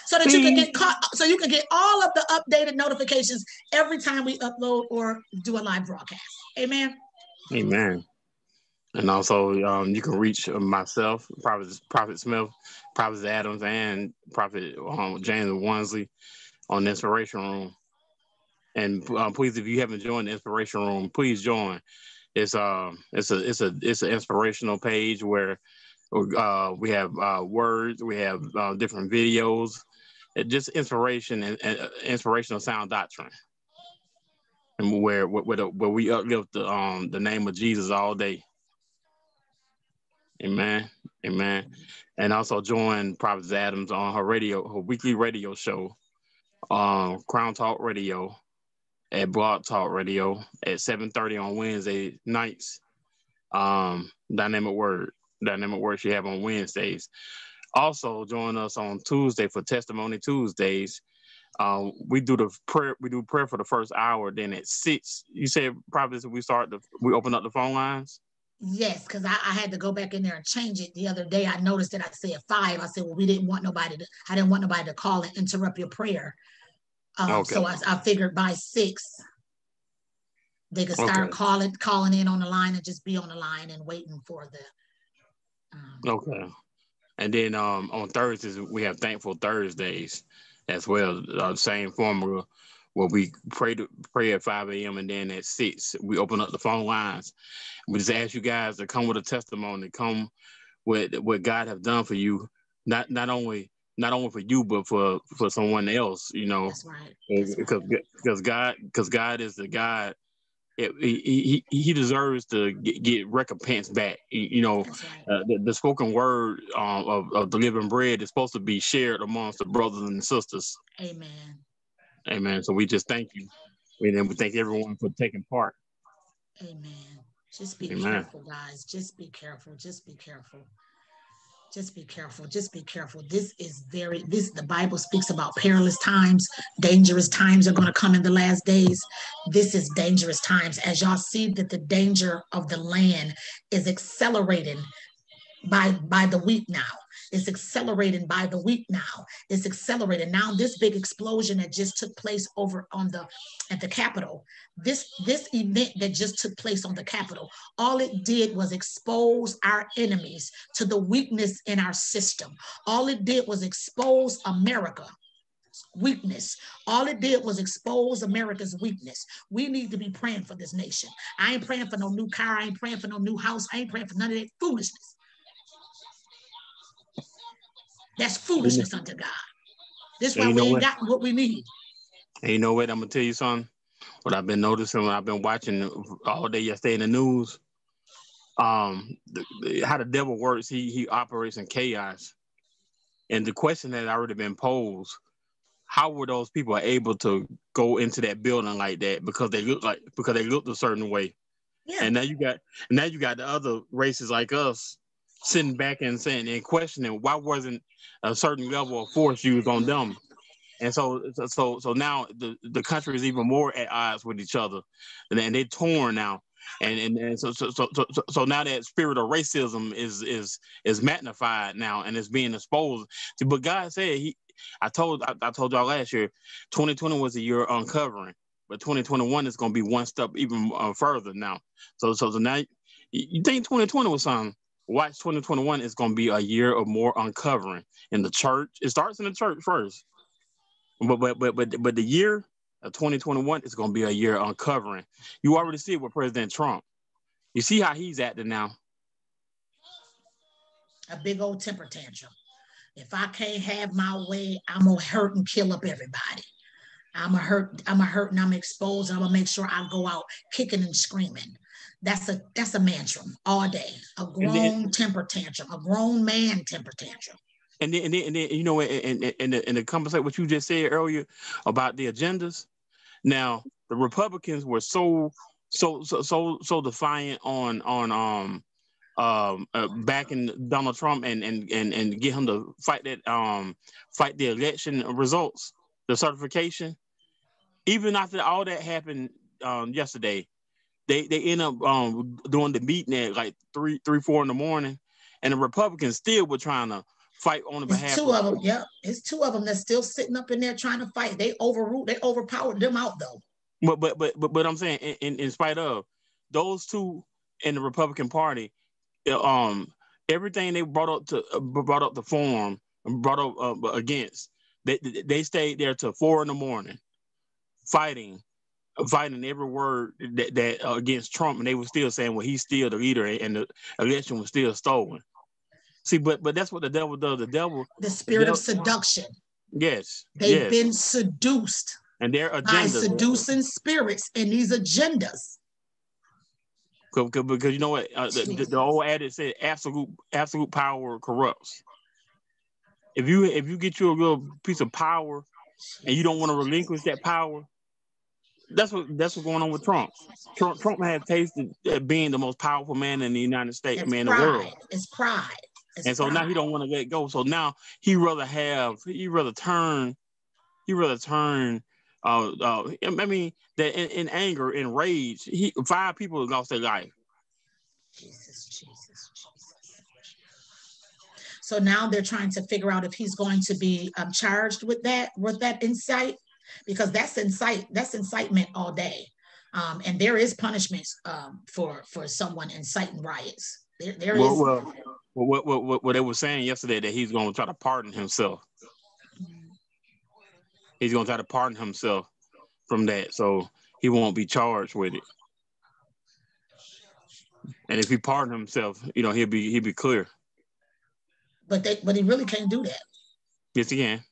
so that you can get caught, so you can get all of the updated notifications every time we upload or do a live broadcast. Amen. Amen. And also, um, you can reach myself, Prophet, Prophet Smith, Prophet Adams, and Prophet um, James Wansley on the Inspiration Room. And um, please, if you haven't joined the Inspiration Room, please join. It's um, it's a it's a it's an inspirational page where uh, we have uh, words, we have uh, different videos, just inspiration and, and uh, inspirational sound doctrine, and where where, where we uplift the um the name of Jesus all day. Amen, amen, and also join Prophet Adams on her radio, her weekly radio show, um, Crown Talk Radio, at Blog Talk Radio at seven thirty on Wednesday nights. Um, Dynamic Word, Dynamic Word she have on Wednesdays. Also, join us on Tuesday for Testimony Tuesdays. Uh, we do the prayer. We do prayer for the first hour. Then at six, you said probably we start the we open up the phone lines. Yes, because I, I, had to go back in there and change it the other day. I noticed that I said five. I said, well, we didn't want nobody to. I didn't want nobody to call and interrupt your prayer. Um, okay. So I, I, figured by six, they could start okay. calling calling in on the line and just be on the line and waiting for the. Um, okay. And then um, on Thursdays, we have Thankful Thursdays as well. Uh, same formula where we pray to, pray at 5 a.m. and then at 6, we open up the phone lines. We just ask you guys to come with a testimony, come with what God have done for you, not not only not only for you, but for for someone else, you know. That's right. Because right. because God because God is the God it, he, he deserves to get, get recompense back. You know, uh, the, the, spoken word um, of, of the living bread is supposed to be shared amongst the brothers and sisters. Amen. Amen. So we just thank you. And then we thank everyone for taking part. Amen. Just be Amen. careful, guys. Just be careful. Just be careful. Just be careful just be careful. This is very this the bible speaks about perilous times. Dangerous times are going to come in the last days. This is dangerous times. As y'all see that the danger of the land is accelerating by by the week now it's accelerating by the week now. It's accelerating now. This big explosion that just took place over on the at the Capitol, this this event that just took place on the Capitol, all it did was expose our enemies to the weakness in our system. All it did was expose America weakness. All it did was expose America's weakness. We need to be praying for this nation. I ain't praying for no new car. I ain't praying for no new house. I ain't praying for none of that foolishness. That's foolishness unto God. This why we ain't what? got what we need. And you know what? I'm gonna tell you something. What I've been noticing, what I've been watching all day yesterday in the news, um, the, the, how the devil works. He he operates in chaos. And the question that already been posed: How were those people able to go into that building like that because they look like because they looked a certain way? Yeah. And now you got now you got the other races like us sitting back and saying and questioning why wasn't a certain level of force used on them. And so, so, so now the, the country is even more at odds with each other, and, and they're torn now. And and, and so, so so so so now that spirit of racism is is is magnified now and it's being exposed. But God said He, I told I, I told y'all last year, 2020 was a year uncovering, but 2021 is going to be one step even uh, further now. So so so now you think 2020 was something? Watch 2021 is going to be a year of more uncovering in the church. It starts in the church first, but but but but but the year of 2021 is going to be a year uncovering. You already see it with President Trump. You see how he's acting now. A big old temper tantrum. If I can't have my way, I'm gonna hurt and kill up everybody. I'm a hurt. I'm a hurt, and I'm exposed. I'm gonna make sure I go out kicking and screaming. That's a that's a tantrum all day. A grown then, temper tantrum, a grown man temper tantrum. And then, and then, and then you know, in, in, in, the, in the conversation what you just said earlier about the agendas. Now, the Republicans were so so so so so defiant on on um um uh, backing Donald Trump and and and and get him to fight that um fight the election results, the certification. Even after all that happened um yesterday, they they end up um doing the meeting at like three three four in the morning, and the Republicans still were trying to fight on the behalf. two of, them. Yep, it's two of them that's still sitting up in there trying to fight. They overruled. They overpowered them out though. But but but but, but I'm saying in, in, in spite of those two in the Republican Party, um, everything they brought up to uh, brought up the form brought up uh, against they they stayed there till four in the morning, fighting fighting every word that, that uh, against Trump, and they were still saying, "Well, he's still the leader, and the election was still stolen." See, but but that's what the devil does. The devil, the spirit the of seduction. Yes, they've yes. been seduced, and their agendas by seducing spirits and these agendas. Because because you know what, uh, the, the, the old adage said, "Absolute absolute power corrupts." If you if you get you a little piece of power, and you don't want to relinquish that power, that's what that's what's going on with Trump. Trump Trump has tasted being the most powerful man in the United States, it's man, pride. in the world. It's pride. It's and so pride. now he don't want to let go. So now he rather have he rather turn he rather turn. Uh, uh, I mean that in, in anger, in rage, he five people lost their life. Jesus, Jesus, Jesus. So now they're trying to figure out if he's going to be um, charged with that with that incite because that's incite that's incitement all day. Um, and there is punishment um, for for someone inciting riots. There, there well, is. well, what, what, what, what they were saying yesterday that he's going to try to pardon himself. He's going to try to pardon himself from that, so he won't be charged with it. And if he pardon himself, you know, he'll be he'll be clear. But they, but he really can't do that. Yes, he can.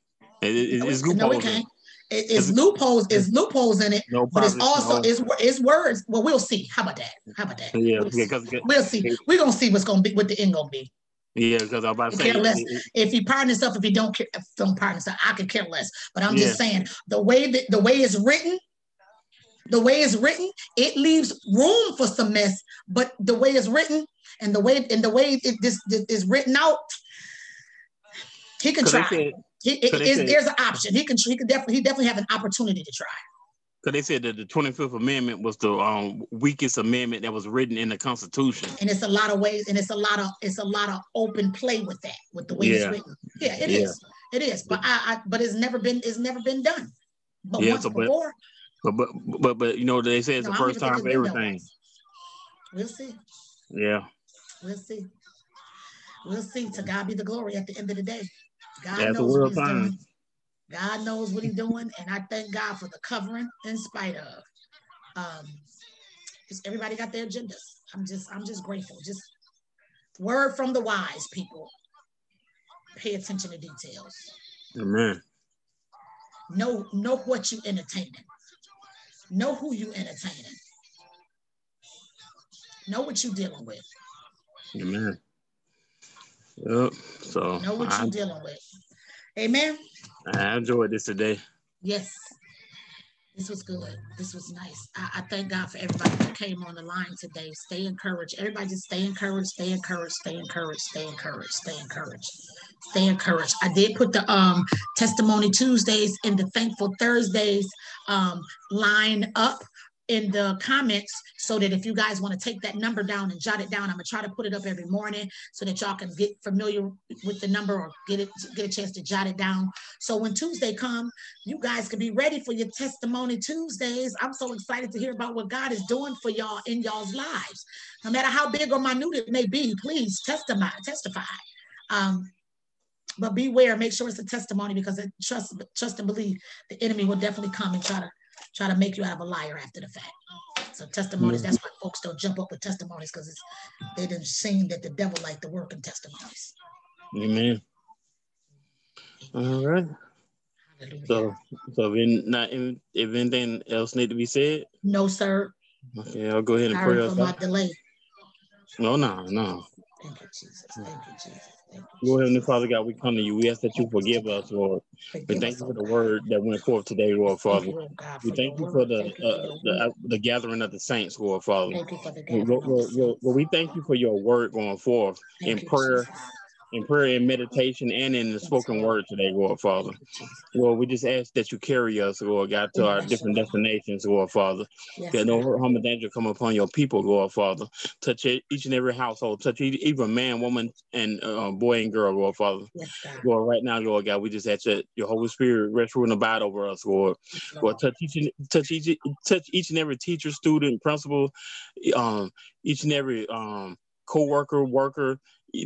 It, it, no, it's no, he can't. It, it's loopholes. It's loopholes in it, no but it's also it's it's words. Well, we'll see. How about that? How about that? Yeah, we'll, yeah, see. we'll see. We're gonna see what's gonna be what the end gonna be. Yeah, because I'm about to say less. if he pardon himself, if he don't care, don't pardon himself, I could care less. But I'm yeah. just saying the way that the way it's written, the way it's written, it leaves room for some mess. But the way it's written and the way and the way it, this, this is written out, He can try. said- He, it- so said- there's an option. He can. He can definitely. He definitely have an opportunity to try. Cause they said that the 25th Amendment was the um, weakest amendment that was written in the Constitution. And it's a lot of ways, and it's a lot of it's a lot of open play with that, with the way Yeah. it's written. Yeah, it is. Yeah. It is. But I, I but it's never been it's never been done. But Yeah, once so but- before, But but but but you know they say it's no, the first time for it's been done everything. We'll see. Yeah. We'll see. We'll see. To God be the glory at the end of the day. God a knows what he's time. doing. God knows what he's doing. And I thank God for the covering in spite of. Um, everybody got their agendas. I'm just, I'm just grateful. Just word from the wise people. Pay attention to details. Amen. Know, know what you entertaining. Know who you entertaining. Know what you dealing with. Amen. Yep. So Know what I, you dealing with. Amen. I enjoyed this today. Yes. This was good. This was nice. I, I thank God for everybody that came on the line today. Stay encouraged. Everybody just stay encouraged, stay encouraged, stay encouraged, stay encouraged, stay encouraged, stay encouraged. I did put the um testimony Tuesdays and the thankful Thursdays um line up in the comments so that if you guys want to take that number down and jot it down, I'm gonna try to put it up every morning so that y'all can get familiar with the number or get it get a chance to jot it down. So when Tuesday come, you guys can be ready for your testimony Tuesdays. I'm so excited to hear about what God is doing for y'all in y'all's lives. No matter how big or minute it may be, please testify, testify. Um, but beware, make sure it's a testimony because it, trust, trust and believe the enemy will definitely come and try to try to make you out of a liar after the fact. So testimonies, mm-hmm. that's why folks don't jump up with testimonies because it's they didn't seen that the devil like to work in testimonies. Amen. All right. Hallelujah. So so if not if anything else need to be said, no, sir. okay, I'll go ahead and Sorry pray for my delay. No, no, no. Thank you, Jesus. Thank you, Jesus. Lord Heavenly Father God, we come to you. We ask that you forgive us, Lord. We thank you for the word that went forth today, Lord Father. Thank you, God, We thank you for the Thank you for uh, the, uh, the gathering of the saints, Lord Father. Thank you for the Lord, gathering of the Lord, Lord, we thank you for your word going forth in prayer. In prayer and meditation, and in the spoken word today, Lord Father. Lord, we just ask that you carry us, Lord God, to our different destinations, Lord Father. Yes, That no harm, or danger come upon your people, Lord Father. Touch each and every household, touch even man, woman, and uh, boy and girl, Lord Father. Yes, Lord, right now, Lord God, we just ask that your Holy Spirit rest, rule, and abide over us, Lord. Yes, Lord, Lord. touch each and touch each touch each and every teacher, student, principal, um, each and every um co-worker, worker,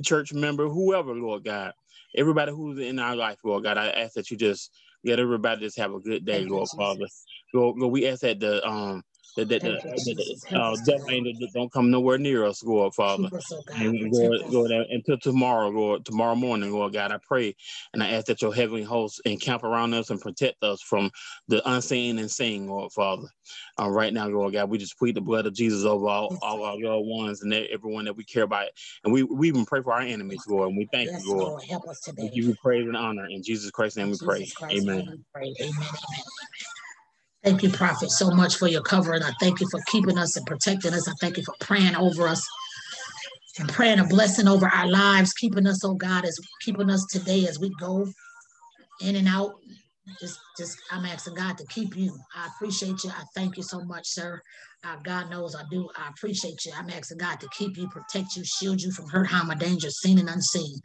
church member, whoever, Lord God. Everybody who's in our life, Lord God, I ask that you just let everybody just have a good day, Lord Father. Lord, Lord, we ask that the um that, that, Thank the, you, that Jesus. uh, us devil today. angel don't come nowhere near us, Lord Father. Us, oh God. And Lord. Lord, until tomorrow, Lord, tomorrow morning, Lord God, I pray and I ask that your heavenly hosts encamp around us and protect us from the unseen and seen, Lord Father. Uh, right now, Lord God, we just plead the blood of Jesus over all, Yes, all our loved ones and everyone that we care about. And we, we even pray for our enemies, Lord, and we thank Yes, you, Lord. Lord. Help us We today. give you praise and honor. In Jesus Christ's name we pray. Jesus Christ's Amen. name we pray. Amen. Amen. Thank you, Prophet, so much for your covering. I thank you for keeping us and protecting us. I thank you for praying over us and praying a blessing over our lives, keeping us, oh God, as keeping us today as we go in and out. Just, just, I'm asking God to keep you. I appreciate you. I thank you so much, sir. Uh, God knows I do. I appreciate you. I'm asking God to keep you, protect you, shield you from hurt, harm, or danger, seen and unseen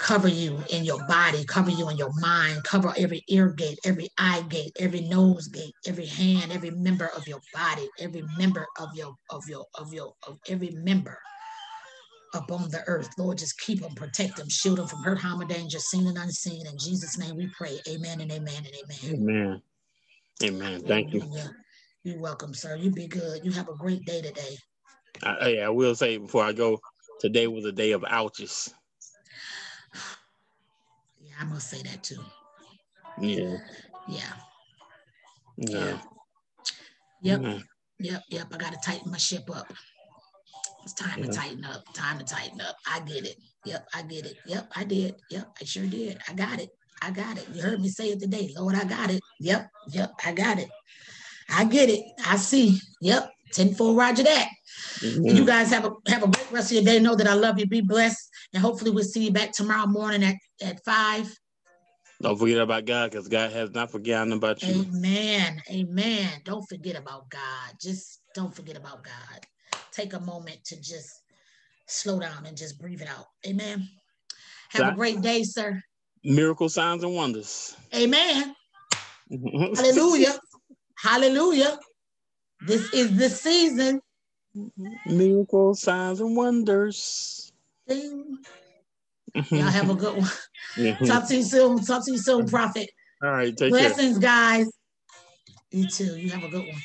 cover you in your body, cover you in your mind, cover every ear gate, every eye gate, every nose gate, every hand, every member of your body, every member of your of your of your of every member upon the earth. Lord, just keep them, protect them, shield them from hurt, harm, or danger, seen and unseen. In Jesus' name we pray. Amen and amen and amen. Amen. Amen. Thank you. Hallelujah. You're welcome, sir. You be good. You have a great day today. I, I I will say before I go, today was a day of ouches. I must say that too. Yeah. Yeah. Yeah. Yep. Yeah. Yep, yep. I gotta tighten my ship up. It's time Yeah. to tighten up. Time to tighten up. I get it. Yep, I get it. Yep, I did. Yep, I sure did. I got it. I got it. You heard me say it today. Lord, I got it. Yep, yep, I got it. I get it. I see. Yep, 10 Roger that. Mhm. You guys have a have a great rest of your day. Know that I love you. Be blessed. And hopefully we'll see you back tomorrow morning at, at five. Don't forget about God because God has not forgotten about you. Amen. Amen. Don't forget about God. Just don't forget about God. Take a moment to just slow down and just breathe it out. Amen. Have a great day, sir. Miracle signs and wonders. Amen. Mm-hmm. Hallelujah. Hallelujah. This is the season. Miracle signs and wonders. Y'all have a good one. Mhm. Talk to you soon. Talk to you soon, prophet. All right, take care. Blessings, guys. You too. You have a good one.